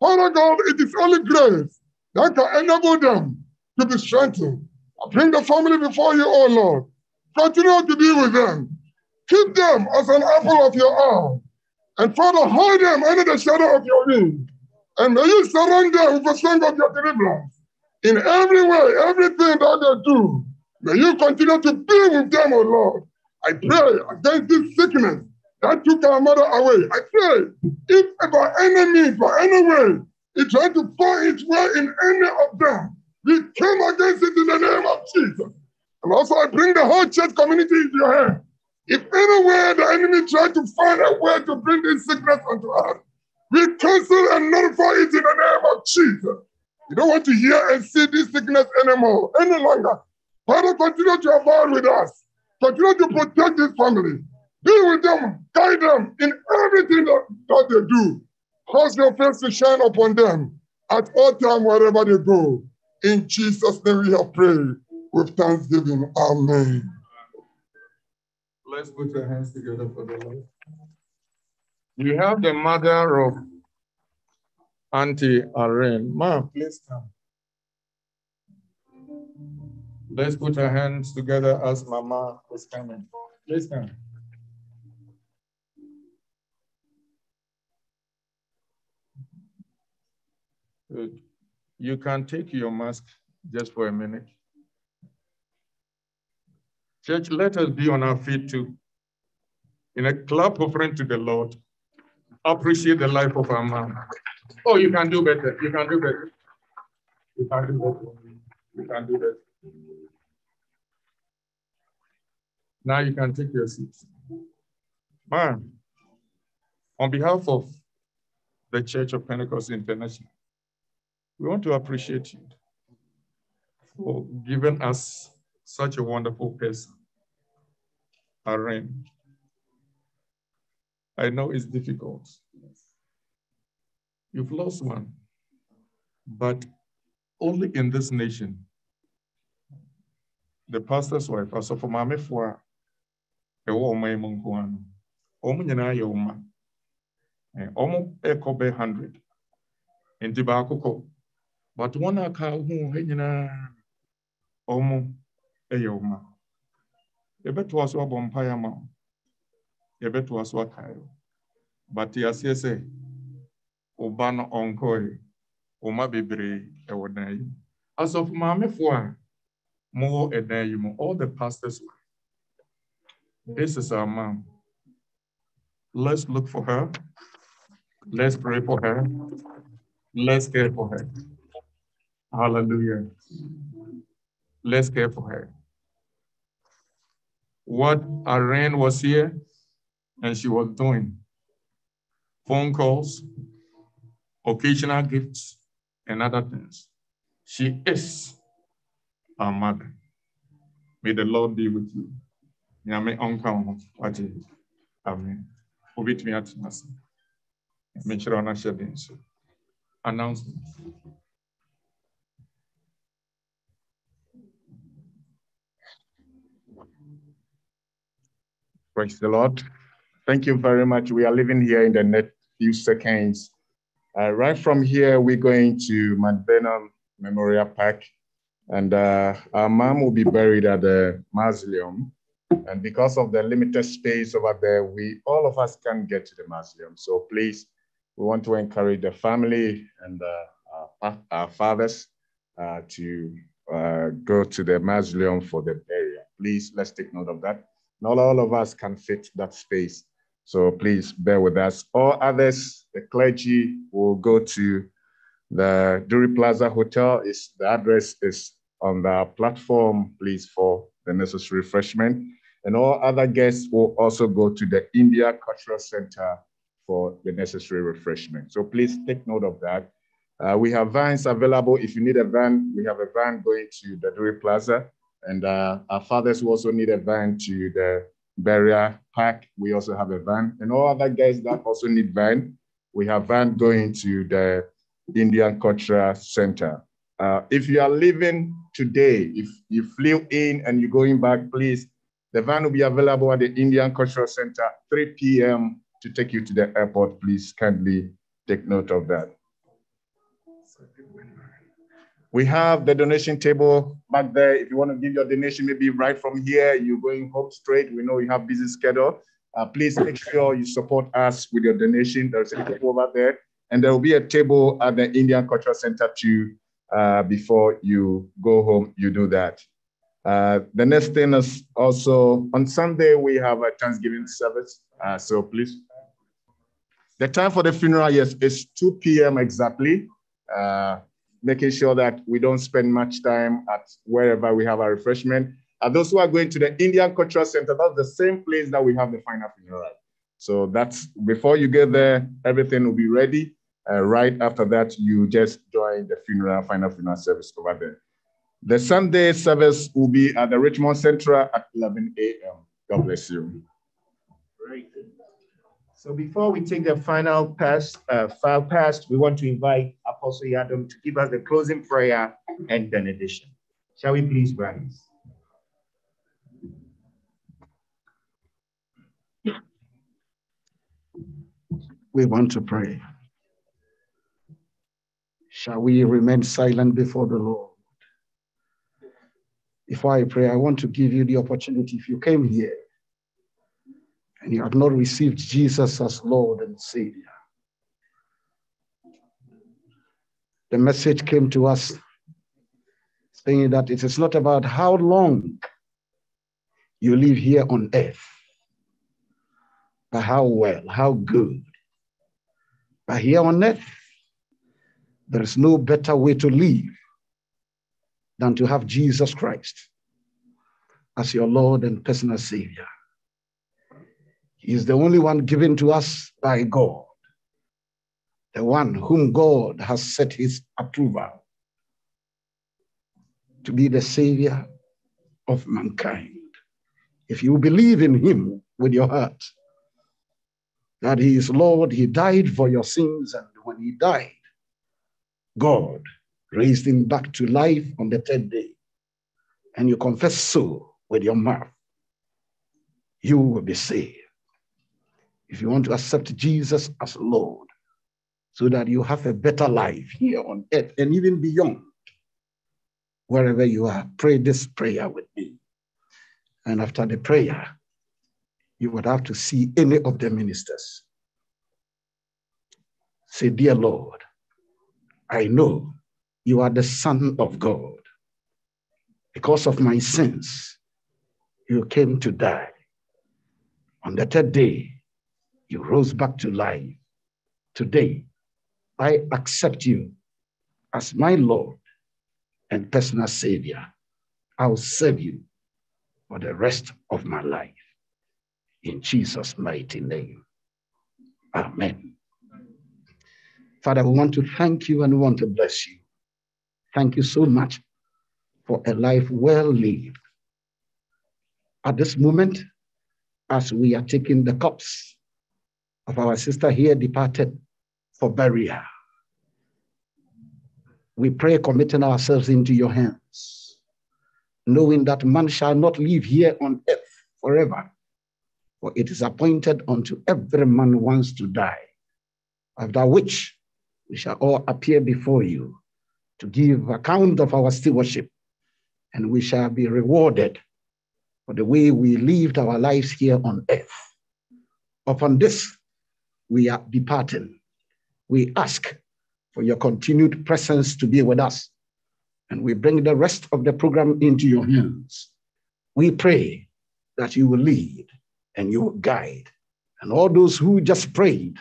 Father God, it is only grace that can enable them to be strengthened. I bring the family before you, O Lord. Continue to be with them. Keep them as an apple of your eye. And Father, hide them under the shadow of your wing. And may you surround them with the song of your deliverance. In every way, everything that they do, may you continue to be with them, O Lord. I pray against this sickness that took our mother away. I pray, if by any means, by any way, it tried to find its way in any of them, we came against it in the name of Jesus. And also, I bring the whole church community into your hand. If anywhere the enemy tried to find a way to bring this sickness onto us, we cancel and nullify it in the name of Jesus. We don't want to hear and see this sickness anymore, any longer. Father, continue to abide with us. Continue to protect this family. Be with them, guide them in everything that, that they do. Cause your face to shine upon them at all times, wherever they go. In Jesus' name we have prayed with thanksgiving. Amen. Let's put your hands together for the Lord. You have the mother of Auntie Irene. Ma, please come. Let's put our hands together as Mama is coming. Please come. Good. You can take your mask just for a minute. Church, let us be on our feet too. In a clap offering to the Lord, appreciate the life of our mom. Oh, you can do better. You can do better. You can do better. You can do better. Now you can take your seats. Man, on behalf of the Church of Pentecost International, we want to appreciate you for giving us such a wonderful person, Irene. I know it's difficult. You've lost one, but only in this nation, the pastor's wife, also for Mame a woman among one, Omu nyinaa yɛ ɔma. Ɔmo ɛkɔ bɛ hundred. Nti baako kɔ. But wɔn a ka ho ha nyinaa, ɔmo ɛyɛ ɔma. Yɛbɛtoa so abɔ mpaeɛ ama. Yɛbɛtoa so akae. But yɛaseɛ sɛ, ɔba no ɔnkɔe. Ɔma bebree ɛwɔ dan yi. Asɔfo maamefoɔ a mowɔ ɛdan yi mu, all the pastors, this is our mom. Let's look for her. Let's pray for her. Let's care for her. Hallelujah. Let's care for her. What Irene was here and she was doing phone calls, occasional gifts, and other things. She is our mother. May the Lord be with you. Nyame ɔnka wo ho. Wagye. Amen. Obetumi atena ase. Mekyerɛ ɔno ahyɛ den so. Announcement. Praise the Lord. Thank you very much. We are living here in the next few seconds. Uh, right from here, we're going to Mount Vernon Memorial Park, and uh, our mom will be buried at the mausoleum. And because of the limited space over there, we all of us can't get to the mausoleum. So please, we want to encourage the family and uh, our, fathers uh, to uh, go to the mausoleum for the burial. Please, let's take note of that. Not all of us can fit that space. So please bear with us. All others, the clergy will go to the Drury Plaza Hotel. Is the address is on the platform, please, for the necessary refreshment. And all other guests will also go to the India Cultural Center for the necessary refreshment. So please take note of that. Uh, we have vans available. If you need a van, we have a van going to the Drury Plaza. And uh, our fathers will also need a van to the burial park. We also have a van. And all other guys that also need van, we have van going to the Indian Cultural Center. Uh, if you are leaving today, if you flew in and you're going back, please, the van will be available at the Indian Cultural Center, 3 p.m. to take you to the airport. Please kindly take note of that. We have the donation table back there. If you want to give your donation, maybe right from here, you're going home straight. We know you have busy schedule. uh, please make sure you support us with your donation. There's a table over there, and there will be a table at the Indian Cultural Center too. Uh, before you go home, you do that. Uh, the next thing is also on Sunday we have a Thanksgiving service. Uh, so please, the time for the funeral yes is 2 p.m. exactly. Uh, making sure that we don't spend much time at wherever we have our refreshment. And those who are going to the Indian Cultural Center, that's the same place that we have the final funeral. So that's before you get there, everything will be ready. Uh, right after that, you just join the funeral, final funeral service over there. The Sunday service will be at the Richmond Central at 11 a.m. God bless you. Great. So before we take the final pass, uh, file pass, we want to invite Apostle Yadom to give us the closing prayer and benediction. Shall we please rise? We want to pray. Shall we remain silent before the Lord? Before I pray, I want to give you the opportunity. If you came here and you have not received Jesus as Lord and Savior, the message came to us saying that it is not about how long you live here on earth, but how well, how good. But here on earth, there is no better way to live than to have Jesus Christ as your Lord and personal Savior. He is the only one given to us by God, the one whom God has set his approval to be the Savior of mankind. If you believe in him with your heart, that he is Lord, he died for your sins, and when he died, God raised him back to life on the third day, and you confess so with your mouth, you will be saved. If you want to accept Jesus as Lord, so that you have a better life here on earth and even beyond, wherever you are, pray this prayer with me. And after the prayer, you would have to see any of the ministers. Say, Dear Lord, I know you are the Son of God. Because of my sins, you came to die. On the third day, you rose back to life. Today, I accept you as my Lord and personal Savior. I'll serve you for the rest of my life. In Jesus' mighty name. Amen. Father, we want to thank you and we want to bless you. Thank you so much for a life well lived. At this moment, as we are taking the cups of our sister here departed for burial, we pray committing ourselves into your hands, knowing that man shall not live here on earth forever, for it is appointed unto every man once to die, after which we shall all appear before you to give account of our stewardship, and we shall be rewarded for the way we lived our lives here on earth. Upon this, we are departing. We ask for your continued presence to be with us, and we bring the rest of the program into your hands. We pray that you will lead and you will guide, and all those who just prayed,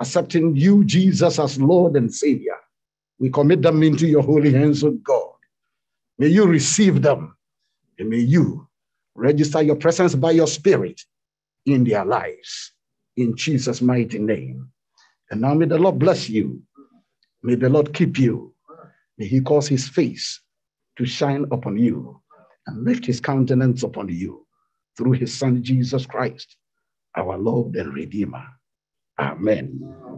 accepting you, Jesus, as Lord and Savior we commit them into your holy hands, O God. May you receive them and may you register your presence by your spirit in their lives. In Jesus' mighty name. And now may the Lord bless you. May the Lord keep you. May he cause his face to shine upon you and lift his countenance upon you through his son Jesus Christ, our Lord and Redeemer. Amen.